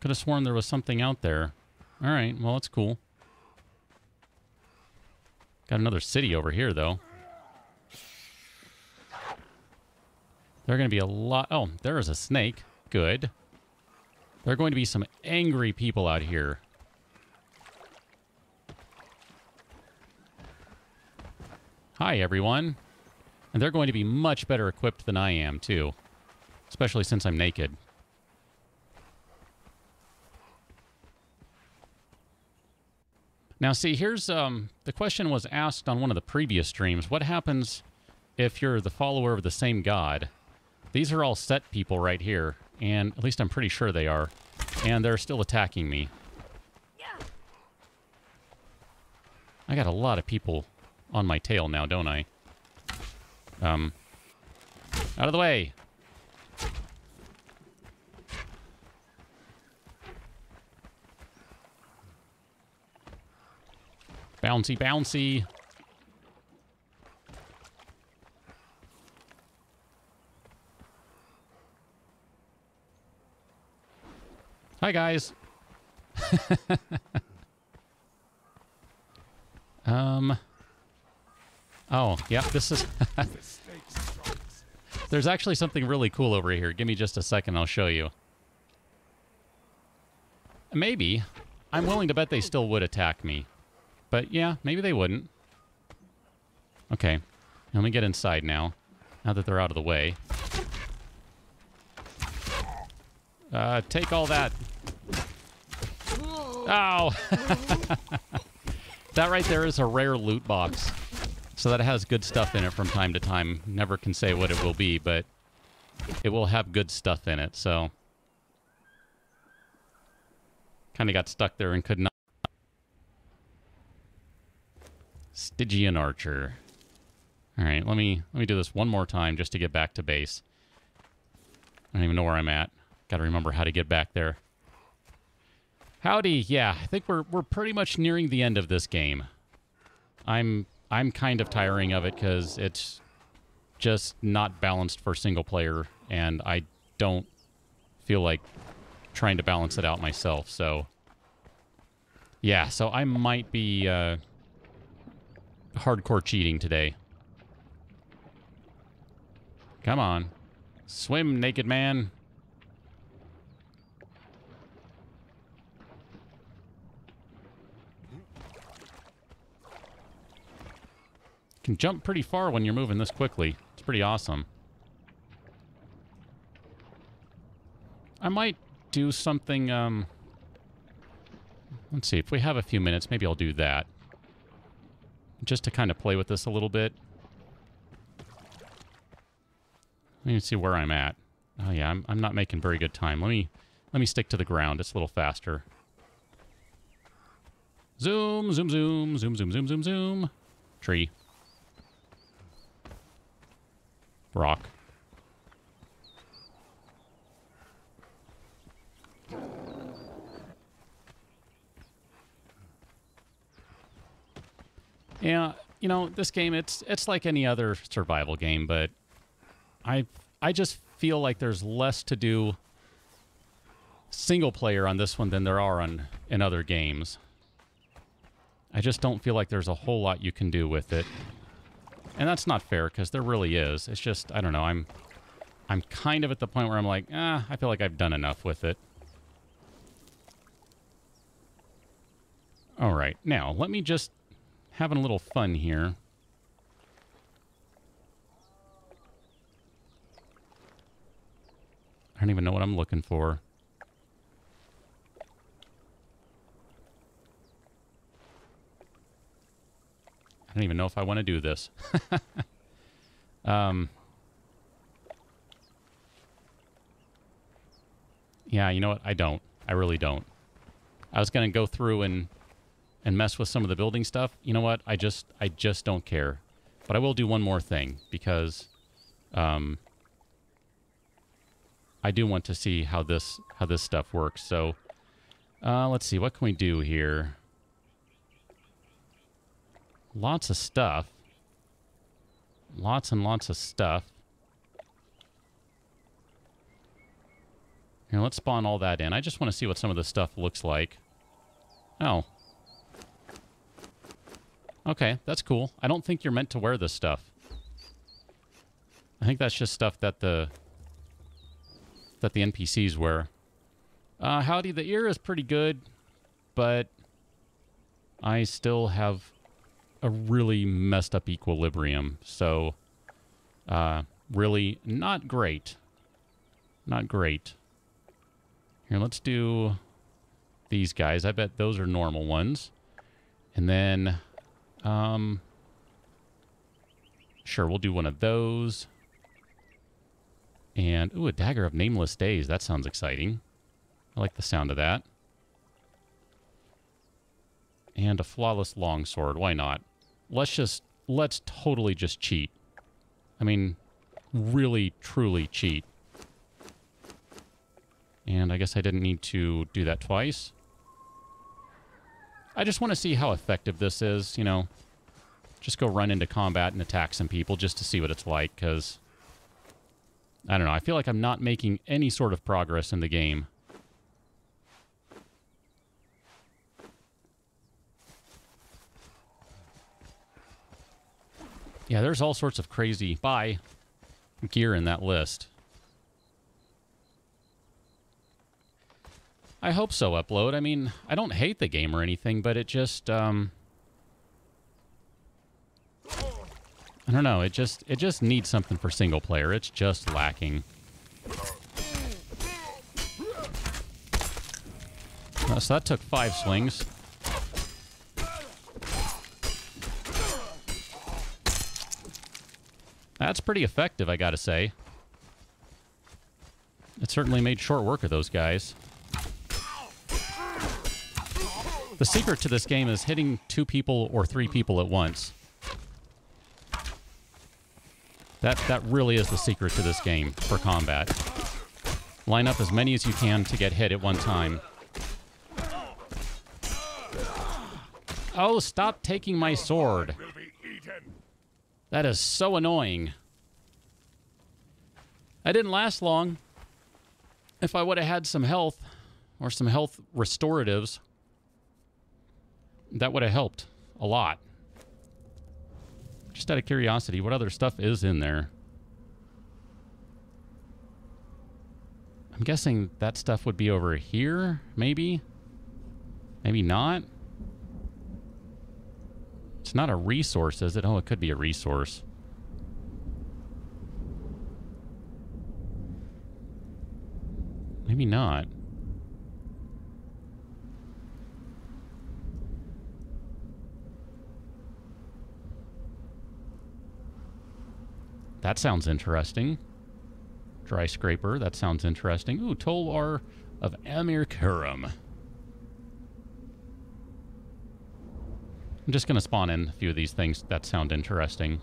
Could have sworn there was something out there. All right, well, it's cool. Got another city over here, though. There are going to be a lot... Oh, there is a snake. Good. There are going to be some angry people out here. Hi, everyone. And they're going to be much better equipped than I am, too. Especially since I'm naked. Now, see, here's um, the question was asked on one of the previous streams. What happens if you're the follower of the same god? These are all set people right here, and at least I'm pretty sure they are, and they're still attacking me. I got a lot of people on my tail now, don't I? Um, out of the way. Bouncy, bouncy. Hi, guys. um. Oh, yeah, this is... There's actually something really cool over here. Give me just a second, I'll show you. Maybe. I'm willing to bet they still would attack me. But yeah, maybe they wouldn't. Okay. Let me get inside now. Now that they're out of the way. Uh, take all that. Ow! that right there is a rare loot box. So that has good stuff in it from time to time. Never can say what it will be, but it will have good stuff in it, so... Kind of got stuck there and could not... Stygian Archer. Alright, let me let me do this one more time just to get back to base. I don't even know where I'm at. Gotta remember how to get back there. Howdy, yeah, I think we're we're pretty much nearing the end of this game. I'm I'm kind of tiring of it because it's just not balanced for single player, and I don't feel like trying to balance it out myself. So, yeah, so I might be uh, hardcore cheating today. Come on. Swim, naked man. Can jump pretty far when you're moving this quickly. It's pretty awesome. I might do something, um... Let's see, if we have a few minutes, maybe I'll do that. Just to kind of play with this a little bit. Let me see where I'm at. Oh yeah, I'm, I'm not making very good time. Let me let me stick to the ground. It's a little faster. Zoom, zoom, zoom, zoom, zoom, zoom, zoom, zoom. Tree. Rock. Yeah, you know, this game it's it's like any other survival game, but I I just feel like there's less to do single player on this one than there are on in other games. I just don't feel like there's a whole lot you can do with it. And that's not fair because there really is. It's just I don't know, I'm I'm kind of at the point where I'm like, ah, I feel like I've done enough with it. All right. Now, let me just having a little fun here. I don't even know what I'm looking for. Don't even know if I want to do this. um, yeah, you know what? I don't. I really don't. I was going to go through and and mess with some of the building stuff. You know what? I just I just don't care. But I will do one more thing because um, I do want to see how this how this stuff works. So uh, let's see, what can we do here? Lots of stuff. Lots and lots of stuff. Here, let's spawn all that in. I just want to see what some of this stuff looks like. Oh. Okay, that's cool. I don't think you're meant to wear this stuff. I think that's just stuff that the that the NPCs wear. Uh, howdy, the ear is pretty good, but I still have a really messed up equilibrium. So, uh, really not great. Not great. Here, let's do these guys. I bet those are normal ones. And then, um, sure, we'll do one of those. And, ooh, a Dagger of Nameless Days. That sounds exciting. I like the sound of that. And a Flawless Longsword. Why not? Let's just, let's totally just cheat. I mean, really, truly cheat. And I guess I didn't need to do that twice. I just want to see how effective this is, you know. Just go run into combat and attack some people just to see what it's like, because... I don't know. I feel like I'm not making any sort of progress in the game. Yeah, there's all sorts of crazy buy gear in that list. I hope so, Upload. I mean, I don't hate the game or anything, but it just, um... I don't know, it just, it just needs something for single player. It's just lacking. Uh, so that took five swings. That's pretty effective, I gotta say. It certainly made short work of those guys. The secret to this game is hitting two people or three people at once. That, that really is the secret to this game for combat. Line up as many as you can to get hit at one time. Oh, stop taking my sword. That is so annoying. I didn't last long. If I would have had some health or some health restoratives, that would have helped a lot. Just out of curiosity, what other stuff is in there? I'm guessing that stuff would be over here, maybe? Maybe not? It's not a resource, is it? Oh, it could be a resource. Maybe not. That sounds interesting. Dry scraper, that sounds interesting. Ooh, Tulwar of Amir Kurum. I'm just going to spawn in a few of these things that sound interesting.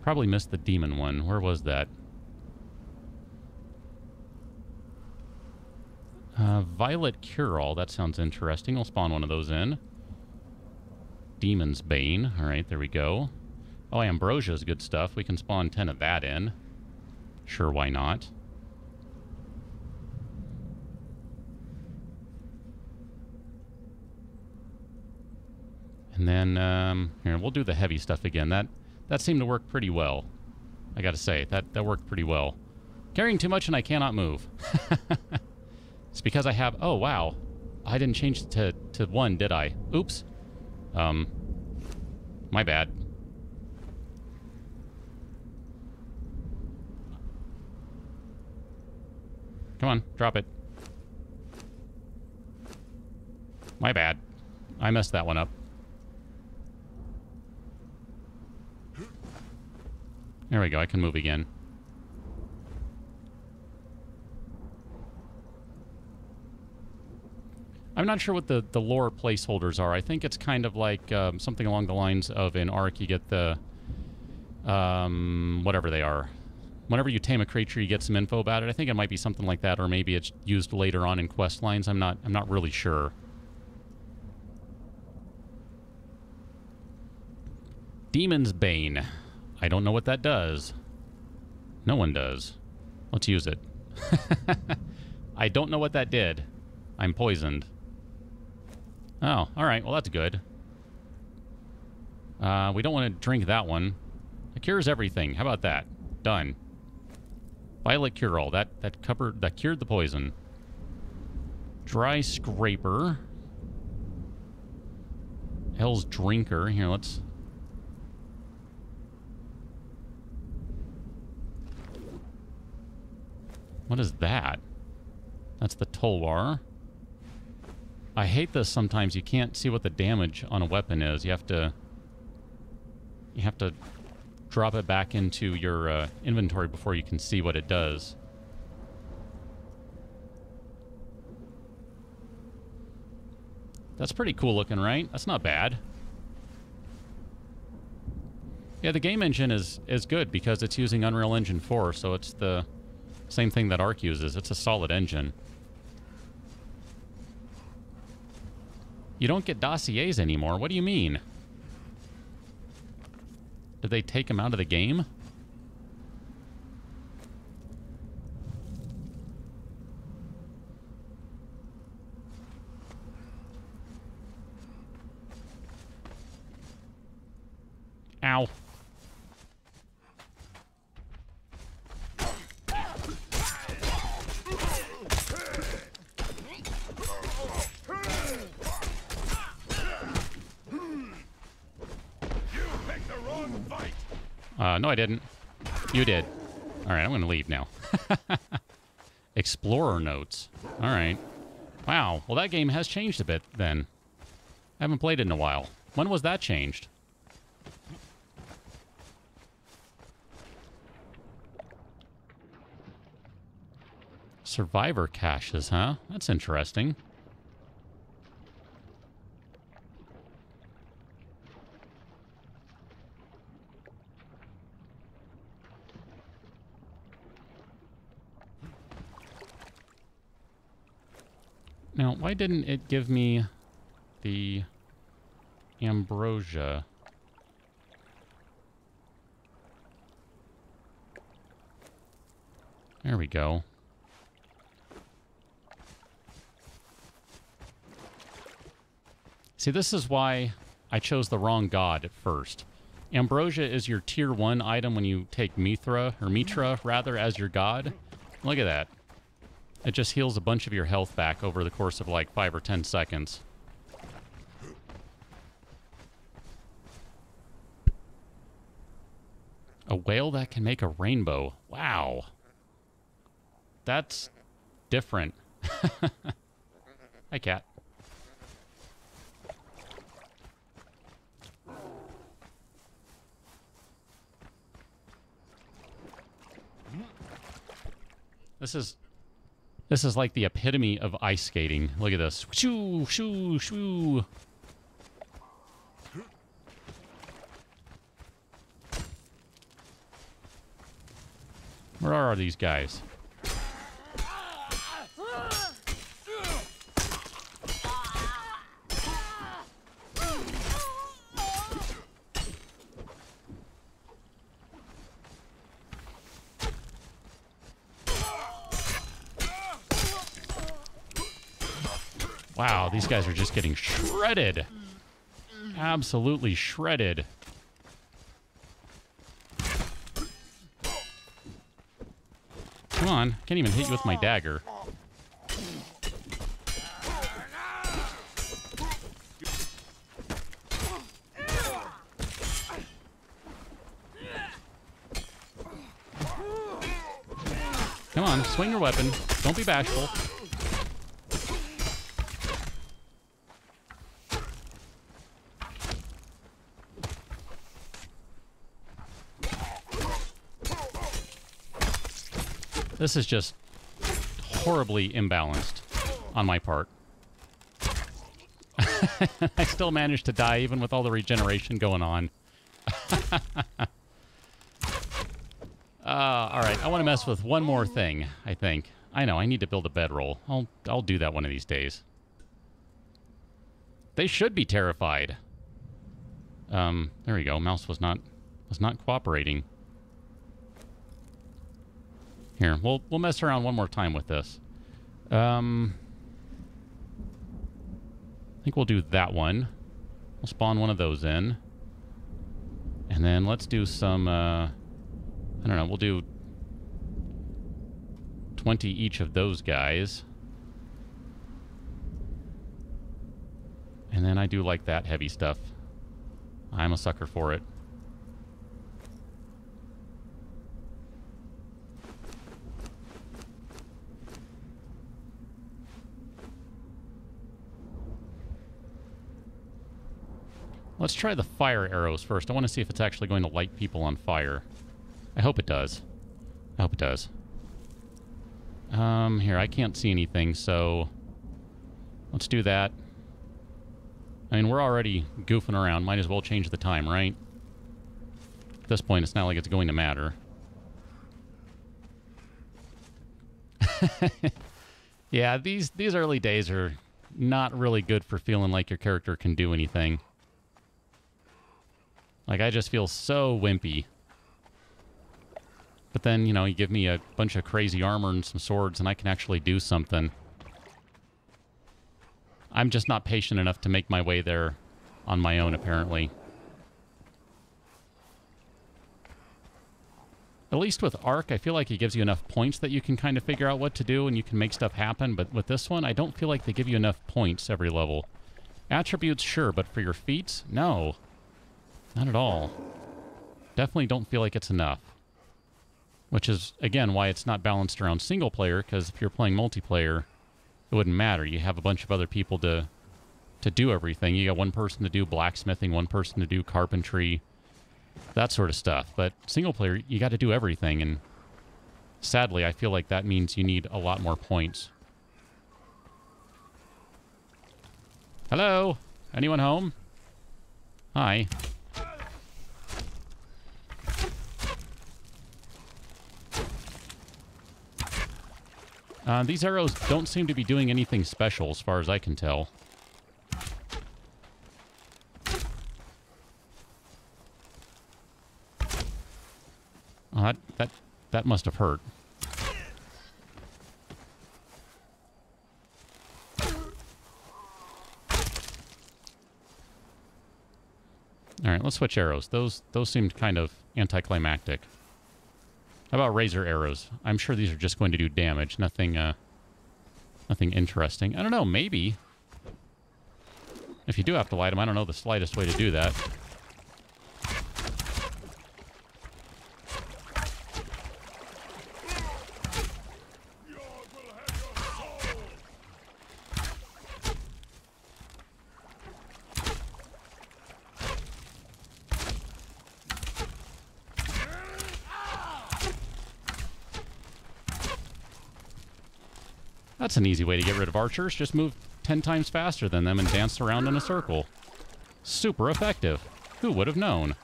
Probably missed the demon one. Where was that? Uh, Violet Cure-All. That sounds interesting. I'll spawn one of those in. Demon's Bane. All right, there we go. Oh, Ambrosia's good stuff. We can spawn 10 of that in. Sure, why not? And then, um, here, we'll do the heavy stuff again. That that seemed to work pretty well. I gotta say, that, that worked pretty well. Carrying too much and I cannot move. it's because I have... Oh, wow. I didn't change to, to one, did I? Oops. Um, my bad. Come on, drop it. My bad. I messed that one up. There we go, I can move again. I'm not sure what the, the lore placeholders are. I think it's kind of like um, something along the lines of in Ark, you get the um, whatever they are. Whenever you tame a creature, you get some info about it. I think it might be something like that, or maybe it's used later on in quest lines. I'm not. I'm not really sure. Demon's Bane. I don't know what that does. No one does. Let's use it. I don't know what that did. I'm poisoned. Oh, all right. Well, that's good. Uh, we don't want to drink that one. It cures everything. How about that? Done. Violet cure-all. That that covered that cured the poison. Dry scraper. Hell's drinker. Here, let's. What is that? That's the Tulwar. I hate this sometimes. You can't see what the damage on a weapon is. You have to... You have to drop it back into your uh, inventory before you can see what it does. That's pretty cool looking, right? That's not bad. Yeah, the game engine is, is good because it's using Unreal Engine 4, so it's the same thing that Ark uses. It's a solid engine. You don't get dossiers anymore. What do you mean? Did they take him out of the game? Ow. You picked the wrong fight. Uh, no, I didn't. You did. All right, I'm going to leave now. Explorer notes. All right. Wow. Well, that game has changed a bit then. I haven't played it in a while. When was that changed? Survivor caches, huh? That's interesting. Now, why didn't it give me the ambrosia? There we go. See, this is why I chose the wrong god at first. Ambrosia is your tier 1 item when you take Mithra, or Mitra, rather, as your god. Look at that. It just heals a bunch of your health back over the course of like 5 or 10 seconds. A whale that can make a rainbow. Wow. That's different. Hi, cat. This is this is like the epitome of ice skating. Look at this. Shoo, shoo, shoo. Where are these guys? Wow, these guys are just getting shredded. Absolutely shredded. Come on, can't even hit you with my dagger. Come on, swing your weapon. Don't be bashful. This is just horribly imbalanced on my part. I still managed to die even with all the regeneration going on. uh, all right, I want to mess with one more thing, I think. I know, I need to build a bedroll. I'll, I'll do that one of these days. They should be terrified. Um, there we go. Mouse was not was not cooperating. Here, we'll we'll mess around one more time with this. Um, I think we'll do that one. We'll spawn one of those in. And then let's do some, uh, I don't know, we'll do 20 each of those guys. And then I do like that heavy stuff. I'm a sucker for it. Let's try the fire arrows first. I want to see if it's actually going to light people on fire. I hope it does. I hope it does. Um, here, I can't see anything, so let's do that. I mean, we're already goofing around. Might as well change the time, right? At this point, it's not like it's going to matter. yeah, these these early days are not really good for feeling like your character can do anything. Like, I just feel so wimpy. But then, you know, you give me a bunch of crazy armor and some swords, and I can actually do something. I'm just not patient enough to make my way there on my own, apparently. At least with Ark, I feel like it gives you enough points that you can kind of figure out what to do and you can make stuff happen. But with this one, I don't feel like they give you enough points every level. Attributes, sure, but for your feats, no. Not at all. Definitely don't feel like it's enough. Which is, again, why it's not balanced around single player, because if you're playing multiplayer, it wouldn't matter. You have a bunch of other people to to do everything. You got one person to do blacksmithing, one person to do carpentry, that sort of stuff. But single player, you got to do everything, and sadly, I feel like that means you need a lot more points. Hello? Anyone home? Hi. Uh, these arrows don't seem to be doing anything special as far as I can tell. Oh, that, that, that must have hurt. All right, let's switch arrows. Those those seemed kind of anticlimactic. How about razor arrows? I'm sure these are just going to do damage. Nothing, uh, nothing interesting. I don't know, maybe. If you do have to light them, I don't know the slightest way to do that. An easy way to get rid of archers. Just move 10 times faster than them and dance around in a circle. Super effective. Who would have known?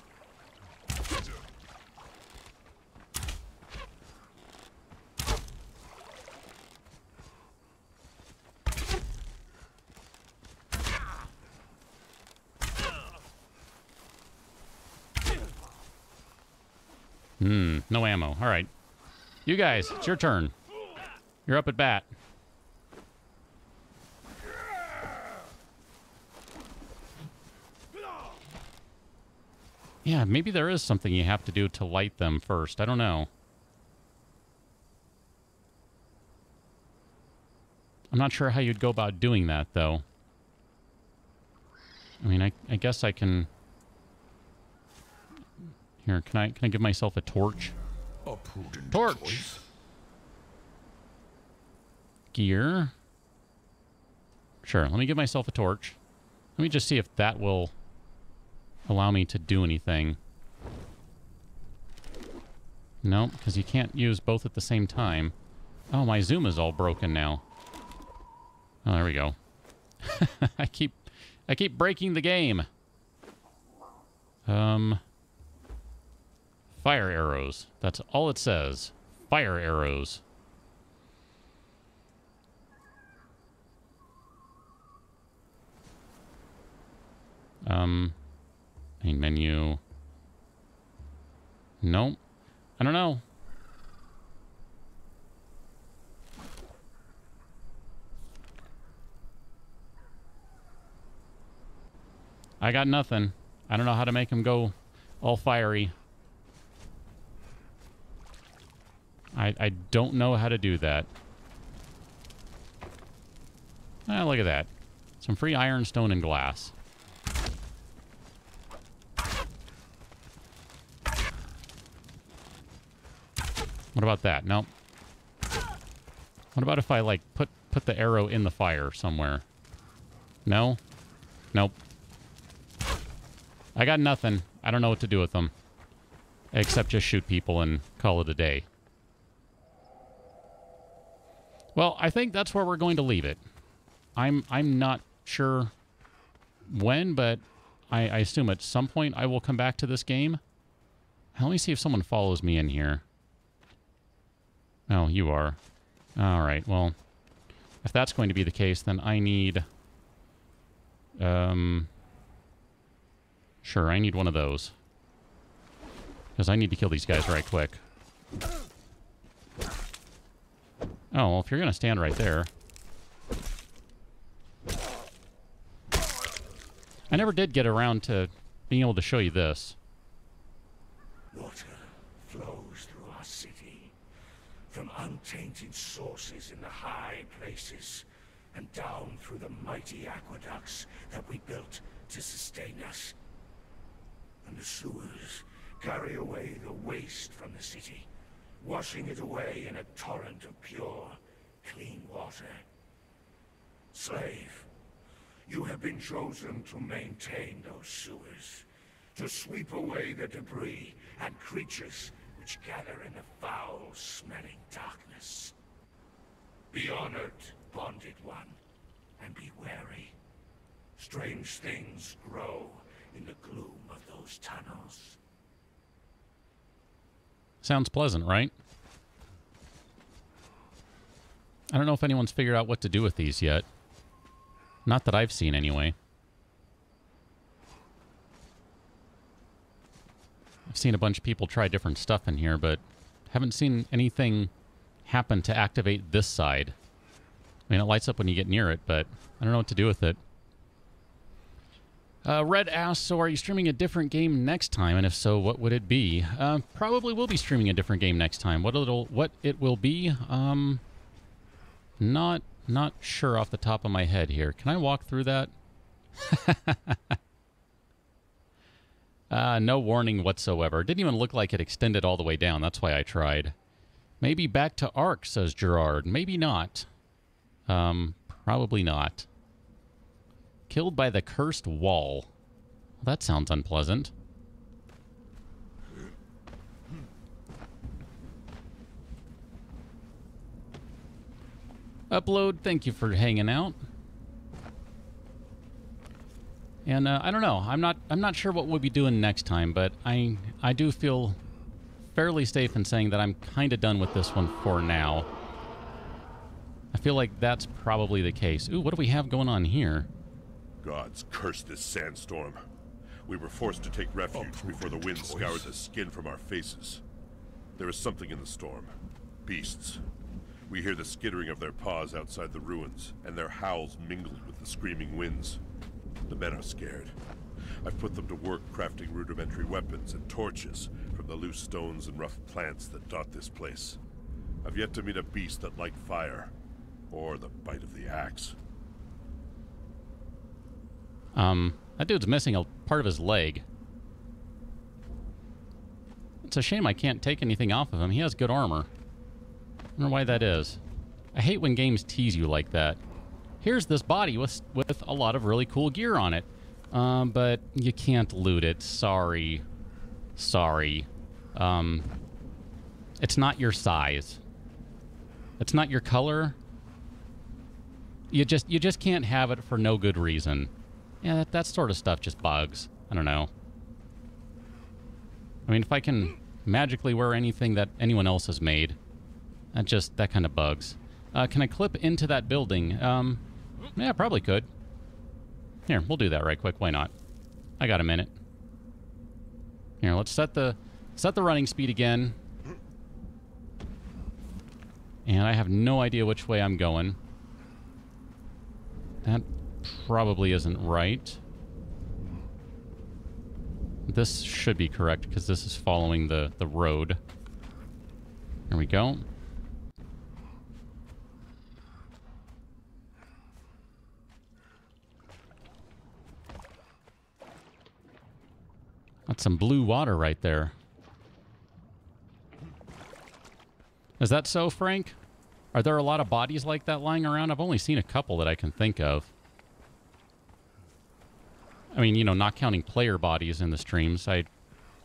Hmm, no ammo. All right. You guys, it's your turn. You're up at bat. Yeah, maybe there is something you have to do to light them first. I don't know. I'm not sure how you'd go about doing that, though. I mean, I, I guess I can... Here, can I can I give myself a torch? A prudent Torch. choice. Gear. Sure, let me give myself a torch. Let me just see if that will allow me to do anything. No, because you can't use both at the same time. Oh, my zoom is all broken now. Oh, there we go. I keep I keep breaking the game. Um, fire arrows. That's all it says. Fire arrows. Um, main menu. Nope. I don't know. I got nothing. I don't know how to make him go all fiery. I, I don't know how to do that. Ah, look at that. Some free iron, stone, and glass. What about that? Nope. What about if I, like, put, put the arrow in the fire somewhere? No? Nope. I got nothing. I don't know what to do with them. Except just shoot people and call it a day. Well, I think that's where we're going to leave it. I'm I'm not sure when, but I, I assume at some point I will come back to this game. Let me see if someone follows me in here. Oh, you are. All right, well, if that's going to be the case, then I need... Um... Sure, I need one of those. Because I need to kill these guys right quick. Oh, well, if you're going to stand right there... I never did get around to being able to show you this. Water flows through our city from untainted sources in the high places and down through the mighty aqueducts that we built to sustain us. And the sewers carry away the waste from the city, washing it away in a torrent of pure, clean water. Slave, you have been chosen to maintain those sewers, to sweep away the debris and creatures which gather in the foul-smelling darkness. Be honored, bonded one, and be wary. Strange things grow in the gloom of those tunnels. Sounds pleasant, right? I don't know if anyone's figured out what to do with these yet. Not that I've seen, anyway. I've seen a bunch of people try different stuff in here, but haven't seen anything happen to activate this side. I mean, it lights up when you get near it, but I don't know what to do with it. Uh, Red asks, so are you streaming a different game next time? And if so, what would it be? Uh, probably will be streaming a different game next time. What it'll, what it will be, um, not, not sure off the top of my head here. Can I walk through that? uh, no warning whatsoever. Didn't even look like it extended all the way down. That's why I tried. Maybe back to Ark, says Gerard. Maybe not. Um, probably not. Killed by the cursed wall. Well, that sounds unpleasant. Upload, thank you for hanging out. And uh, I don't know. I'm not. I'm not sure what we'll be doing next time, but I I do feel fairly safe in saying that I'm kind of done with this one for now. I feel like that's probably the case. Ooh, what do we have going on here? Gods curse this sandstorm. We were forced to take refuge before the wind scoured the skin from our faces. There is something in the storm. Beasts. We hear the skittering of their paws outside the ruins, and their howls mingled with the screaming winds. The men are scared. I've put them to work crafting rudimentary weapons and torches from the loose stones and rough plants that dot this place. I've yet to meet a beast that liked fire, or the bite of the axe. Um, that dude's missing a part of his leg. It's a shame I can't take anything off of him. He has good armor. I wonder why that is. I hate when games tease you like that. Here's this body with with a lot of really cool gear on it. Um, but you can't loot it. Sorry. Sorry. Um, it's not your size. It's not your color. You just you just can't have it for no good reason. Yeah, that, that sort of stuff just bugs. I don't know. I mean, if I can magically wear anything that anyone else has made, that just, that kind of bugs. Uh, can I clip into that building? Um, yeah, probably could. Here, we'll do that right quick. Why not? I got a minute. Here, let's set the set the running speed again. And I have no idea which way I'm going. That probably isn't right. This should be correct because this is following the, the road. There we go. That's some blue water right there. Is that so, Frank? Are there a lot of bodies like that lying around? I've only seen a couple that I can think of. I mean, you know, not counting player bodies in the streams, I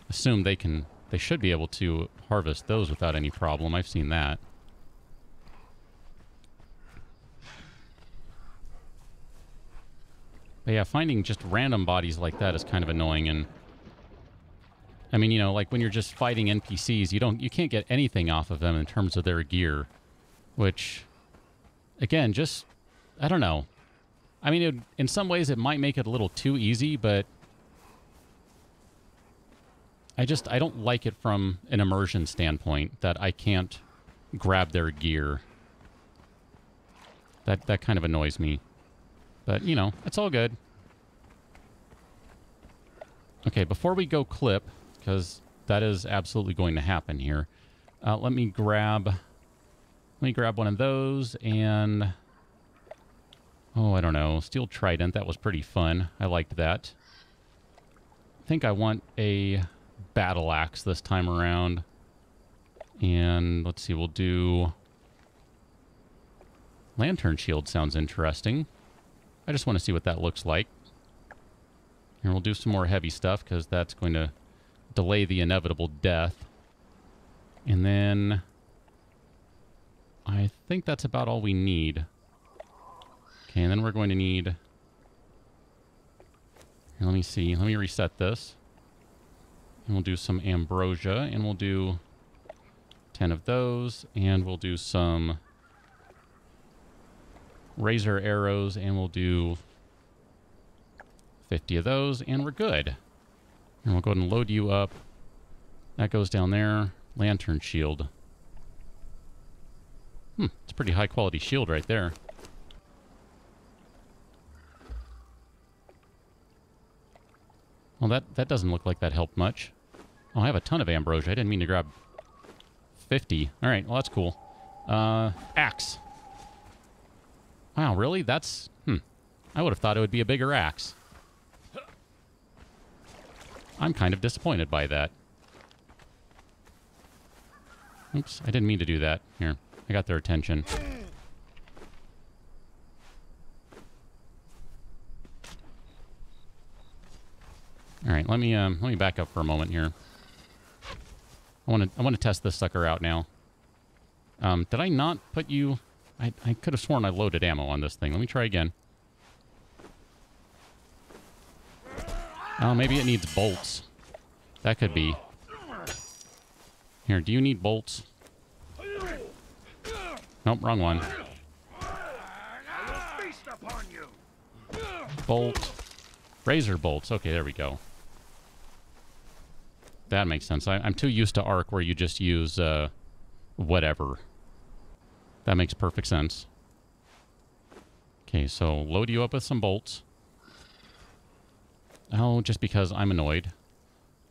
assume they can, they should be able to harvest those without any problem. I've seen that. But yeah, finding just random bodies like that is kind of annoying and I mean, you know, like when you're just fighting NPCs, you don't you can't get anything off of them in terms of their gear, which again, just I don't know. I mean, it, in some ways it might make it a little too easy, but I just I don't like it from an immersion standpoint that I can't grab their gear. That that kind of annoys me. But, you know, it's all good. Okay, before we go clip, because that is absolutely going to happen here. Uh, let me grab, let me grab one of those and, oh, I don't know, steel trident. That was pretty fun. I liked that. I think I want a battle axe this time around. And let's see, we'll do lantern shield. Sounds interesting. I just want to see what that looks like. And we'll do some more heavy stuff because that's going to delay the inevitable death. And then I think that's about all we need. Okay, and then we're going to need... Let me see. Let me reset this. And we'll do some ambrosia, and we'll do 10 of those, and we'll do some razor arrows, and we'll do 50 of those, and we're good. And we'll go ahead and load you up. That goes down there. Lantern shield. Hmm, it's a pretty high quality shield right there. Well, that, that doesn't look like that helped much. Oh, I have a ton of ambrosia. I didn't mean to grab 50. All right, well, that's cool. Uh, axe. Wow, really? That's... Hmm. I would have thought it would be a bigger axe. I'm kind of disappointed by that. Oops, I didn't mean to do that. Here, I got their attention. All right, let me um, let me back up for a moment here. I want to I want to test this sucker out now. Um, did I not put you? I I could have sworn I loaded ammo on this thing. Let me try again. Oh, maybe it needs bolts. That could be. Here, do you need bolts? Nope, wrong one. Bolt. Razor bolts. Okay, there we go. That makes sense. I, am too used to Ark where you just use uh, whatever. That makes perfect sense. Okay, so load you up with some bolts. Oh, just because I'm annoyed.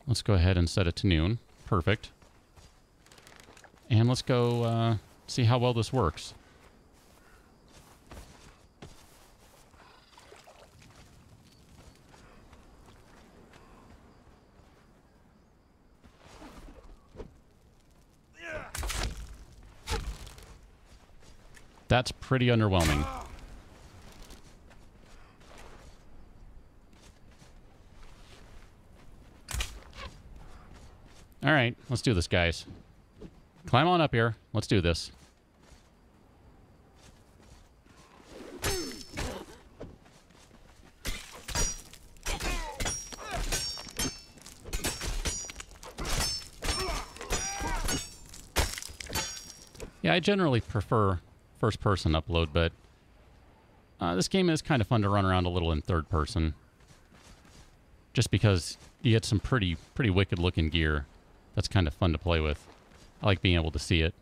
Let's go ahead and set it to noon. Perfect. And let's go uh, see how well this works. That's pretty underwhelming. Let's do this, guys. Climb on up here. Let's do this. Yeah, I generally prefer first-person upload, but uh, this game is kind of fun to run around a little in third person. Just because you get some pretty pretty wicked looking gear that's kind of fun to play with. I like being able to see it.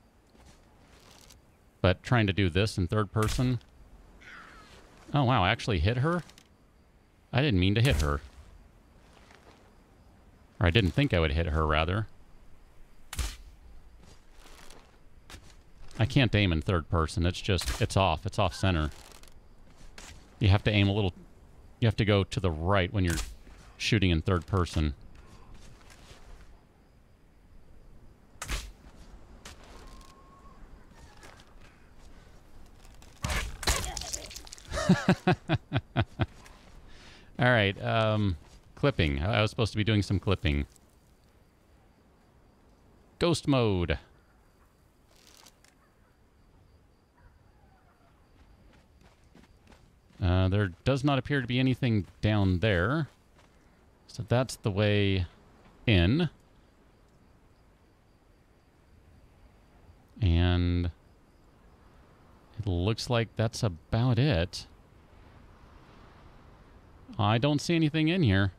But trying to do this in third person. Oh wow, I actually hit her? I didn't mean to hit her. Or I didn't think I would hit her, rather. I can't aim in third person. It's just, it's off. It's off center. You have to aim a little, you have to go to the right when you're shooting in third person. All right, um, clipping. I was supposed to be doing some clipping. Ghost mode. Uh, there does not appear to be anything down there. So that's the way in. And it looks like that's about it. I don't see anything in here.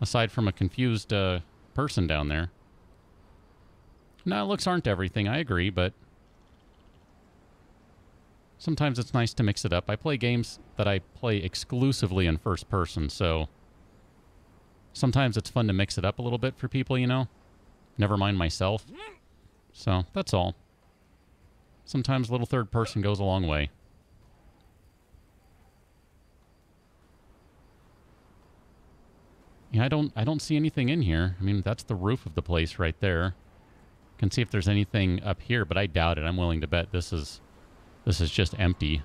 Aside from a confused uh, person down there. No, looks aren't everything, I agree, but... Sometimes it's nice to mix it up. I play games that I play exclusively in first person, so... Sometimes it's fun to mix it up a little bit for people, you know? Never mind myself. So, that's all. Sometimes a little third person goes a long way. Yeah, I don't I don't see anything in here. I mean, that's the roof of the place right there. Can see if there's anything up here, but I doubt it. I'm willing to bet this is this is just empty.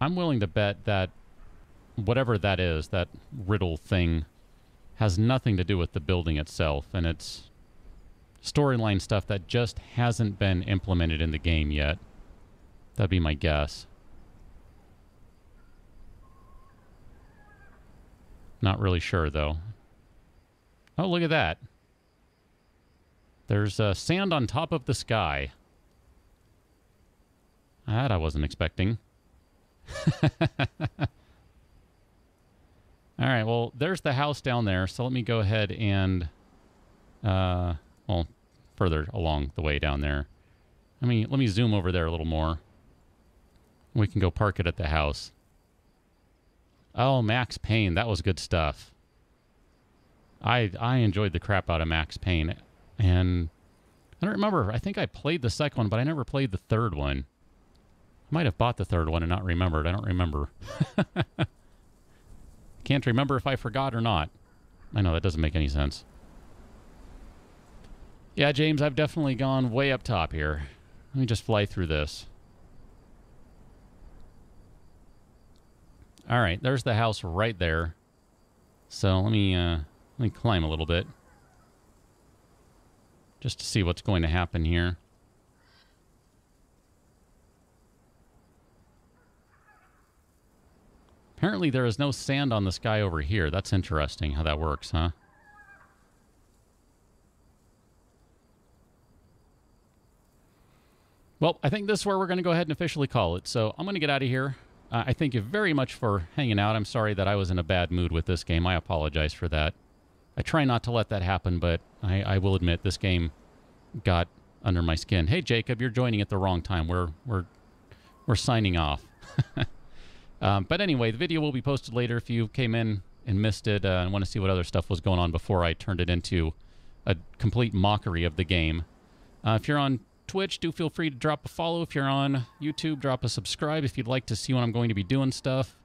I'm willing to bet that whatever that is, that riddle thing, has nothing to do with the building itself, and it's storyline stuff that just hasn't been implemented in the game yet. That'd be my guess. Not really sure, though. Oh, look at that. There's uh, sand on top of the sky. That I wasn't expecting. All right, well, there's the house down there. So let me go ahead and, uh, well, further along the way down there. Let me let me zoom over there a little more. We can go park it at the house. Oh, Max Payne, that was good stuff. I I enjoyed the crap out of Max Payne, and I don't remember. I think I played the second one, but I never played the third one. I might have bought the third one and not remembered. I don't remember. Can't remember if I forgot or not. I know that doesn't make any sense. Yeah, James, I've definitely gone way up top here. Let me just fly through this. All right, there's the house right there. So let me uh, let me climb a little bit, just to see what's going to happen here. Apparently there is no sand on the sky over here. That's interesting how that works, huh? Well, I think this is where we're going to go ahead and officially call it. So I'm going to get out of here. Uh, I thank you very much for hanging out. I'm sorry that I was in a bad mood with this game. I apologize for that. I try not to let that happen, but I, I will admit this game got under my skin. Hey, Jacob, you're joining at the wrong time. We're we're we're signing off. um, but anyway, the video will be posted later. If you came in and missed it uh, and want to see what other stuff was going on before I turned it into a complete mockery of the game. Uh, if you're on Twitch, do feel free to drop a follow. If you're on YouTube, drop a subscribe if you'd like to see when I'm going to be doing stuff.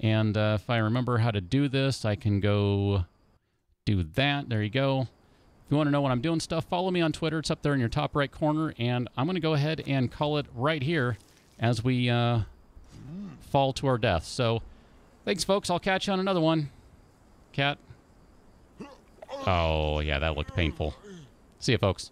And uh, if I remember how to do this, I can go do that. There you go. If you want to know when I'm doing stuff, follow me on Twitter. It's up there in your top right corner. And I'm going to go ahead and call it right here as we uh, fall to our death. So thanks, folks. I'll catch you on another one. Cat. Oh, yeah, that looked painful. See you, folks.